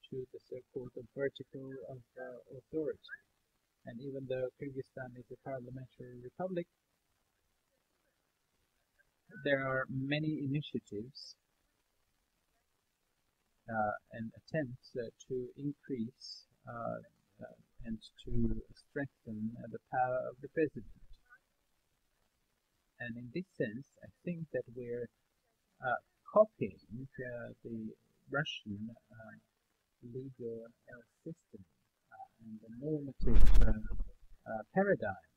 to the so-called vertical of uh, authority. And even though Kyrgyzstan is a parliamentary republic, there are many initiatives uh, and attempts uh, to increase uh, and to strengthen the power of the president. And in this sense, I think that we're uh, copying uh, the Russian uh, legal uh, system and the normative paradigm,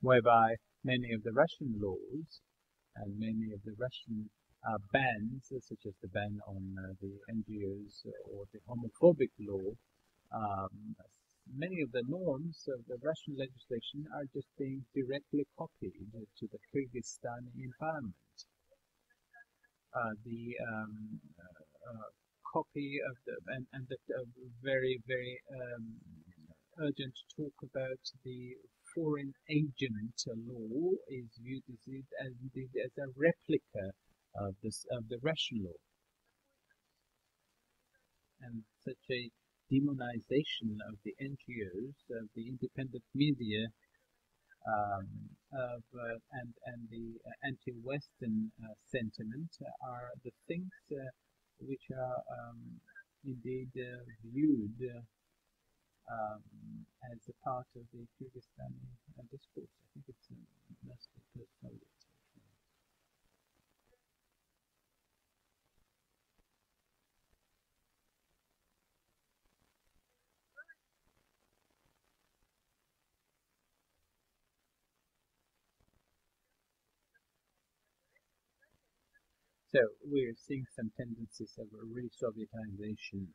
whereby many of the Russian laws and many of the Russian uh, bans, such as the ban on uh, the NGOs or the homophobic law, um, many of the norms of the Russian legislation are just being directly copied to the Kyrgyzstan environment. Uh, the um, uh, copy of the and, and the uh, very very um, urgent talk about the foreign agent law is viewed as, as, as a replica of this of the Russian law, and such a demonization of the NGOs, of the independent media, um, of, uh, and, and the uh, anti-Western uh, sentiment are the things uh, which are um, indeed viewed um, as a part of the Kyrgyzstani discourse. I think it's mostly personal. So we're seeing some tendencies of re-Sovietization.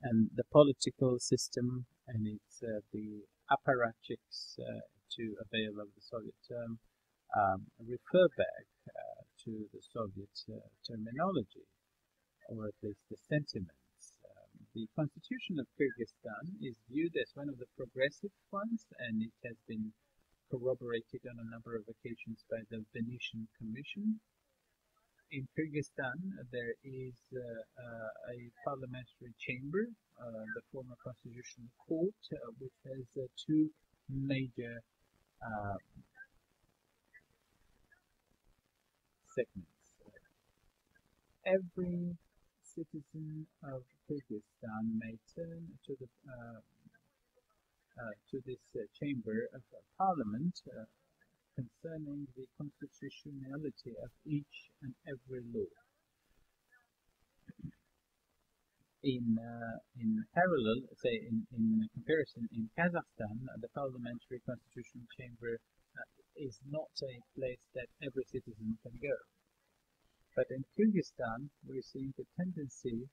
And the political system and its uh, the apparatchiks uh, to avail of the Soviet term um, refer back uh, to the Soviet uh, terminology, or at least the sentiments. Um, the constitution of Kyrgyzstan is viewed as one of the progressive ones, and it has been corroborated on a number of occasions by the Venetian Commission. In Kyrgyzstan, there is uh, a parliamentary chamber, uh, the former constitutional court, uh, which has two major segments. Every citizen of Kyrgyzstan may turn to the uh, to this uh, chamber of parliament uh, concerning the constitutionality of each and every law. in uh, in parallel, say in, in comparison, in Kazakhstan, the parliamentary constitutional chamber uh, is not a place that every citizen can go. But in Kyrgyzstan, we're seeing the tendency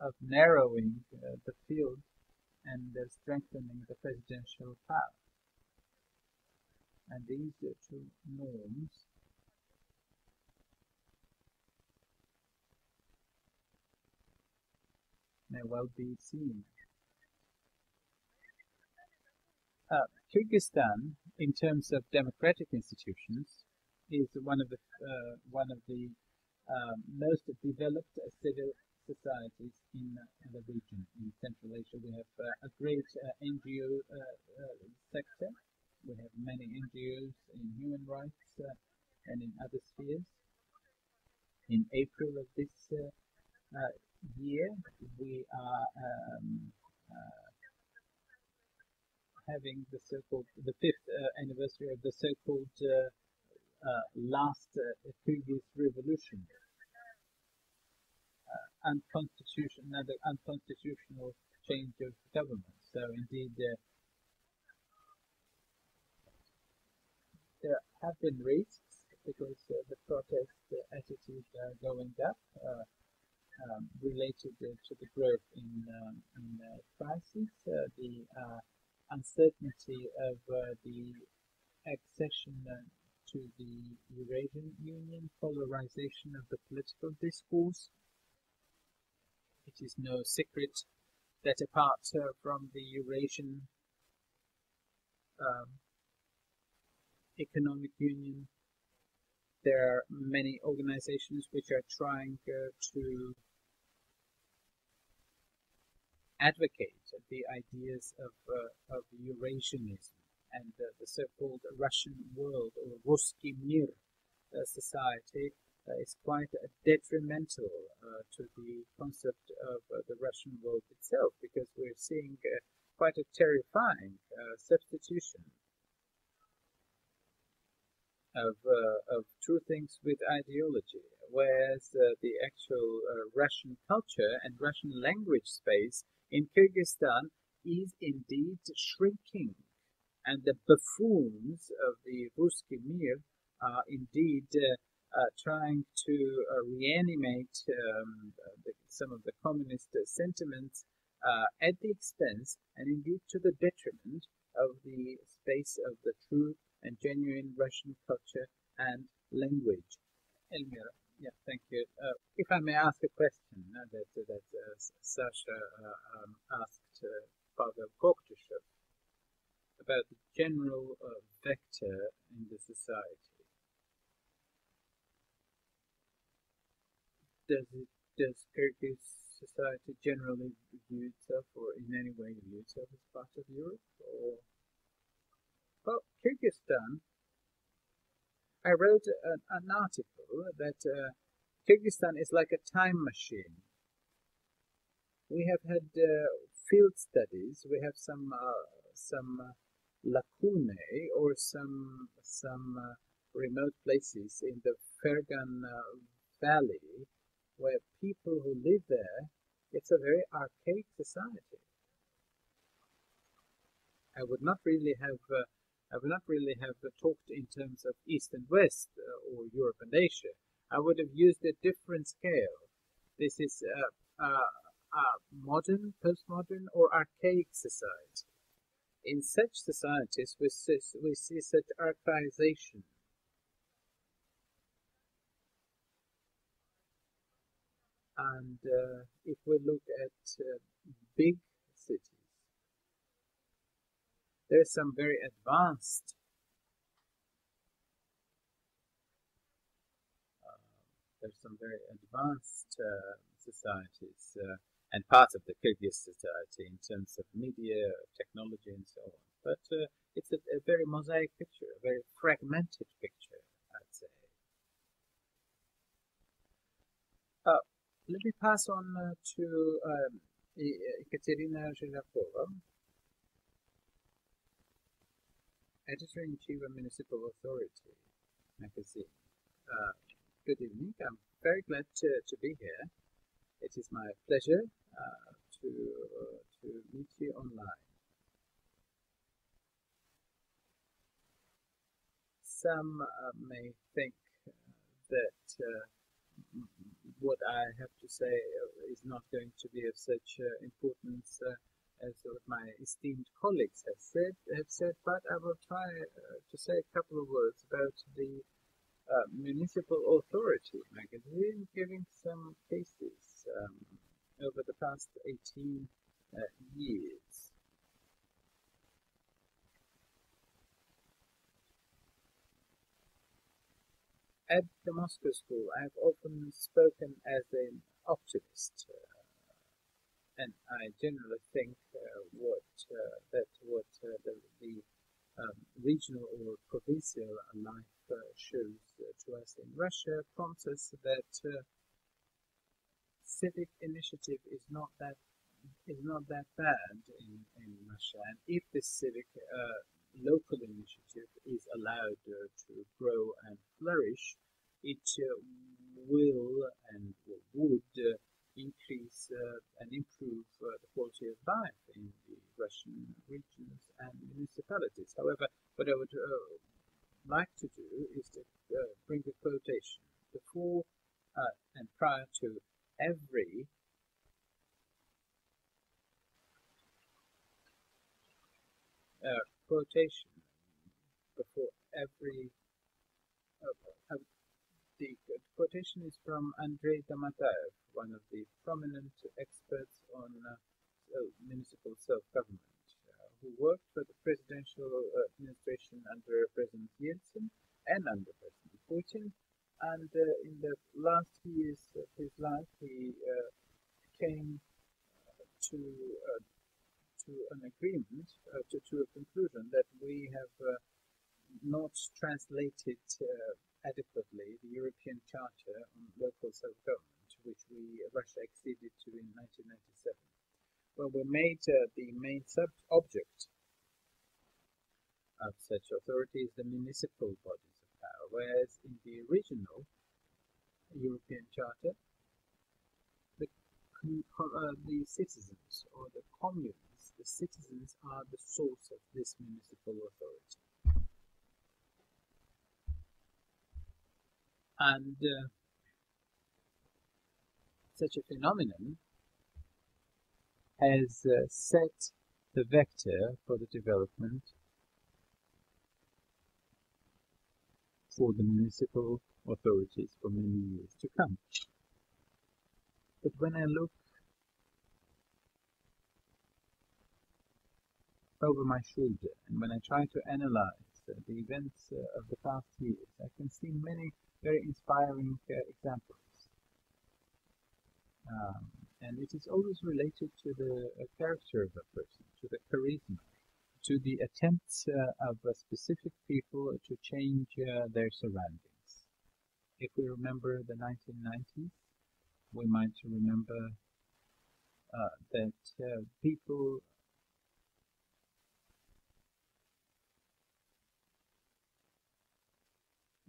of narrowing uh, the field and uh, strengthening the presidential power. And these two norms may well be seen. Uh, Kyrgyzstan, in terms of democratic institutions, is one of the uh, one of the uh, most developed civil societies in the region. In Central Asia, we have uh, a great uh, NGO uh, sector. We have many NGOs in human rights and in other spheres. In April of this year, we are um, uh, having the so-called the fifth uh, anniversary of the so-called uh, last Kyrgyz revolution unconstitutional, another unconstitutional change of government. So indeed, uh, there have been risks because uh, the protest uh, attitudes are going up uh, um, related uh, to the growth in, um, in uh, prices, the uncertainty of the accession to the Eurasian Union, polarization of the political discourse, it is no secret that apart uh, from the Eurasian um, Economic Union, there are many organizations which are trying uh, to advocate the ideas of, uh, of Eurasianism and uh, the so-called Russian world or Ruski Mir uh, society is quite detrimental uh, to the concept of uh, the Russian world itself because we're seeing quite a terrifying substitution of, uh, of true things with ideology, whereas uh, the actual uh, Russian culture and Russian language space in Kyrgyzstan is indeed shrinking. And the buffoons of the Ruski Mir are indeed uh, trying to uh, reanimate um, the, some of the communist sentiments uh, at the expense and indeed to the detriment of the space of the true and genuine Russian culture and language. Elmira, yeah, thank you. Uh, if I may ask a question uh, that, that uh, Sasha um, asked Pavel Koktushev about the general vector in the society. Does it does Kyrgyz society generally view itself or in any way view itself as part of Europe or? Well Kyrgyzstan I wrote an, an article that uh, Kyrgyzstan is like a time machine. We have had uh, field studies. We have some uh, some uh, lacunae or some some uh, remote places in the Fergan uh, Valley where people who live there, it's a very archaic society. I would not really have uh, I would not really have uh, talked in terms of East and West uh, or Europe and Asia. I would have used a different scale. This is a, modern, postmodern, or archaic society. In such societies, we see, we see such archaization And uh, if we look at uh, big cities, there's some very advanced uh, there's some very advanced uh, societies uh, and parts of the Kyrgyz society in terms of media, technology, and so on. But uh, it's a, a, very mosaic picture, a very fragmented picture, I'd say. Uh, let me pass on uh, to um, Ekaterina Zhizhakova, Editor-in-Chief of Municipal Authority magazine. Uh, good evening. I'm very glad to, to be here. It is my pleasure uh, to, uh, to meet you online. Some uh, may think that uh, what I have to say is not going to be of such uh, importance uh, as what my esteemed colleagues have said, have said, but I will try to say a couple of words about the uh, Municipal Authority magazine, giving some cases um, over the past 18 uh, years. At the Moscow School, I have often spoken as an optimist, uh, and I generally think uh, what uh, that what uh, the, the um, regional or provincial life uh, shows uh, to us in Russia prompts us that civic initiative is not that is not that bad in, in Russia, and if this civic local initiative is allowed to grow and flourish, it will and would increase uh, and improve uh, the quality of life in the Russian regions and municipalities. However, what I would uh, like to do is to uh, bring a quotation before uh, and prior to every uh, quotation before every uh, the quotation is from Andrei Damataev, one of the prominent experts on uh, municipal self-government who worked for the presidential uh, administration under President Yeltsin and under President Putin. And uh, in the last years of his life, he uh, came to to an agreement, to, to a conclusion that we have not translated adequately the European Charter on Local Self-Government, which we Russia acceded to in 1997 when we made uh, the main object of such authorities the municipal bodies of power, whereas in the original European Charter, the, uh, the citizens or the communes, the citizens are the source of this municipal authority. And uh, such a phenomenon has uh, set the vector for the development for the municipal authorities for many years to come. But when I look over my shoulder and when I try to analyze uh, the events uh, of the past years, I can see many very inspiring uh, examples. Um, and it is always related to the uh, character of a person, to the charisma, to the attempts uh, of a specific people to change uh, their surroundings. If we remember the 1990s, we might remember that people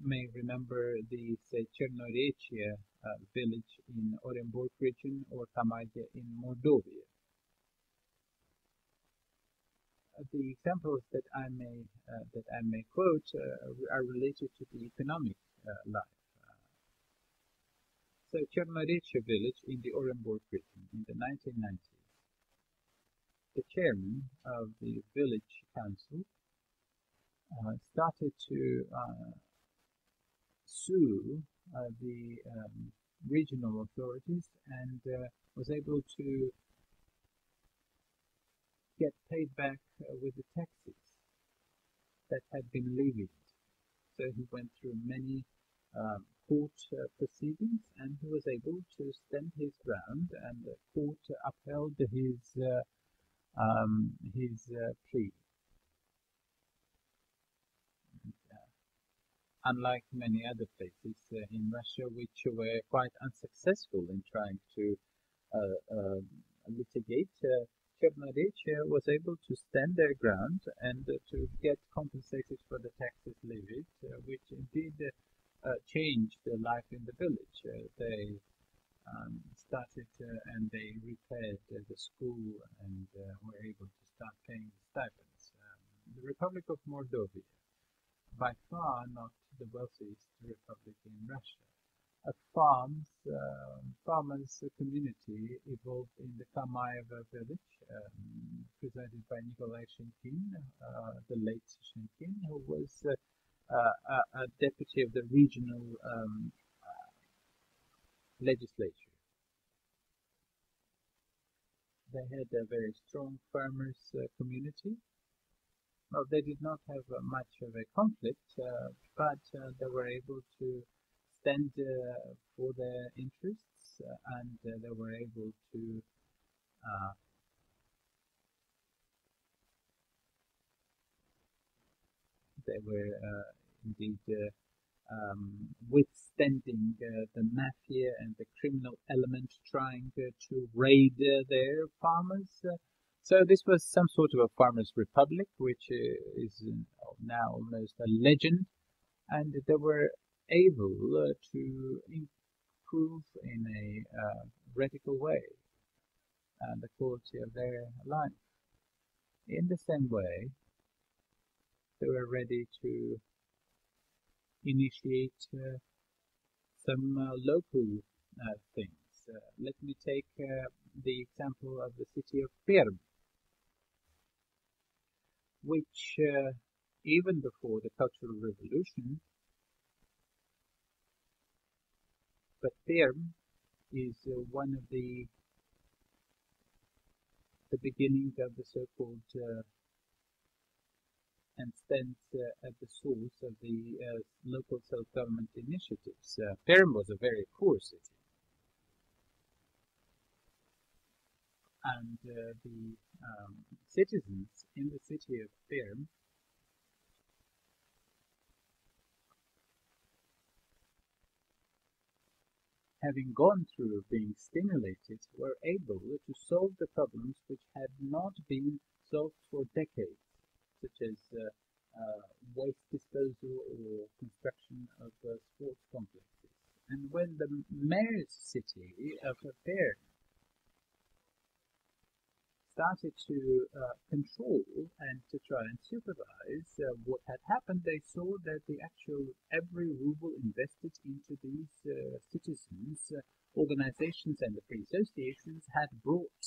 may remember the Chernorechye uh, village in Orenburg region or Kamarge in Mordovia. Uh, the examples that I may uh, that I may quote uh, are related to the economic uh, life. so Chernorechye village in the Orenburg region in the 1990s. The chairman of the village council started to sue uh, the um, regional authorities and uh, was able to get paid back uh, with the taxes that had been levied. So he went through many um, court uh, proceedings and he was able to stand his ground and the court upheld his uh, um, his uh, plea. Unlike many other places uh, in Russia, which were quite unsuccessful in trying to uh, um, litigate, uh, was able to stand their ground and to get compensated for the taxes levied, which indeed changed the life in the village. they um, started uh, and they repaired uh, the school and uh, were able to start paying the stipends. Um, the Republic of Mordovia, by far not the wealthiest republic in Russia, a farms, uh, farmers community evolved in the Kamaeva village, um, presided by Nikolai Shenkin, uh, the late Shenkin, who was uh, a, a, deputy of the regional um, legislature. They had a very strong farmers uh, community. Well, they did not have uh, much of a conflict, uh, but uh, they were able to stand uh, for their interests uh, and they were able to they were indeed um, withstanding uh, the mafia and the criminal element trying uh, to raid uh, their farmers. So this was some sort of a farmers' republic, which is now almost a legend, and they were able to improve in a uh, radical way uh, the quality of their life. In the same way, they were ready to initiate uh, some uh, local uh, things. let me take the example of the city of Perm, which even before the Cultural Revolution, but Perm is uh, one of the the beginning of the so-called uh, and stands uh, at the source of the uh, local self-government initiatives. Uh, Perm was a very poor city. And uh, the um, citizens in the city of Perm having gone through being stimulated, were able to solve the problems which had not been solved for decades such as uh, uh, waste disposal or construction of uh, sports complexes. And when the mayor's city of Perm started to uh, control and to try and supervise uh, what had happened, they saw that the actual every ruble invested into these uh, citizens, organizations, and the free associations had brought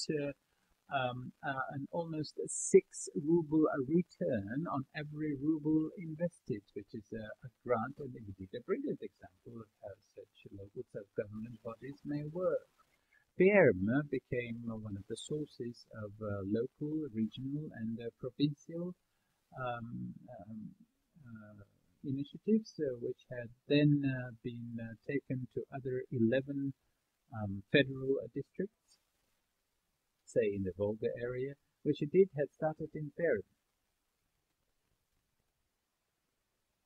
um, uh, an almost six ruble return on every ruble invested, which is a, a grant and indeed a brilliant example of how such local self-government bodies may work. Perm became one of the sources of uh, local, regional, and uh, provincial um, um, uh, initiatives, uh, which had then uh, been taken to other 11 um, federal districts say in the Volga area, which indeed had started in Perm.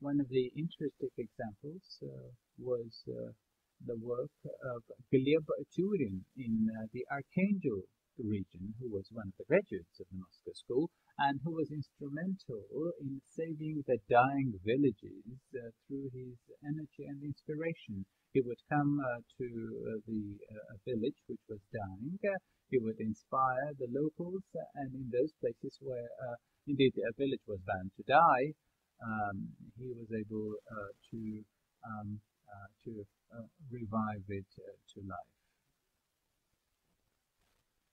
One of the interesting examples uh, was uh, the work of Gleb Tyurin in uh, the Archangel region, who was one of the graduates of the Moscow School and who was instrumental in saving the dying villages uh, through his energy and inspiration. He would come uh, to uh, the uh, village which was dying, he would inspire the locals, and in those places where uh, indeed a village was bound to die, um, he was able uh, to um, to revive it to life.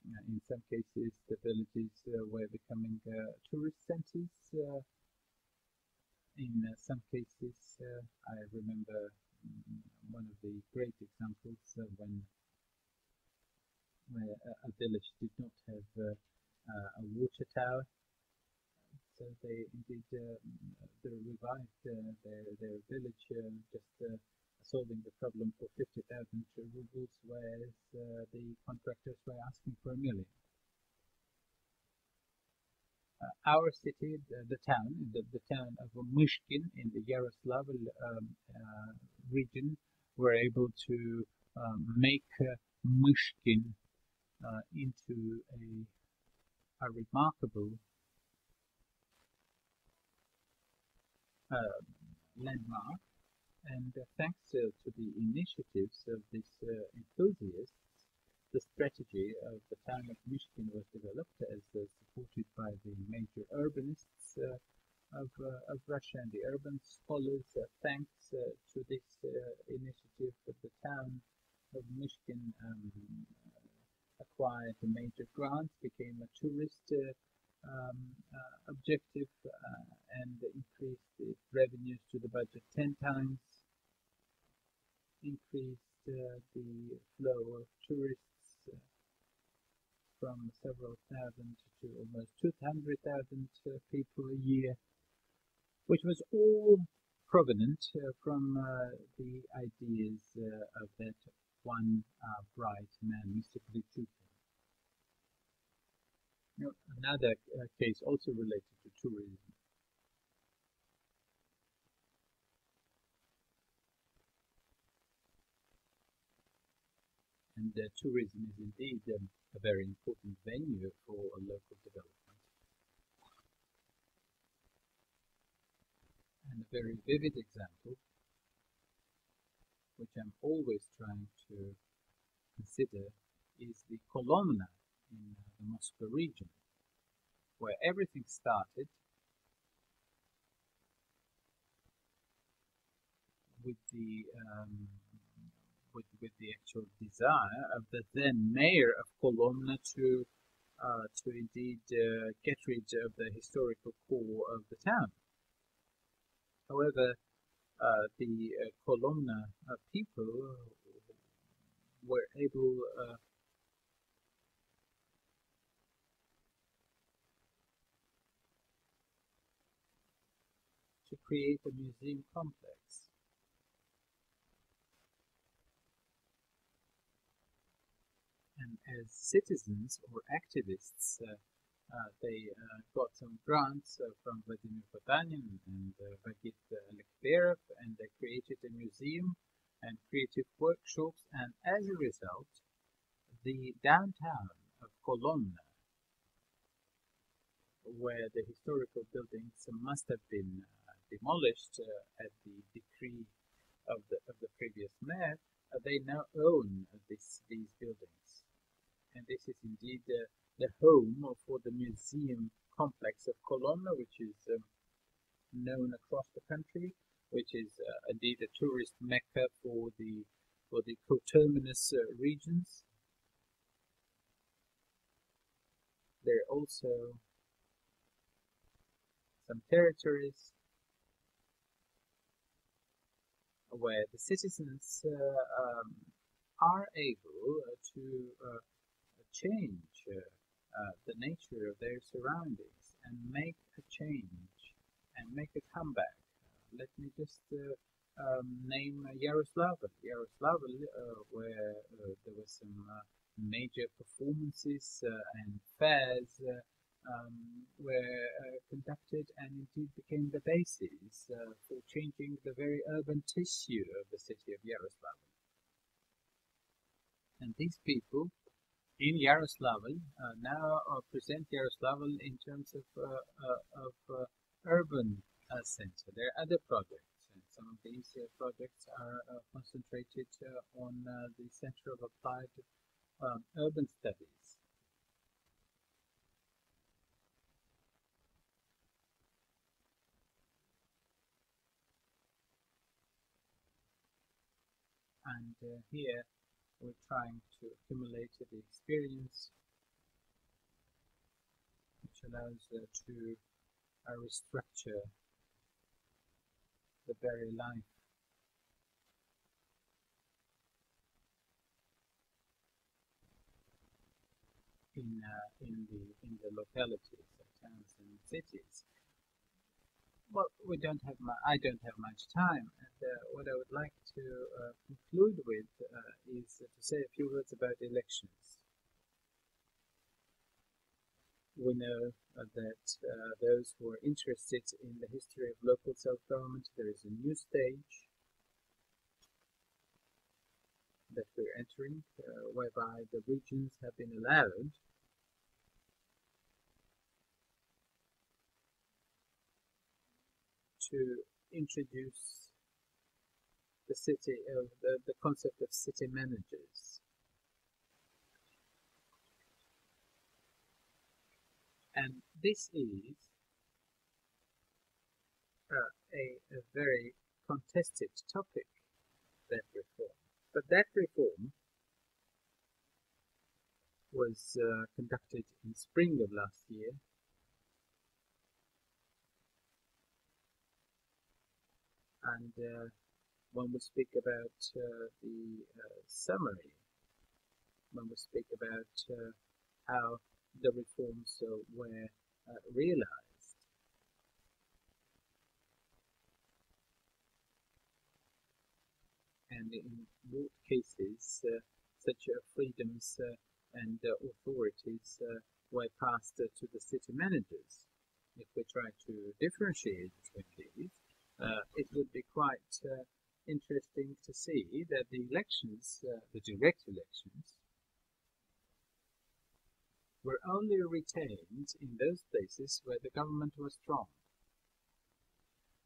Uh, in some cases, the villages uh, were becoming uh, tourist centers. in some cases, I remember mm, one of the great examples when where a, a village did not have uh, uh, a water tower. So they indeed uh, they revived their, their village just solving the problem for 50,000 rubles, whereas the contractors were asking for a million. Uh, our city, the, the town, the, the, town of Myshkin in the Yaroslavl um, uh, region, were able to um, make uh, Myshkin uh, into a, a remarkable uh, landmark And uh, thanks uh, to the initiatives of these uh, enthusiasts, the strategy of the town of Myshkin was developed as uh, supported by the major urbanists uh, of, uh, of Russia and the urban scholars. thanks to this initiative, the town of Myshkin um, acquired the major grants, became a tourist um, uh, objective uh, and increased its revenues to the budget 10 times, increased uh, the flow of tourists from several thousand to almost 200,000 people a year, which was all provenant uh, from uh, the ideas uh, of that one bright man, Mr. Glichukin another uh, case also related to tourism. And uh, tourism is indeed um, a very important venue for local development. And a very vivid example, which I'm always trying to consider, is the Kolomna in uh, the Moscow region, where everything started with the um, with, with the actual desire of the then mayor of Kolomna to uh, to indeed uh, get rid of the historical core of the town. However, uh, the uh, Kolomna uh, people were able create a museum complex. And as citizens or activists, uh, uh, they uh, got some grants uh, from Vladimir Potanin and uh, Vagit Alekperov, and they created a museum and creative workshops. And as a result, the downtown of Kolomna, where the historical buildings must have been demolished uh, at the decree of the of the previous mayor, uh, they now own this, these buildings, and this is indeed the home for the museum complex of Kolomna, which is um, known across the country, which is uh, indeed a tourist mecca for the for the coterminous uh, regions. There are also some territories where the citizens uh, um, are able to uh, change uh, the nature of their surroundings and make a change and make a comeback. let me just um, name Yaroslavl. Yaroslavl, where there were some major performances and fairs um, were uh, conducted and indeed became the basis uh, for changing the very urban tissue of the city of Yaroslavl. And these people in Yaroslavl uh, now uh, present Yaroslavl in terms of, uh, uh, of urban center. There are other projects, and some of these projects are concentrated on the Center of Applied um, Urban Studies. And uh, here we're trying to accumulate the experience which allows uh, to uh, restructure the very life. In uh, in the in the localities, the towns and cities well, we don't have I don't have much time, and uh, what I would like to uh, conclude with uh, is to say a few words about elections. We know uh, that uh, those who are interested in the history of local self-government, there is a new stage that we're entering, uh, whereby the regions have been allowed to introduce the city of the, the concept of city managers. And this is uh, a, a very contested topic, that reform. But that reform was uh, conducted in spring of last year and uh, when we speak about uh, the uh, summary, when we speak about uh, how the reforms were uh, realized, and in both cases, such freedoms and authorities were passed to the city managers. If we try to differentiate between these, it would be quite uh, interesting to see that the elections, uh, the direct elections, were only retained in those places where the government was strong,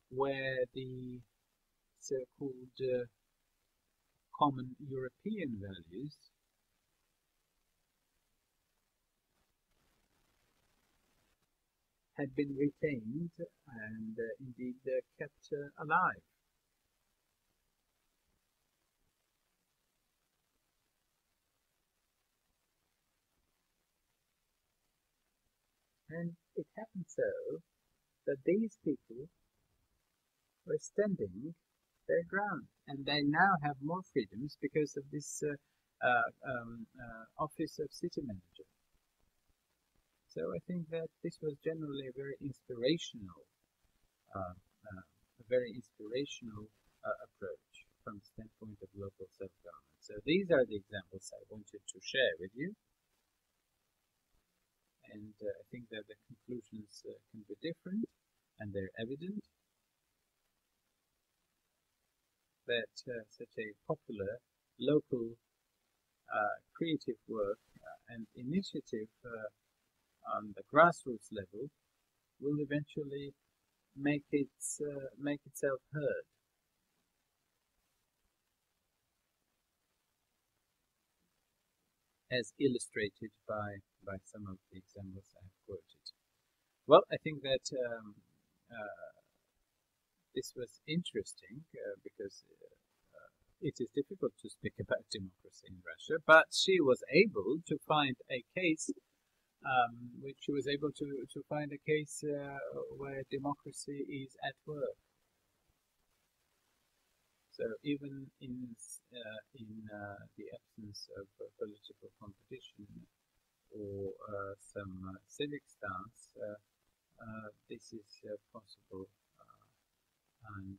where the so-called uh, common European values had been retained and uh, indeed uh, kept uh, alive. And it happened so that these people were standing their ground and they now have more freedoms because of this uh, uh, um, uh, office of city manager. So I think that this was generally a very inspirational, uh, uh, a very inspirational uh, approach from the standpoint of local self-government. So these are the examples I wanted to share with you. And uh, I think that the conclusions uh, can be different and they're evident that uh, such a popular local creative work and initiative on the grassroots level will eventually make it uh, make itself heard. As illustrated by by some of the examples I have quoted. Well, I think that um, uh, this was interesting uh, because uh, it is difficult to speak about democracy in Russia, but she was able to find a case um, which was able to, to find a case uh, where democracy is at work. So even in uh, in uh, the absence of political competition or uh, some uh, civic stance, uh, this is possible and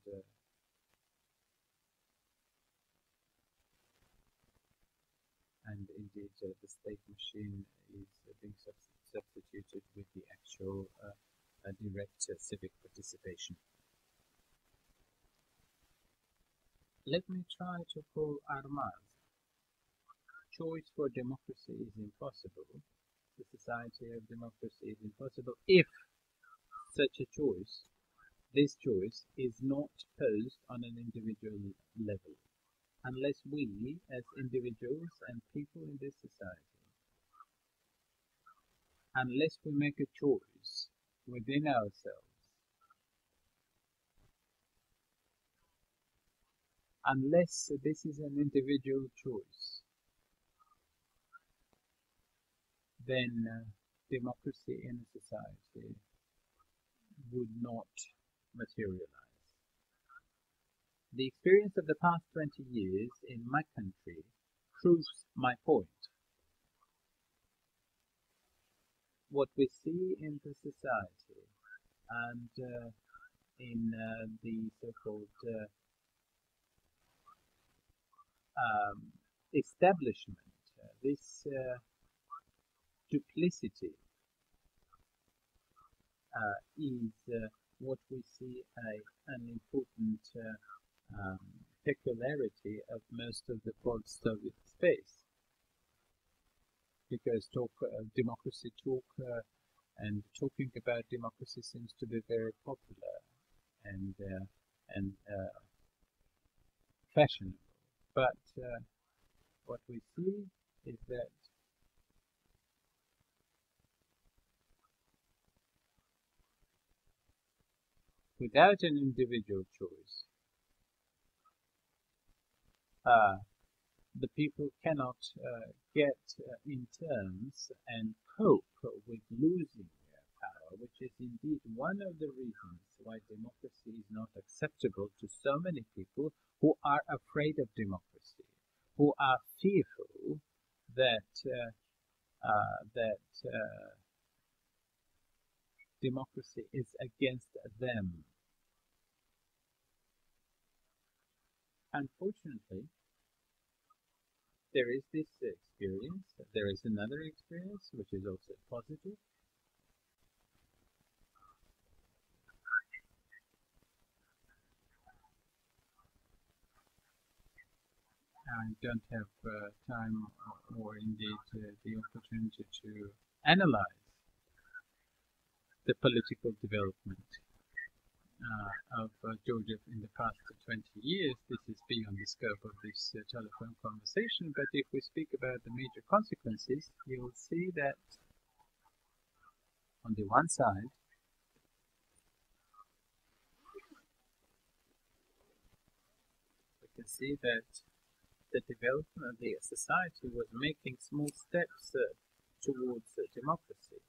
and uh, the state machine is uh, being substituted with the actual uh, direct civic participation. Let me try to call Armaz. Choice for democracy is impossible. The society of democracy is impossible if such a choice, this choice, is not posed on an individual level unless we, as individuals and people in this society, unless we make a choice within ourselves, unless this is an individual choice, then uh, democracy in a society would not materialize. The experience of the past 20 years in my country proves my point. What we see in the society and uh, in uh, the so-called uh, um, establishment, uh, this uh, duplicity uh, is what we see a, an important um, peculiarity of most of the post-Soviet space. Because talk uh, democracy talk uh, and talking about democracy seems to be very popular and uh, and uh, fashionable. But uh, what we see is that without an individual choice, the people cannot uh, get uh, in terms and cope with losing their power, which is indeed one of the reasons why democracy is not acceptable to so many people who are afraid of democracy, who are fearful that uh, uh that uh, democracy is against them. Unfortunately, there is this experience, there is another experience which is also positive. I don't have uh, time or indeed uh, the opportunity to analyze the political development uh, of uh, Georgia in the past 20 years. This is beyond the scope of this uh, telephone conversation, but if we speak about the major consequences, you will see that on the one side, we can see that the development of the society was making small steps uh, towards uh, democracy.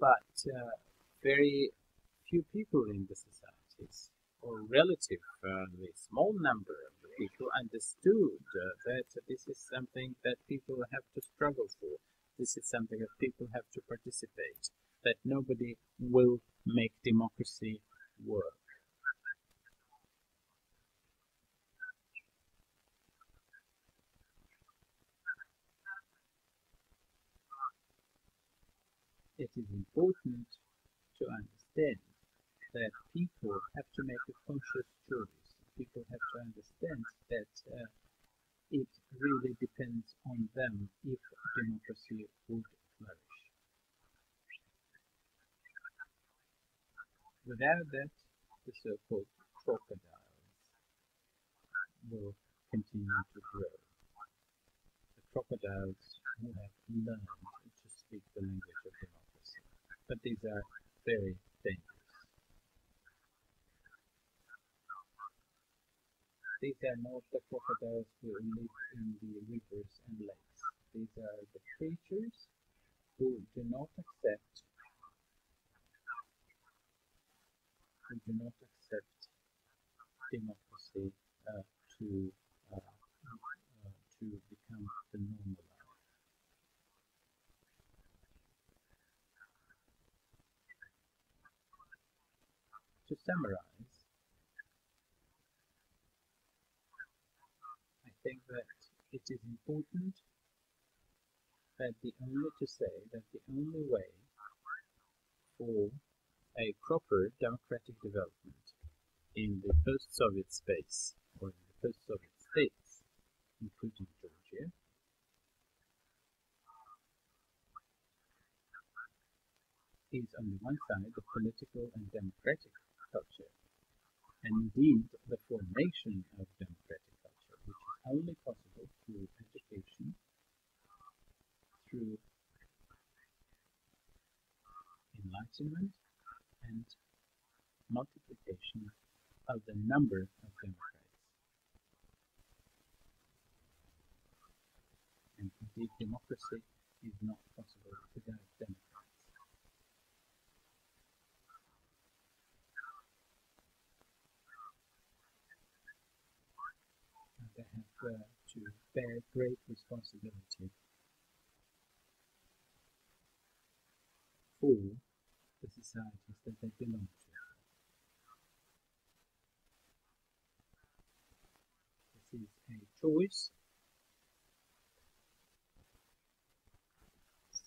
But uh, very few people in the societies, or relatively small number of people, understood uh, that this is something that people have to struggle for. This is something that people have to participate. That nobody will make democracy work. It is important to understand that people have to make a conscious choice. People have to understand that uh, it really depends on them if democracy would flourish. Without that, the so-called crocodiles will continue to grow. The crocodiles who have learned to speak the language of democracy but these are very dangerous. These are not the crocodiles who live in the rivers and lakes. These are the creatures who do not accept who do not accept democracy uh, to uh, uh, to become the normal to summarize, I think that it is important that the only to say that the only way for a proper democratic development in the post-Soviet space or in the post-Soviet states, including Georgia, is on the one side the political and democratic culture, and indeed the formation of democratic culture, which is only possible through education, through enlightenment, and multiplication of the number of democrats. And indeed, democracy is not possible without democracy. have uh, to bear great responsibility for the societies that they belong to. This is a choice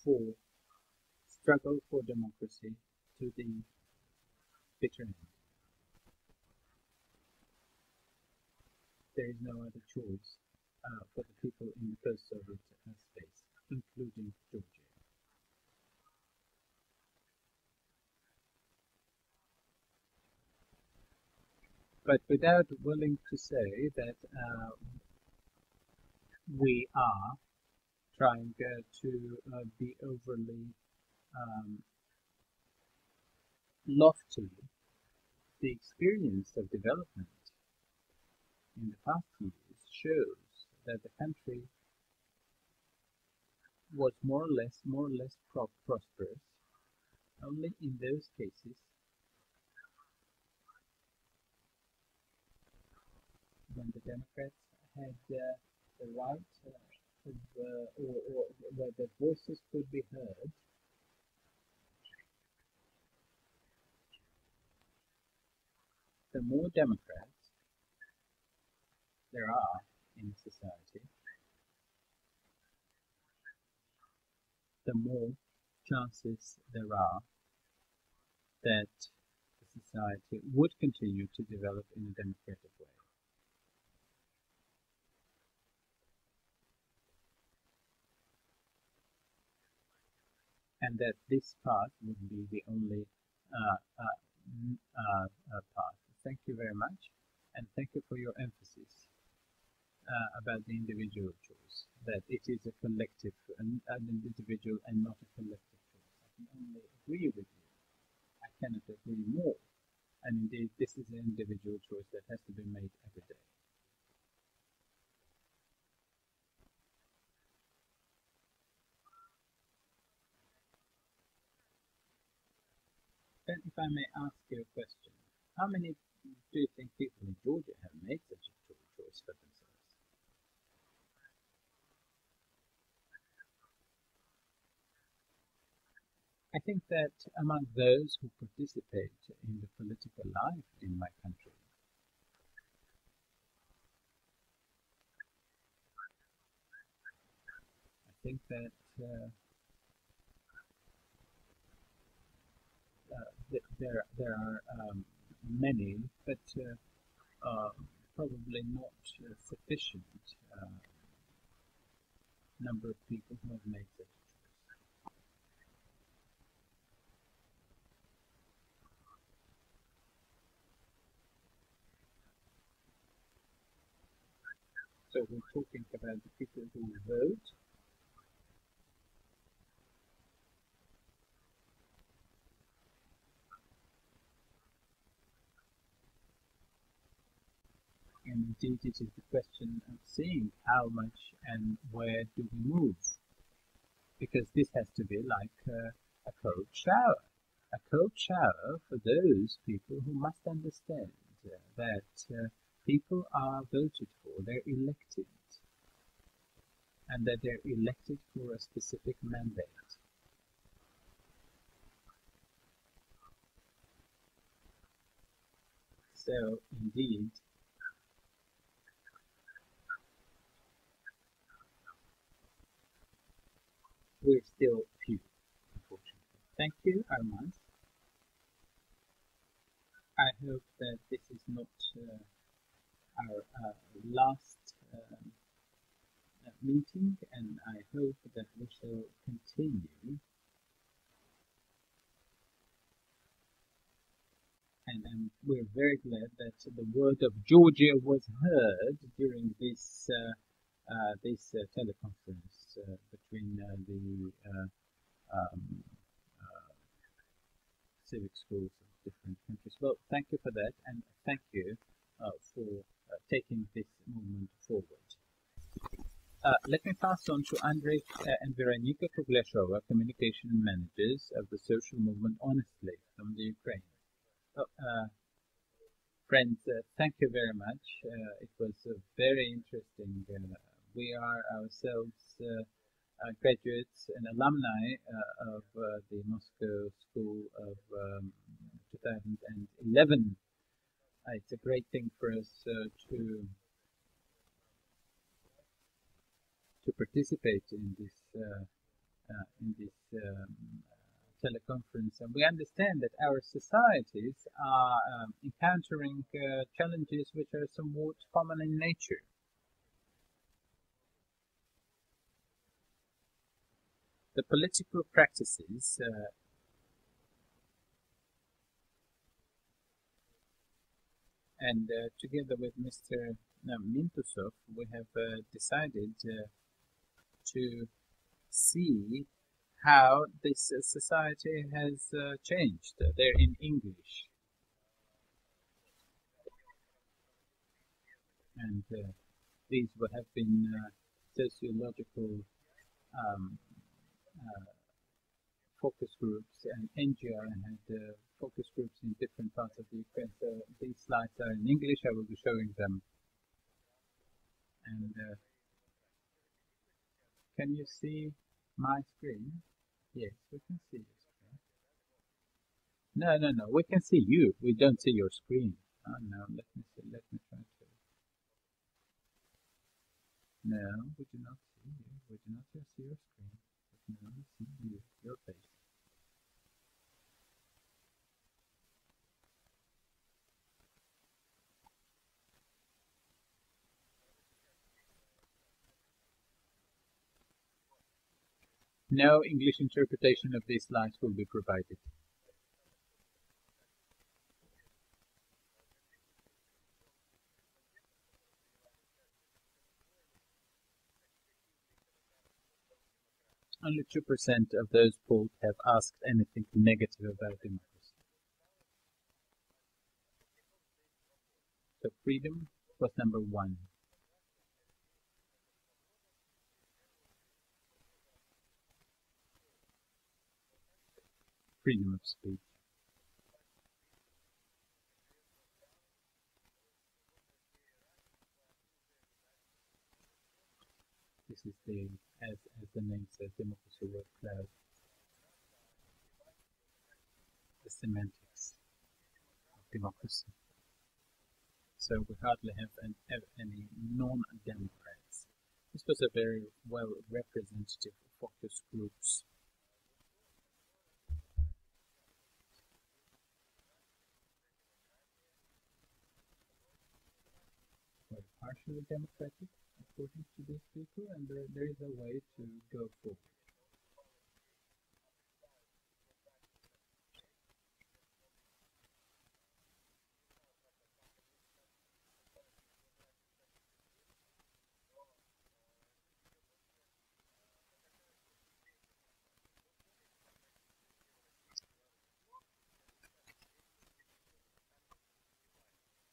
for struggle for democracy to the bitter end. there is no other choice uh, for the people in the post-Soviet uh, space, including Georgia. but without willing to say that uh, we are trying uh, to uh, be overly um, lofty. The experience of development in the past years shows that the country was more or less more or less pro prosperous. Only in those cases when the Democrats had uh, the right uh, of, uh, or, or where their voices could be heard the more Democrats there are in society, the more chances there are that the society would continue to develop in a democratic way. And that this path would be the only uh, uh, uh, uh path. Thank you very much, and thank you for your emphasis uh, about the individual choice, that it is a collective, an, an individual and not a collective choice. I can only agree with you. I cannot agree more. And indeed, this is an individual choice that has to be made every day. Then if I may ask you a question, how many do you think people in Georgia have made such a choice for themselves? I think that among those who participate in the political life in my country, I think that uh, uh, th there there are um, many, but uh, uh, probably not uh, sufficient number of people who have made such So we're talking about the people who vote. And indeed it is the question of seeing how much and where do we move. Because this has to be like a, a cold shower. A cold shower for those people who must understand uh, that uh, people are voted for they're elected and that they're elected for a specific mandate so indeed we're still few, unfortunately. Thank you, Armand. I hope that this is not uh, our uh, last um, uh, meeting, and I hope that we shall continue. And um, we're very glad that the word of Georgia was heard during this uh, uh, this uh, teleconference uh, between the um, civic schools of different countries. Well, thank you for that, and thank you for taking this movement forward. Uh, let me pass on to Andrei uh, and Veronika Krugleshova, communication managers of the social movement Honestly from the Ukraine. Oh, uh, friends, thank you very much. it was a very interesting we are ourselves uh, uh, graduates and alumni uh, of the Moscow School of um, 2011. It's a great thing for us to to participate in this in this um, teleconference, and we understand that our societies are um, encountering uh, challenges which are somewhat common in nature. the political practices And uh, together with Mr. Mintusov, we have uh, decided uh, to see how this uh, society has uh, changed. They're in English. And uh, these would have been sociological um, focus groups and NGO had uh, focus groups in different parts of the Ukraine. So these slides are in English. I will be showing them. And uh, can you see my screen? Yes, we can see your screen. No, no, no. We can see you. We don't see your screen. Oh no. Let me see. Let me try to. No, we do not see you. We do not see your screen. Can only see you, your face. No English interpretation of these slides will be provided. Only 2% of those polled have asked anything negative about democracy. So freedom was number one. freedom of speech. This is the, as, the name says, democracy word cloud. The semantics of democracy. So we hardly have, an, have any non-democrats. This was a very well representative focus groups partially democratic according to these people and there, is a way to go forward.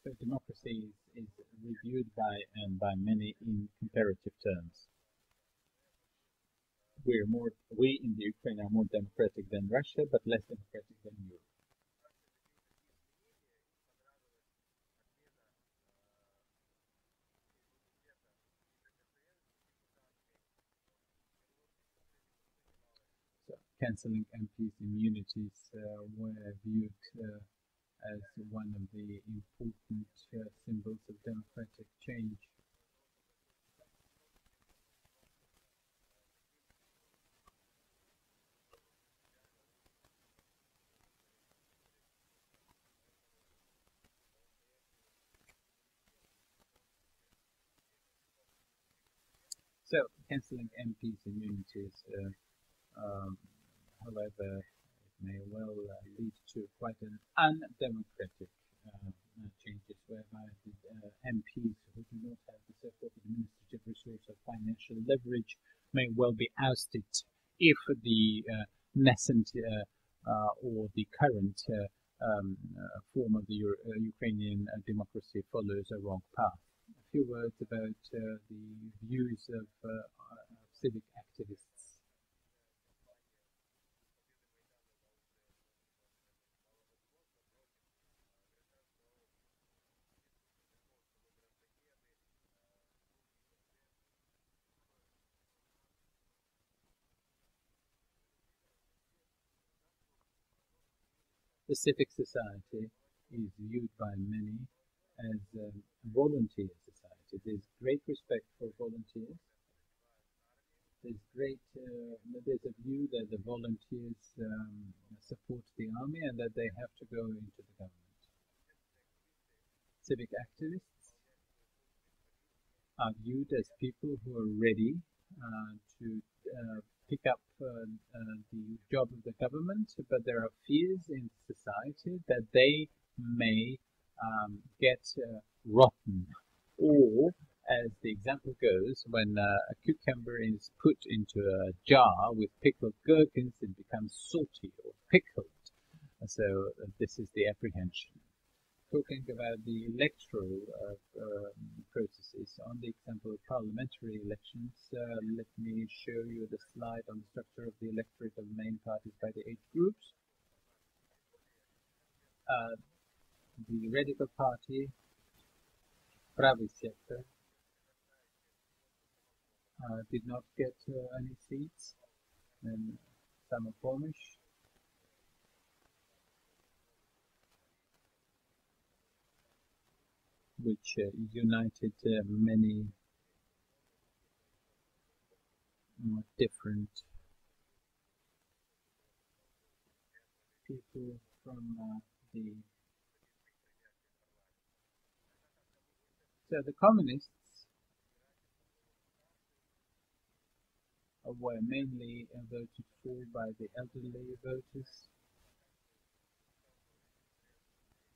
So is, is reviewed by and by many in comparative terms. We're more we in the Ukraine are more democratic than Russia, but less democratic than Europe. Cancelling MPs' immunities uh, were viewed uh, as one of the important uh, symbols of democratic change. So, cancelling MPs' immunities, uh, um, however, may well uh, lead to quite an undemocratic uh, uh, changes whereby the MPs who do not have the support administrative resource or financial leverage may well be ousted if the nascent or the current um, uh, form of the Euro uh, Ukrainian uh, democracy follows a wrong path. A few words about the views of civic activists The civic society is viewed by many as a volunteer society. There's great respect for volunteers. There's great, uh, there's a view that the volunteers um, support the army and that they have to go into the government. Civic activists are viewed as people who are ready uh, to uh, pick up uh, uh, the job of the government, but there are fears in society that they may um, get uh, rotten. Or, as the example goes, when uh, a cucumber is put into a jar with pickled gherkins, it becomes salty or pickled. So uh, this is the apprehension. Talking about the electoral uh, um, processes, on the example of parliamentary elections, uh, let me show you the slide on the structure of the electorate of main parties by the age groups. Uh, the Radical Party, Pravi Sector, uh, did not get uh, any seats, and Samopomich which uh, united uh, many uh, different people from uh, the so the communists were mainly voted for by the elderly voters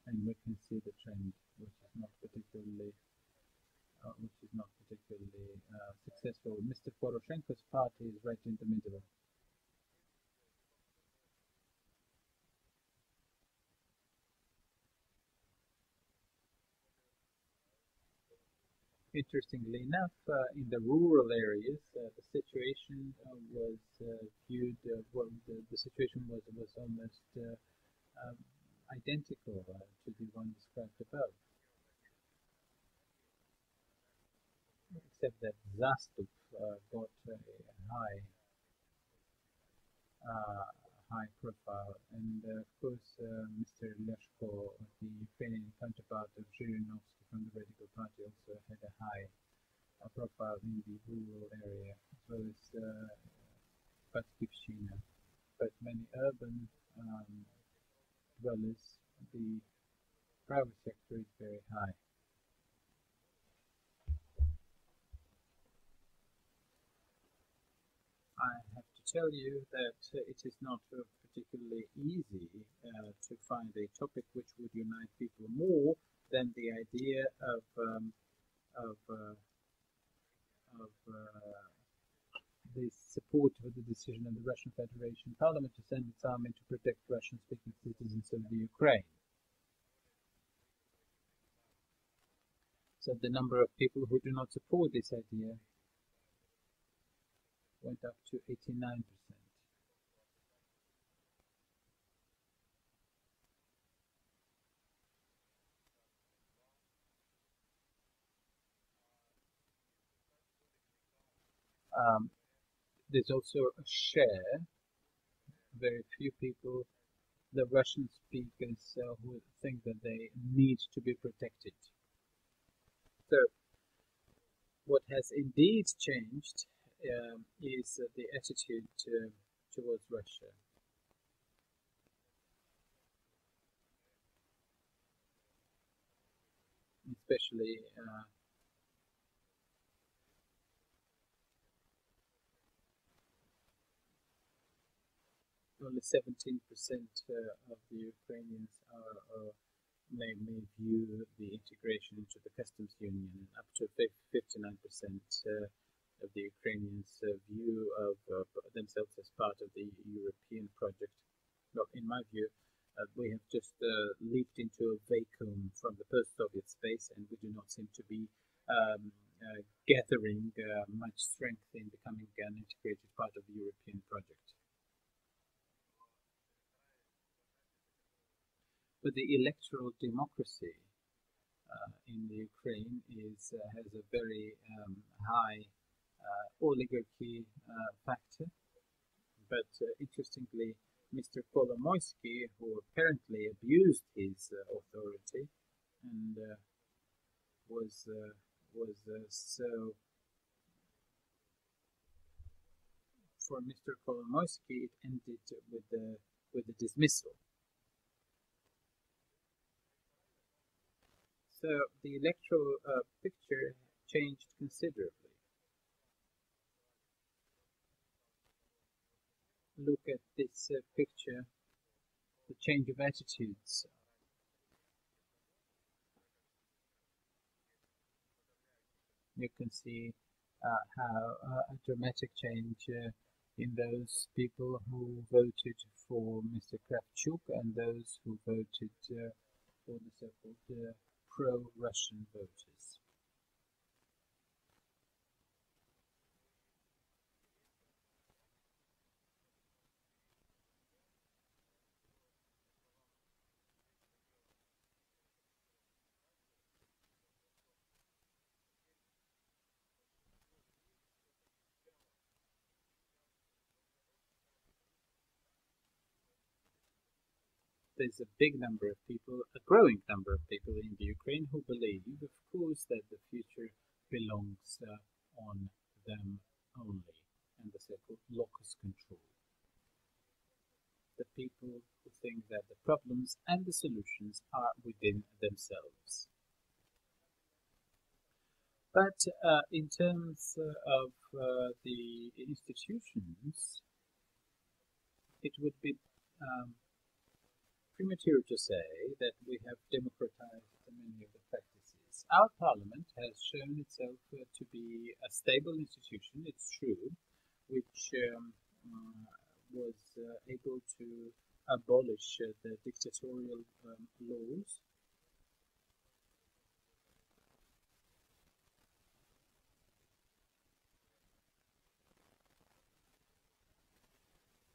and we can see the trend which is not particularly uh, which is not particularly uh, successful. Mr. Poroshenko's party is right in the middle. Interestingly enough, uh, in the rural areas, uh, the situation uh, was uh, viewed, well, the, the, situation was, was almost um, identical to the one described above. Except that Zastup uh, got a high uh, high profile, and uh, of course uh, Mr. Lyashko, the Ukrainian counterpart of Zhirinovsky from the Radical Party, also had a high uh, profile in the rural area, as well as uh. But many urban um, dwellers, the private sector is very high. I have to tell you that it is not particularly easy uh, to find a topic which would unite people more than the idea of um, of uh, of uh, the support for the decision of the Russian Federation Parliament to send its army to protect Russian-speaking citizens of the Ukraine. So the number of people who do not support this idea went up to 89%. Um, there's also a share, very few people, the Russian speakers uh, who think that they need to be protected. So, what has indeed changed um, is uh, the attitude to, towards Russia. Especially uh, only 17% uh, of the Ukrainians are, are may, may view the integration into the customs union, and up to 59% uh, of the Ukrainians' uh, view of uh, themselves as part of the European project. Well, in my view, uh, we have just uh, leaped into a vacuum from the post-Soviet space, and we do not seem to be um, uh, gathering uh, much strength in becoming an integrated part of the European project. But the electoral democracy in the Ukraine is has a very um, high uh, oligarchy uh, factor. But uh, interestingly, Mr. Kolomoisky, who apparently abused his authority and was was so for Mr. Kolomoisky, it ended with the with the dismissal. So the electoral uh, picture changed considerably. look at this uh, picture, the change of attitudes. You can see uh, how uh, a dramatic change uh, in those people who voted for Mr. Kravchuk and those who voted uh, for the so-called uh, pro-Russian voters. There's a big number of people, a growing number of people in the Ukraine who believe, of course, that the future belongs uh, on them only and the so-called locus control. The people who think that the problems and the solutions are within themselves. But uh, in terms uh, of uh, the institutions, it would be um, premature to say that we have democratized many of the practices. Our parliament has shown itself uh, to be a stable institution, it's true, which um, uh, was uh, able to abolish uh, the dictatorial um, laws.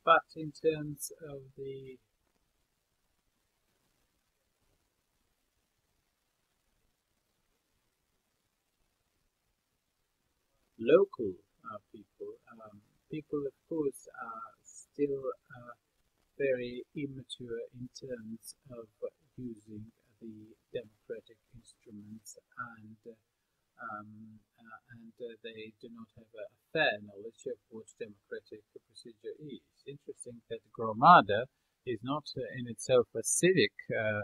But in terms of the local uh, people, um, people of course are still uh, very immature in terms of using the democratic instruments and um, uh, and uh, they do not have a fair knowledge of what democratic procedure is. Interesting that Gromada is not uh, in itself a civic uh,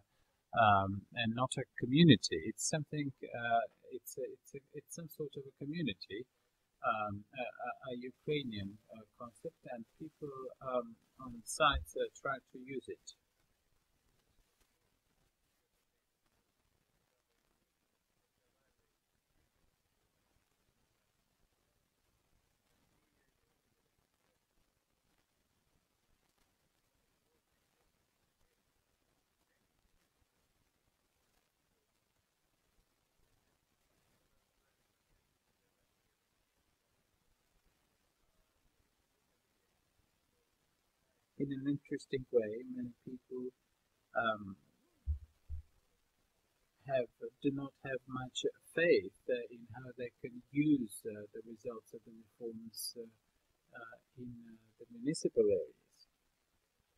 um, and not a community. It's something. it's a, it's a, it's some sort of a community um, a, a, Ukrainian uh, concept, and people um, on sites uh, try to use it. In an interesting way. Many people um, have do not have much faith uh, in how they can use uh, the results of the reforms uh, in the municipal areas.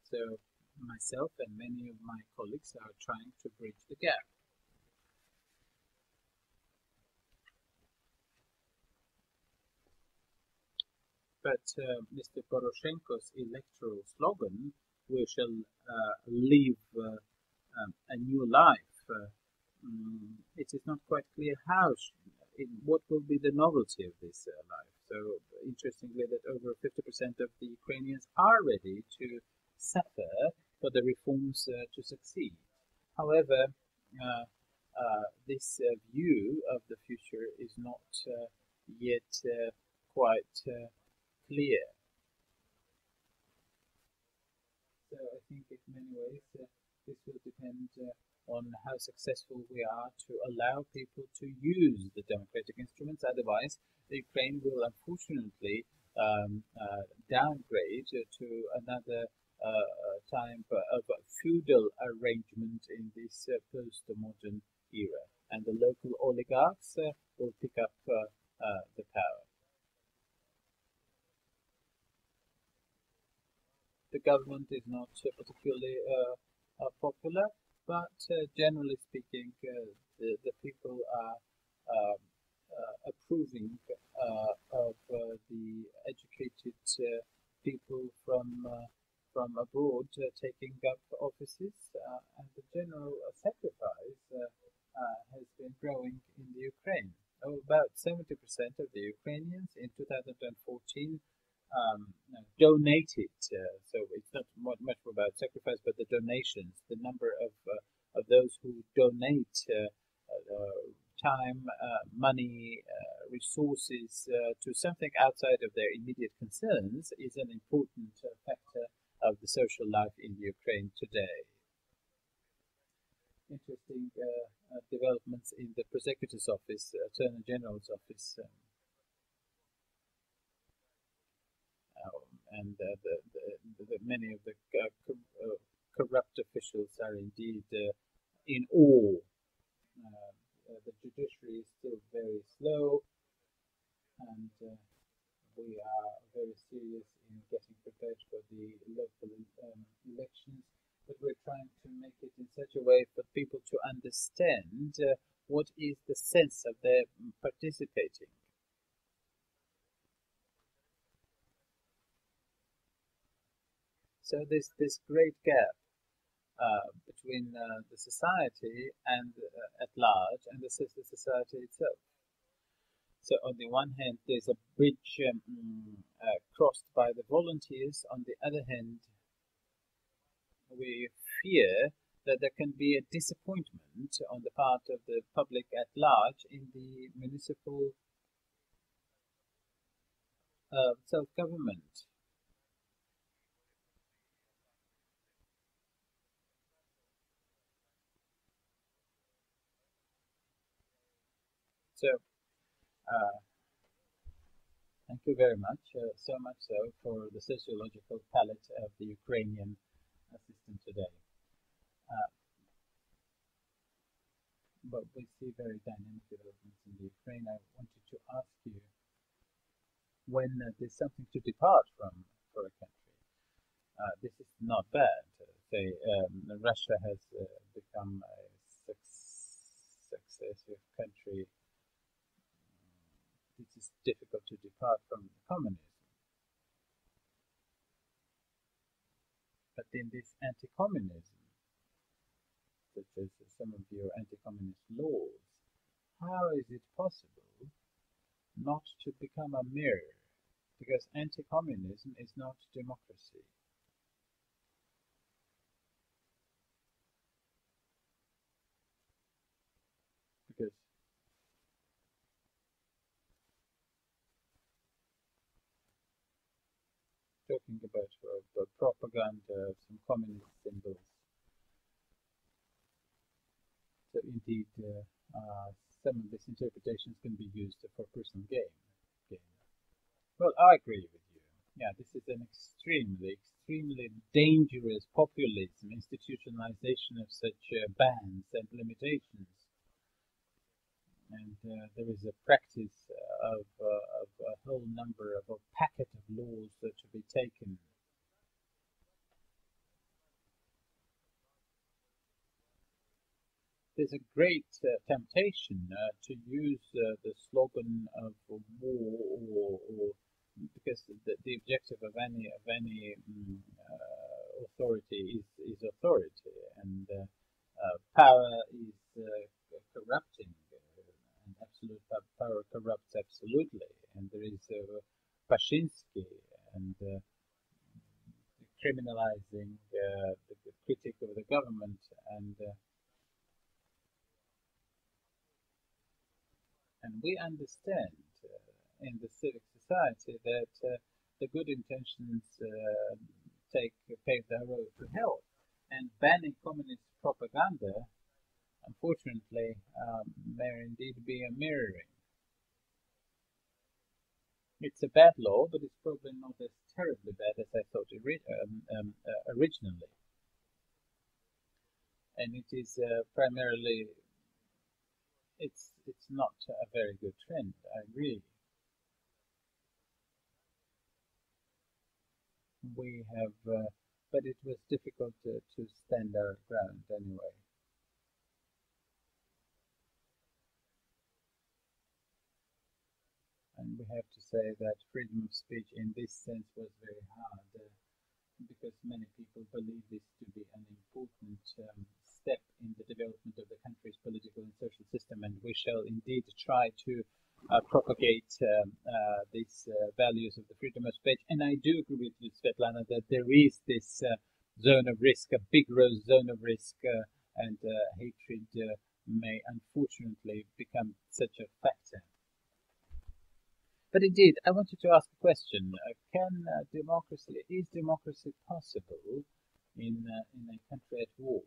So myself and many of my colleagues are trying to bridge the gap. But uh, Mr. Poroshenko's electoral slogan, we shall uh, live uh, um, a new life, um, it is not quite clear how, in, what will be the novelty of this uh, life. So interestingly that over 50% of the Ukrainians are ready to suffer for the reforms uh, to succeed. However, uh, this view of the future is not yet quite clear. So I think in many ways uh, this will depend uh, on how successful we are to allow people to use the democratic instruments. Otherwise, Ukraine will unfortunately um, uh, downgrade to another uh, time of feudal arrangement in this uh, post-modern era. And the local oligarchs uh, will pick up the power. The government is not particularly uh, uh, popular, but uh, generally speaking, uh, the, the people are um, uh, approving uh, of the educated people from from abroad taking up offices, and the general sacrifice has been growing in the Ukraine. About 70% of the Ukrainians in 2014 um, donated. So it's not much more about sacrifice, but the donations, the number of uh, of those who donate uh, uh time, uh, money, resources uh, to something outside of their immediate concerns is an important factor of the social life in Ukraine today. Interesting developments in the prosecutor's office, Attorney General's office. Um, and the, the, the, many of the corrupt officials are indeed in awe uh, the judiciary is still very slow, and uh, we are very serious in getting prepared for the local um, elections. But we're trying to make it in such a way for people to understand uh, what is the sense of their participating. So there's this great gap uh, between uh, the society and uh, at large and the society itself. So on the one hand, there's a bridge um, uh, crossed by the volunteers. On the other hand, we fear that there can be a disappointment on the part of the public at large in the municipal uh, self-government. So, uh, thank you very much, uh, so much so for the sociological palette of the Ukrainian system today. Uh, but we see very dynamic developments in the Ukraine. I wanted to ask you when uh, there's something to depart from for a country. Uh, this is not bad. To say um, Russia has uh, become a successive country it is difficult to depart from communism. But in this anti-communism, such as some of your anti-communist laws, how is it possible not to become a mirror? Because anti-communism is not democracy. Talking about uh, propaganda, some communist symbols. So indeed, uh, uh, some of these interpretations can be used for personal gain. gain. Well, I agree with you. Yeah, this is an extremely, extremely dangerous populism, institutionalization of such uh, bans and limitations and uh, there is a practice of, uh, of, a whole number of a packet of laws that to be taken. There's a great uh, temptation uh, to use uh, the slogan of war or, or because the, the, objective of any of any um, authority is, is authority and power is corrupting absolute power corrupts absolutely, and there is uh, Pashinsky and uh, criminalizing uh, the, the critic of the government and uh, and we understand uh, in the civic society that uh, the good intentions uh, take pave the road to hell. And banning communist propaganda unfortunately, um, there indeed be a mirroring. It's a bad law, but it's probably not as terribly bad as I thought um, um, uh, originally. And it is uh, primarily, it's it's not a very good trend. I agree. We have, uh, but it was difficult to, to stand our ground anyway. And we have to say that freedom of speech in this sense was very hard uh, because many people believe this to be an important um, step in the development of the country's political and social system. And we shall indeed try to uh, propagate um, uh, these uh, values of the freedom of speech. And I do agree with you, Svetlana, that there is this uh, zone of risk, a big rose zone of risk, uh, and hatred may unfortunately become such a factor. But indeed, I wanted to ask a question. Uh, can uh, democracy, is democracy possible in, uh, in a country at war?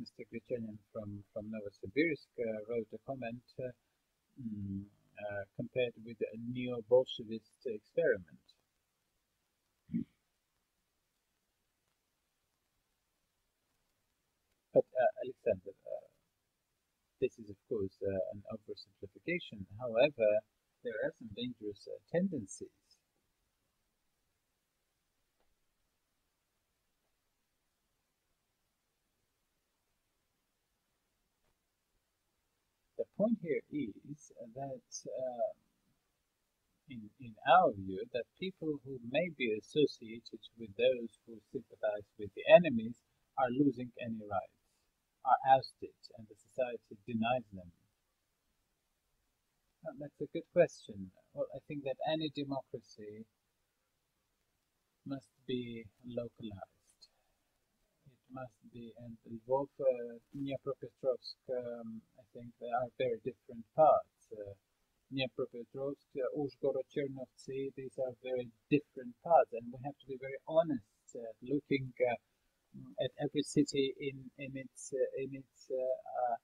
Mr. Grichenian from, from Novosibirsk uh, wrote a comment uh, mm, uh, compared with a neo-Bolshevist experiment. But Alexander, this is of course an oversimplification. However, there are some dangerous uh, tendencies. The point here is that uh, in, in our view, that people who may be associated with those who sympathize with the enemies are losing any rights, are ousted, and the society denies them That's a good question. Well, I think that any democracy must be localized. It must be, and Lvov, uh, um, I think they are very different parts. Uh, Dnipropetrovsk, Uzhgorod, Chernovtsi, these are very different parts, and we have to be very honest, uh, looking uh, at every city in in its uh, in its uh, uh,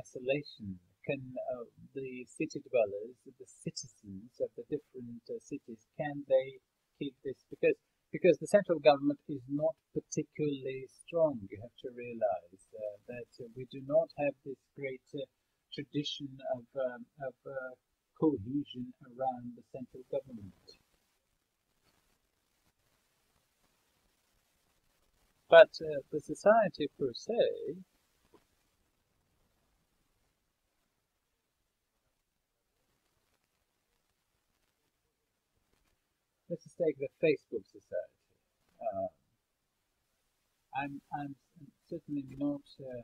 isolation can uh, the city dwellers, the citizens of the different uh, cities, can they keep this? Because because the central government is not particularly strong. You have to realize uh, that we do not have this great uh, tradition of um, of uh, cohesion around the central government. But uh, the society per se take the Facebook society. Uh, I'm I'm certainly not uh,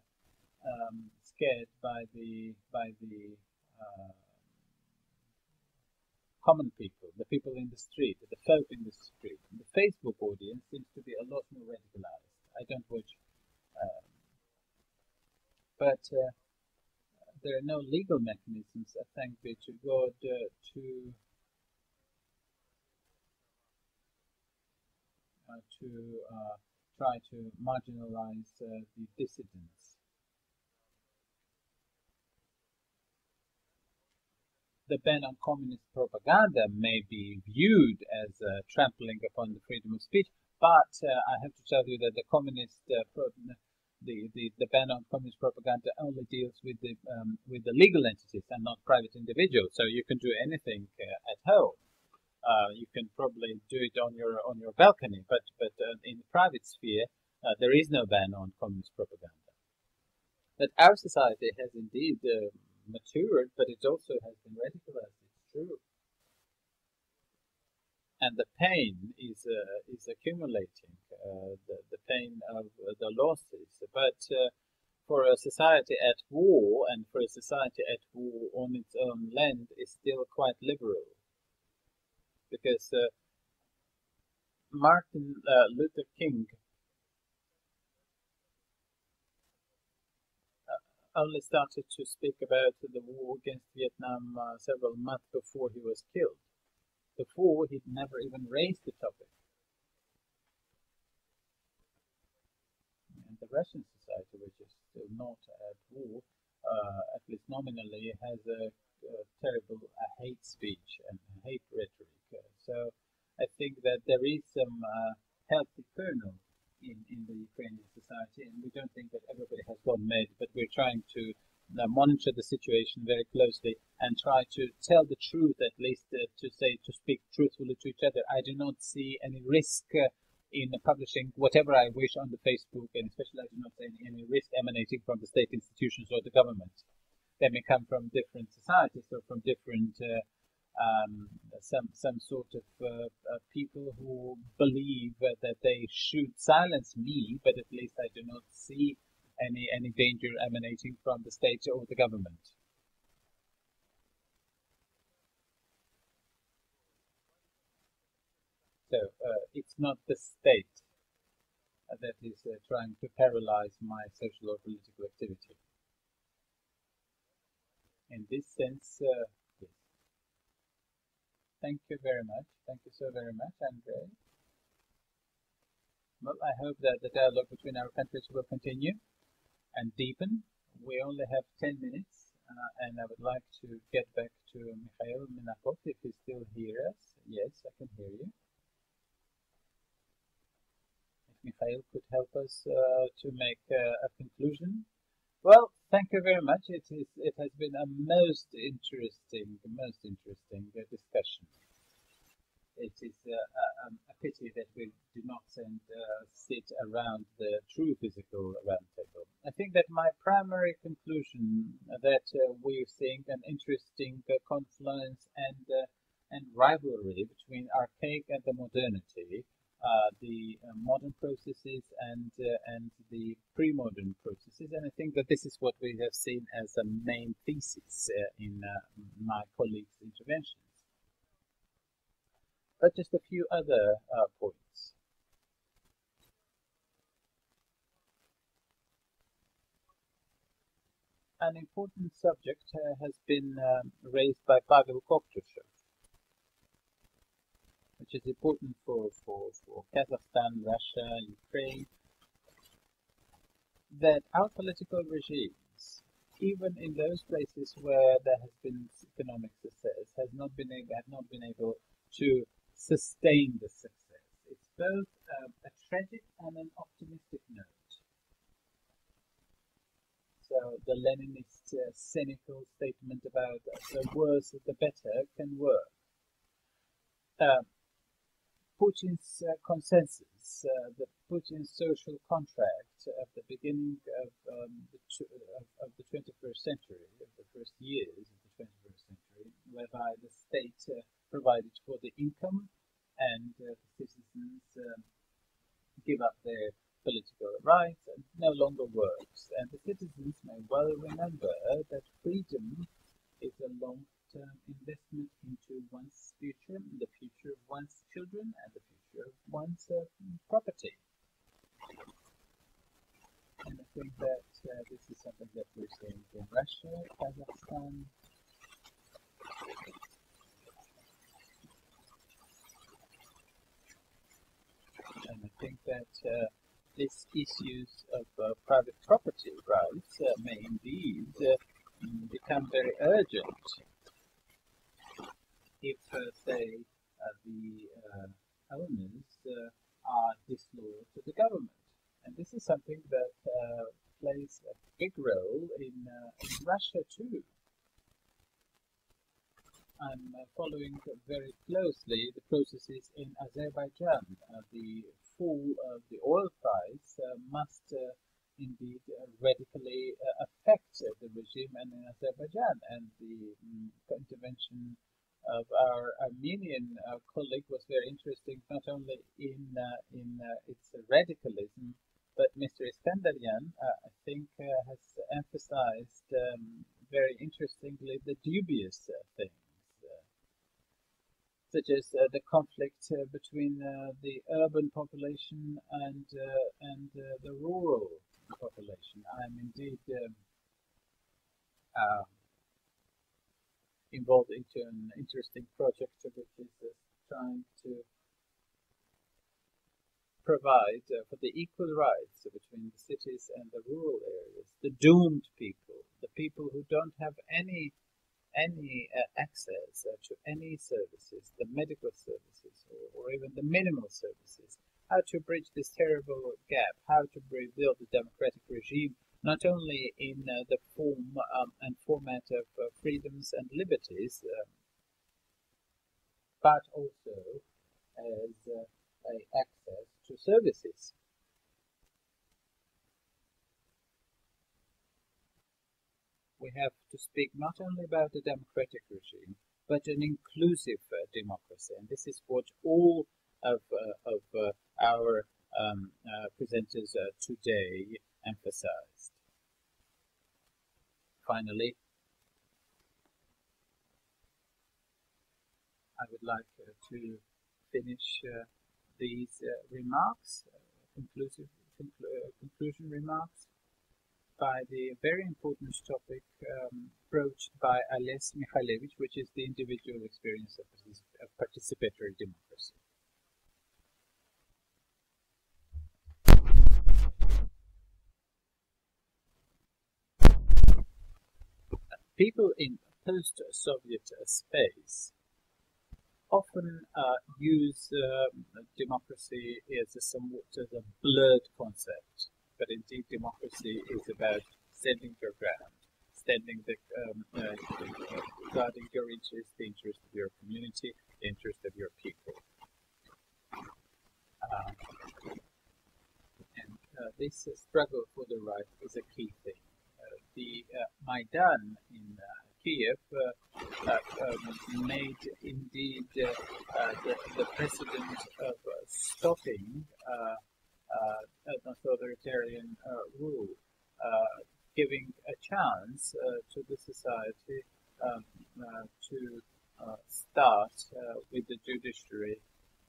um, scared by the by the uh, common people, the people in the street, the folk in the street. The Facebook audience seems to be a lot more radicalized. I don't watch, um, but uh, there are no legal mechanisms, I thank be to God, uh, to to uh, try to marginalize uh, the dissidents. The ban on communist propaganda may be viewed as trampling upon the freedom of speech, but I have to tell you that the communist the, the, the ban on communist propaganda only deals with the um, with the legal entities and not private individuals. So you can do anything uh, at home uh, you can probably do it on your on your balcony. But but uh, in the private sphere, uh, there is no ban on communist propaganda. But our society has indeed uh, matured, but it also has been radicalized. It's true, and the pain is uh, is accumulating. The the pain of the losses, but. for a society at war and for a society at war on its own land is still quite liberal because uh, Martin uh, Luther King uh, only started to speak about the war against Vietnam uh, several months before he was killed. Before, he'd never even raised the topic. And the Russian society, which is still not at war, uh, at least nominally, has a, terrible hate speech and hate rhetoric. So I think that there is some uh, healthy kernel in, in the Ukrainian society, and we don't think that everybody has gone mad, but we're trying to uh, monitor the situation very closely and try to tell the truth, at least uh, to say, to speak truthfully to each other. I do not see any risk uh, in publishing whatever I wish on the Facebook, and especially I do not see any risk emanating from the state institutions or the government. They may come from different societies or from different uh, um, some some sort of uh, uh, people who believe that they should silence me, but at least I do not see any any danger emanating from the state or the government. So uh, it's not the state that is uh, trying to paralyze my social or political activity. In this sense, uh, Thank you very much. Thank you so very much, Andre. Well, I hope that the dialogue between our countries will continue and deepen. We only have 10 minutes, uh, and I would like to get back to Mikhail Minakov if he still hears us. Yes, I can hear you. If Mikhail could help us uh, to make uh, a conclusion. Well, thank you very much. It is. It has been a most interesting, most interesting uh, discussion. It is uh, um, a pity that we do not send, uh, sit around the true physical roundtable. I think that my primary conclusion that uh, we're seeing an interesting uh, confluence and uh, and rivalry between archaic and the modernity uh, the uh, modern processes and uh, and the pre-modern processes, and I think that this is what we have seen as a main thesis uh, in uh, my colleagues' interventions. But just a few other points. An important subject has been um, raised by Pavel Koktushev which is important for, for, for Kazakhstan, Russia, Ukraine, that our political regimes, even in those places where there has been economic success, has not been able, have not been able to sustain the success. It's both a tragic and an optimistic note. So the Leninist uh, cynical statement about the worse the better can work. Um, Putin's uh, consensus, uh, the Putin's social contract at the beginning of, um, the of, the 21st century, of the first years of the 21st century, whereby the state uh, provided for the income and the citizens um, give up their political rights and no longer works. And the citizens may well remember that freedom is a long term investment into one's future, the future of one's children, and the future of one's uh, property. And I think that uh, this is something that we're seeing in Russia, Kazakhstan, and I think that uh, these issues of uh, private property rights uh, may indeed uh, become very urgent if, uh, say, uh, the uh, owners are disloyal to the government. And this is something that plays a big role in, in Russia too. I'm uh, following very closely the processes in Azerbaijan. Uh, the fall of the oil price uh, must indeed radically affect the regime and in Azerbaijan, and the um, intervention of our Armenian uh, colleague was very interesting, not only in uh, in uh, its radicalism, but Mr. Iskandaryan, I think, has emphasized um, very interestingly the dubious things such as uh, the conflict uh, between uh, the urban population and and the rural population. I'm indeed um, involved into an interesting project which is uh, trying to provide uh, for the equal rights between the cities and the rural areas, the doomed people, the people who don't have any any uh, access uh, to any services, the medical services, or, or, even the minimal services, how to bridge this terrible gap, how to rebuild the democratic regime not only in uh, the form um, and format of uh, freedoms and liberties, um, but also as uh, access to services. We have to speak not only about a democratic regime, but an inclusive uh, democracy, and this is what all of, uh, of uh, our um, presenters today emphasized. Finally, I would like uh, to finish uh, these uh, remarks, conclusive conclu conclusion remarks, by the very important topic um, broached by Ales Mikhalevich, which is the individual experience of participatory democracy. People in post-Soviet space often uh, use um, democracy as a somewhat as a blurred concept, but indeed democracy is about standing your ground, standing the um, uh, guarding your interest, the interest of your community, the interest of your people. Uh, and uh, this struggle for the right is a key thing. Uh, the uh, Maidan in Kiev uh, um, made indeed uh, the, the precedent of stopping an authoritarian rule, giving a chance to the society um, to start with the judiciary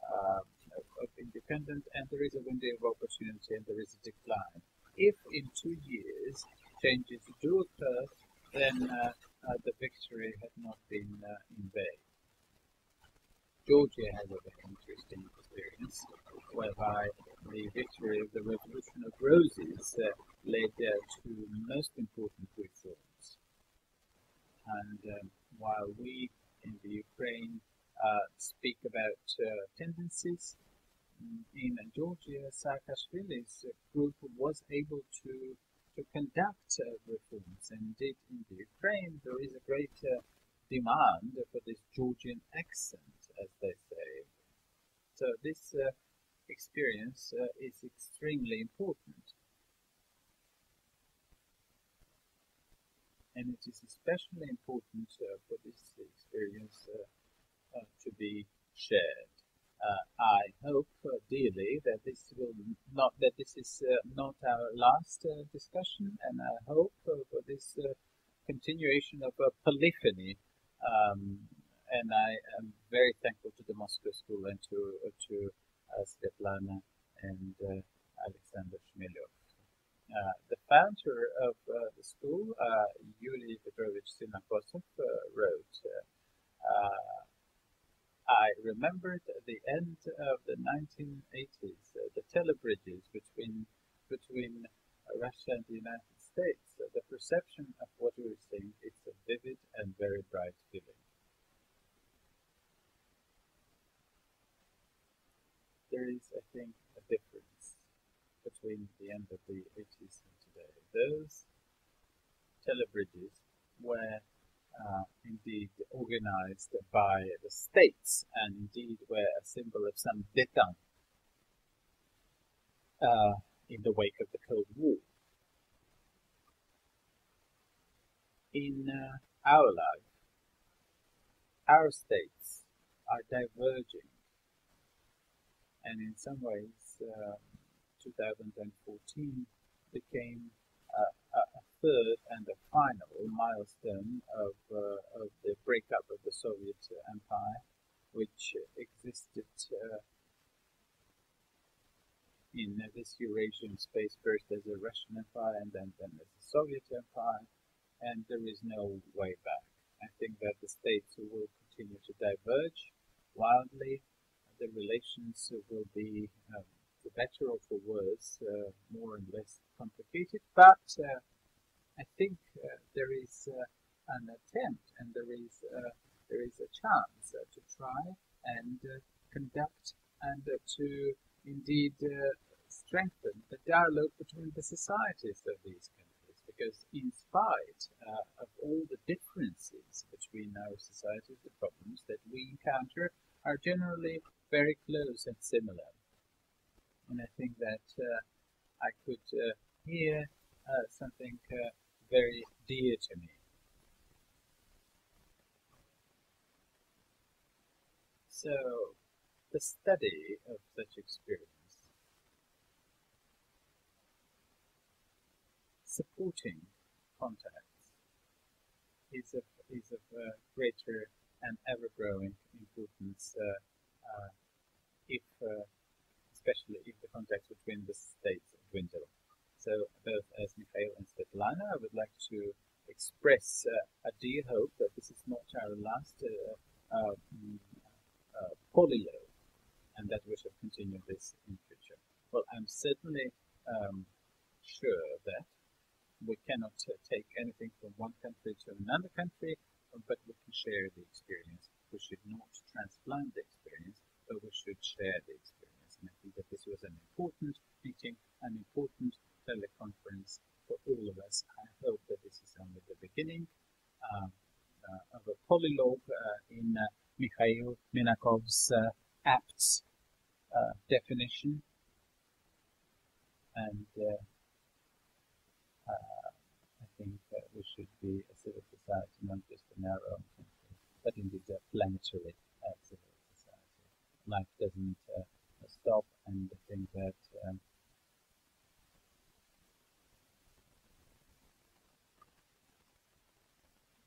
uh, of independence, and there is a window of opportunity and there is a decline. If in two years changes do occur, then uh, uh, the victory had not been uh, in vain. Georgia has a very interesting experience whereby the victory of the Revolution of Roses uh, led uh, to most important reforms. And um, while we in the Ukraine uh, speak about tendencies, mm, in Georgia, Saakashvili's group was able to to conduct uh, reforms. And indeed, in the Ukraine, there is a great uh, demand for this Georgian accent, as they say. So this uh, experience uh, is extremely important. And it is especially important uh, for this experience uh, to be shared. Uh, I hope uh, dearly that this will not that this is uh, not our last discussion, and I hope for this continuation of a polyphony. Um, and I am very thankful to the Moscow School and to to Svetlana and Alexander Shmelyov. Uh, the founder of uh, the school, uh, Yuri Petrovich Senokosov, wrote, I remembered the end of the 1980s uh, the telebridges between between Russia and the United States. Uh, the perception of what we were seeing is a vivid and very bright feeling. There is, I think, a difference between the end of the 80s and today. Those telebridges were uh, indeed organized by the states and indeed were a symbol of some détente uh, in the wake of the Cold War. In uh, our life, our states are diverging, and in some ways, uh, 2014 became a third and a final milestone of, uh, of the breakup of the Soviet Empire, which existed uh, in this Eurasian space first as a Russian Empire and then, then as a Soviet Empire, and there is no way back. I think that the states will continue to diverge wildly. The relations will be, um, for better or for worse, uh, more and less complicated, but uh, I think uh, there is uh, an attempt and there is uh, there is a chance to try and conduct and to indeed strengthen the dialogue between the societies of these countries. Because in spite uh, of all the differences between our societies, the problems that we encounter are generally very close and similar. And I think that uh, I could uh, hear something very dear to me. So, the study of such experience, supporting contacts, is of, is of uh, greater and ever-growing importance uh, uh, if, uh, especially if the contacts between the states dwindle. So both as Mikhail and Svetlana I would like to express uh, a dear hope that this is not our last uh, um, polylogue and that we shall continue this in future. Well, I'm certainly um, sure that we cannot uh, take anything from one country to another country, but we can share the experience. We should not transplant the experience, but we should share the experience. And I think that this was an important meeting, an important teleconference for all of us. I hope that this is only the beginning uh, uh, of a polylogue uh, in uh, Mikhail Minakov's uh, apt definition. And I think we should be a civil society, not just own country, but indeed a planetary civil society. Life doesn't stop, and I think that um,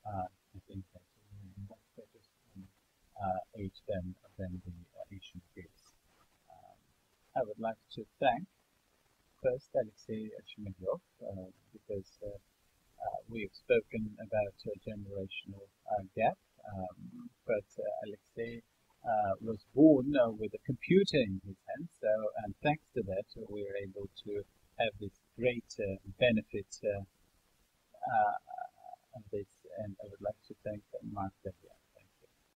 uh, I think that much better uh, age than, than the uh, Asian kids. Um, I would like to thank first Alexei Shmelyov uh, because uh, uh, we've spoken about a generational uh, gap, um, but Alexei was born with a computer in his hand, so and thanks to that we are able to have this great benefit of this and I would like to thank Mark Delia.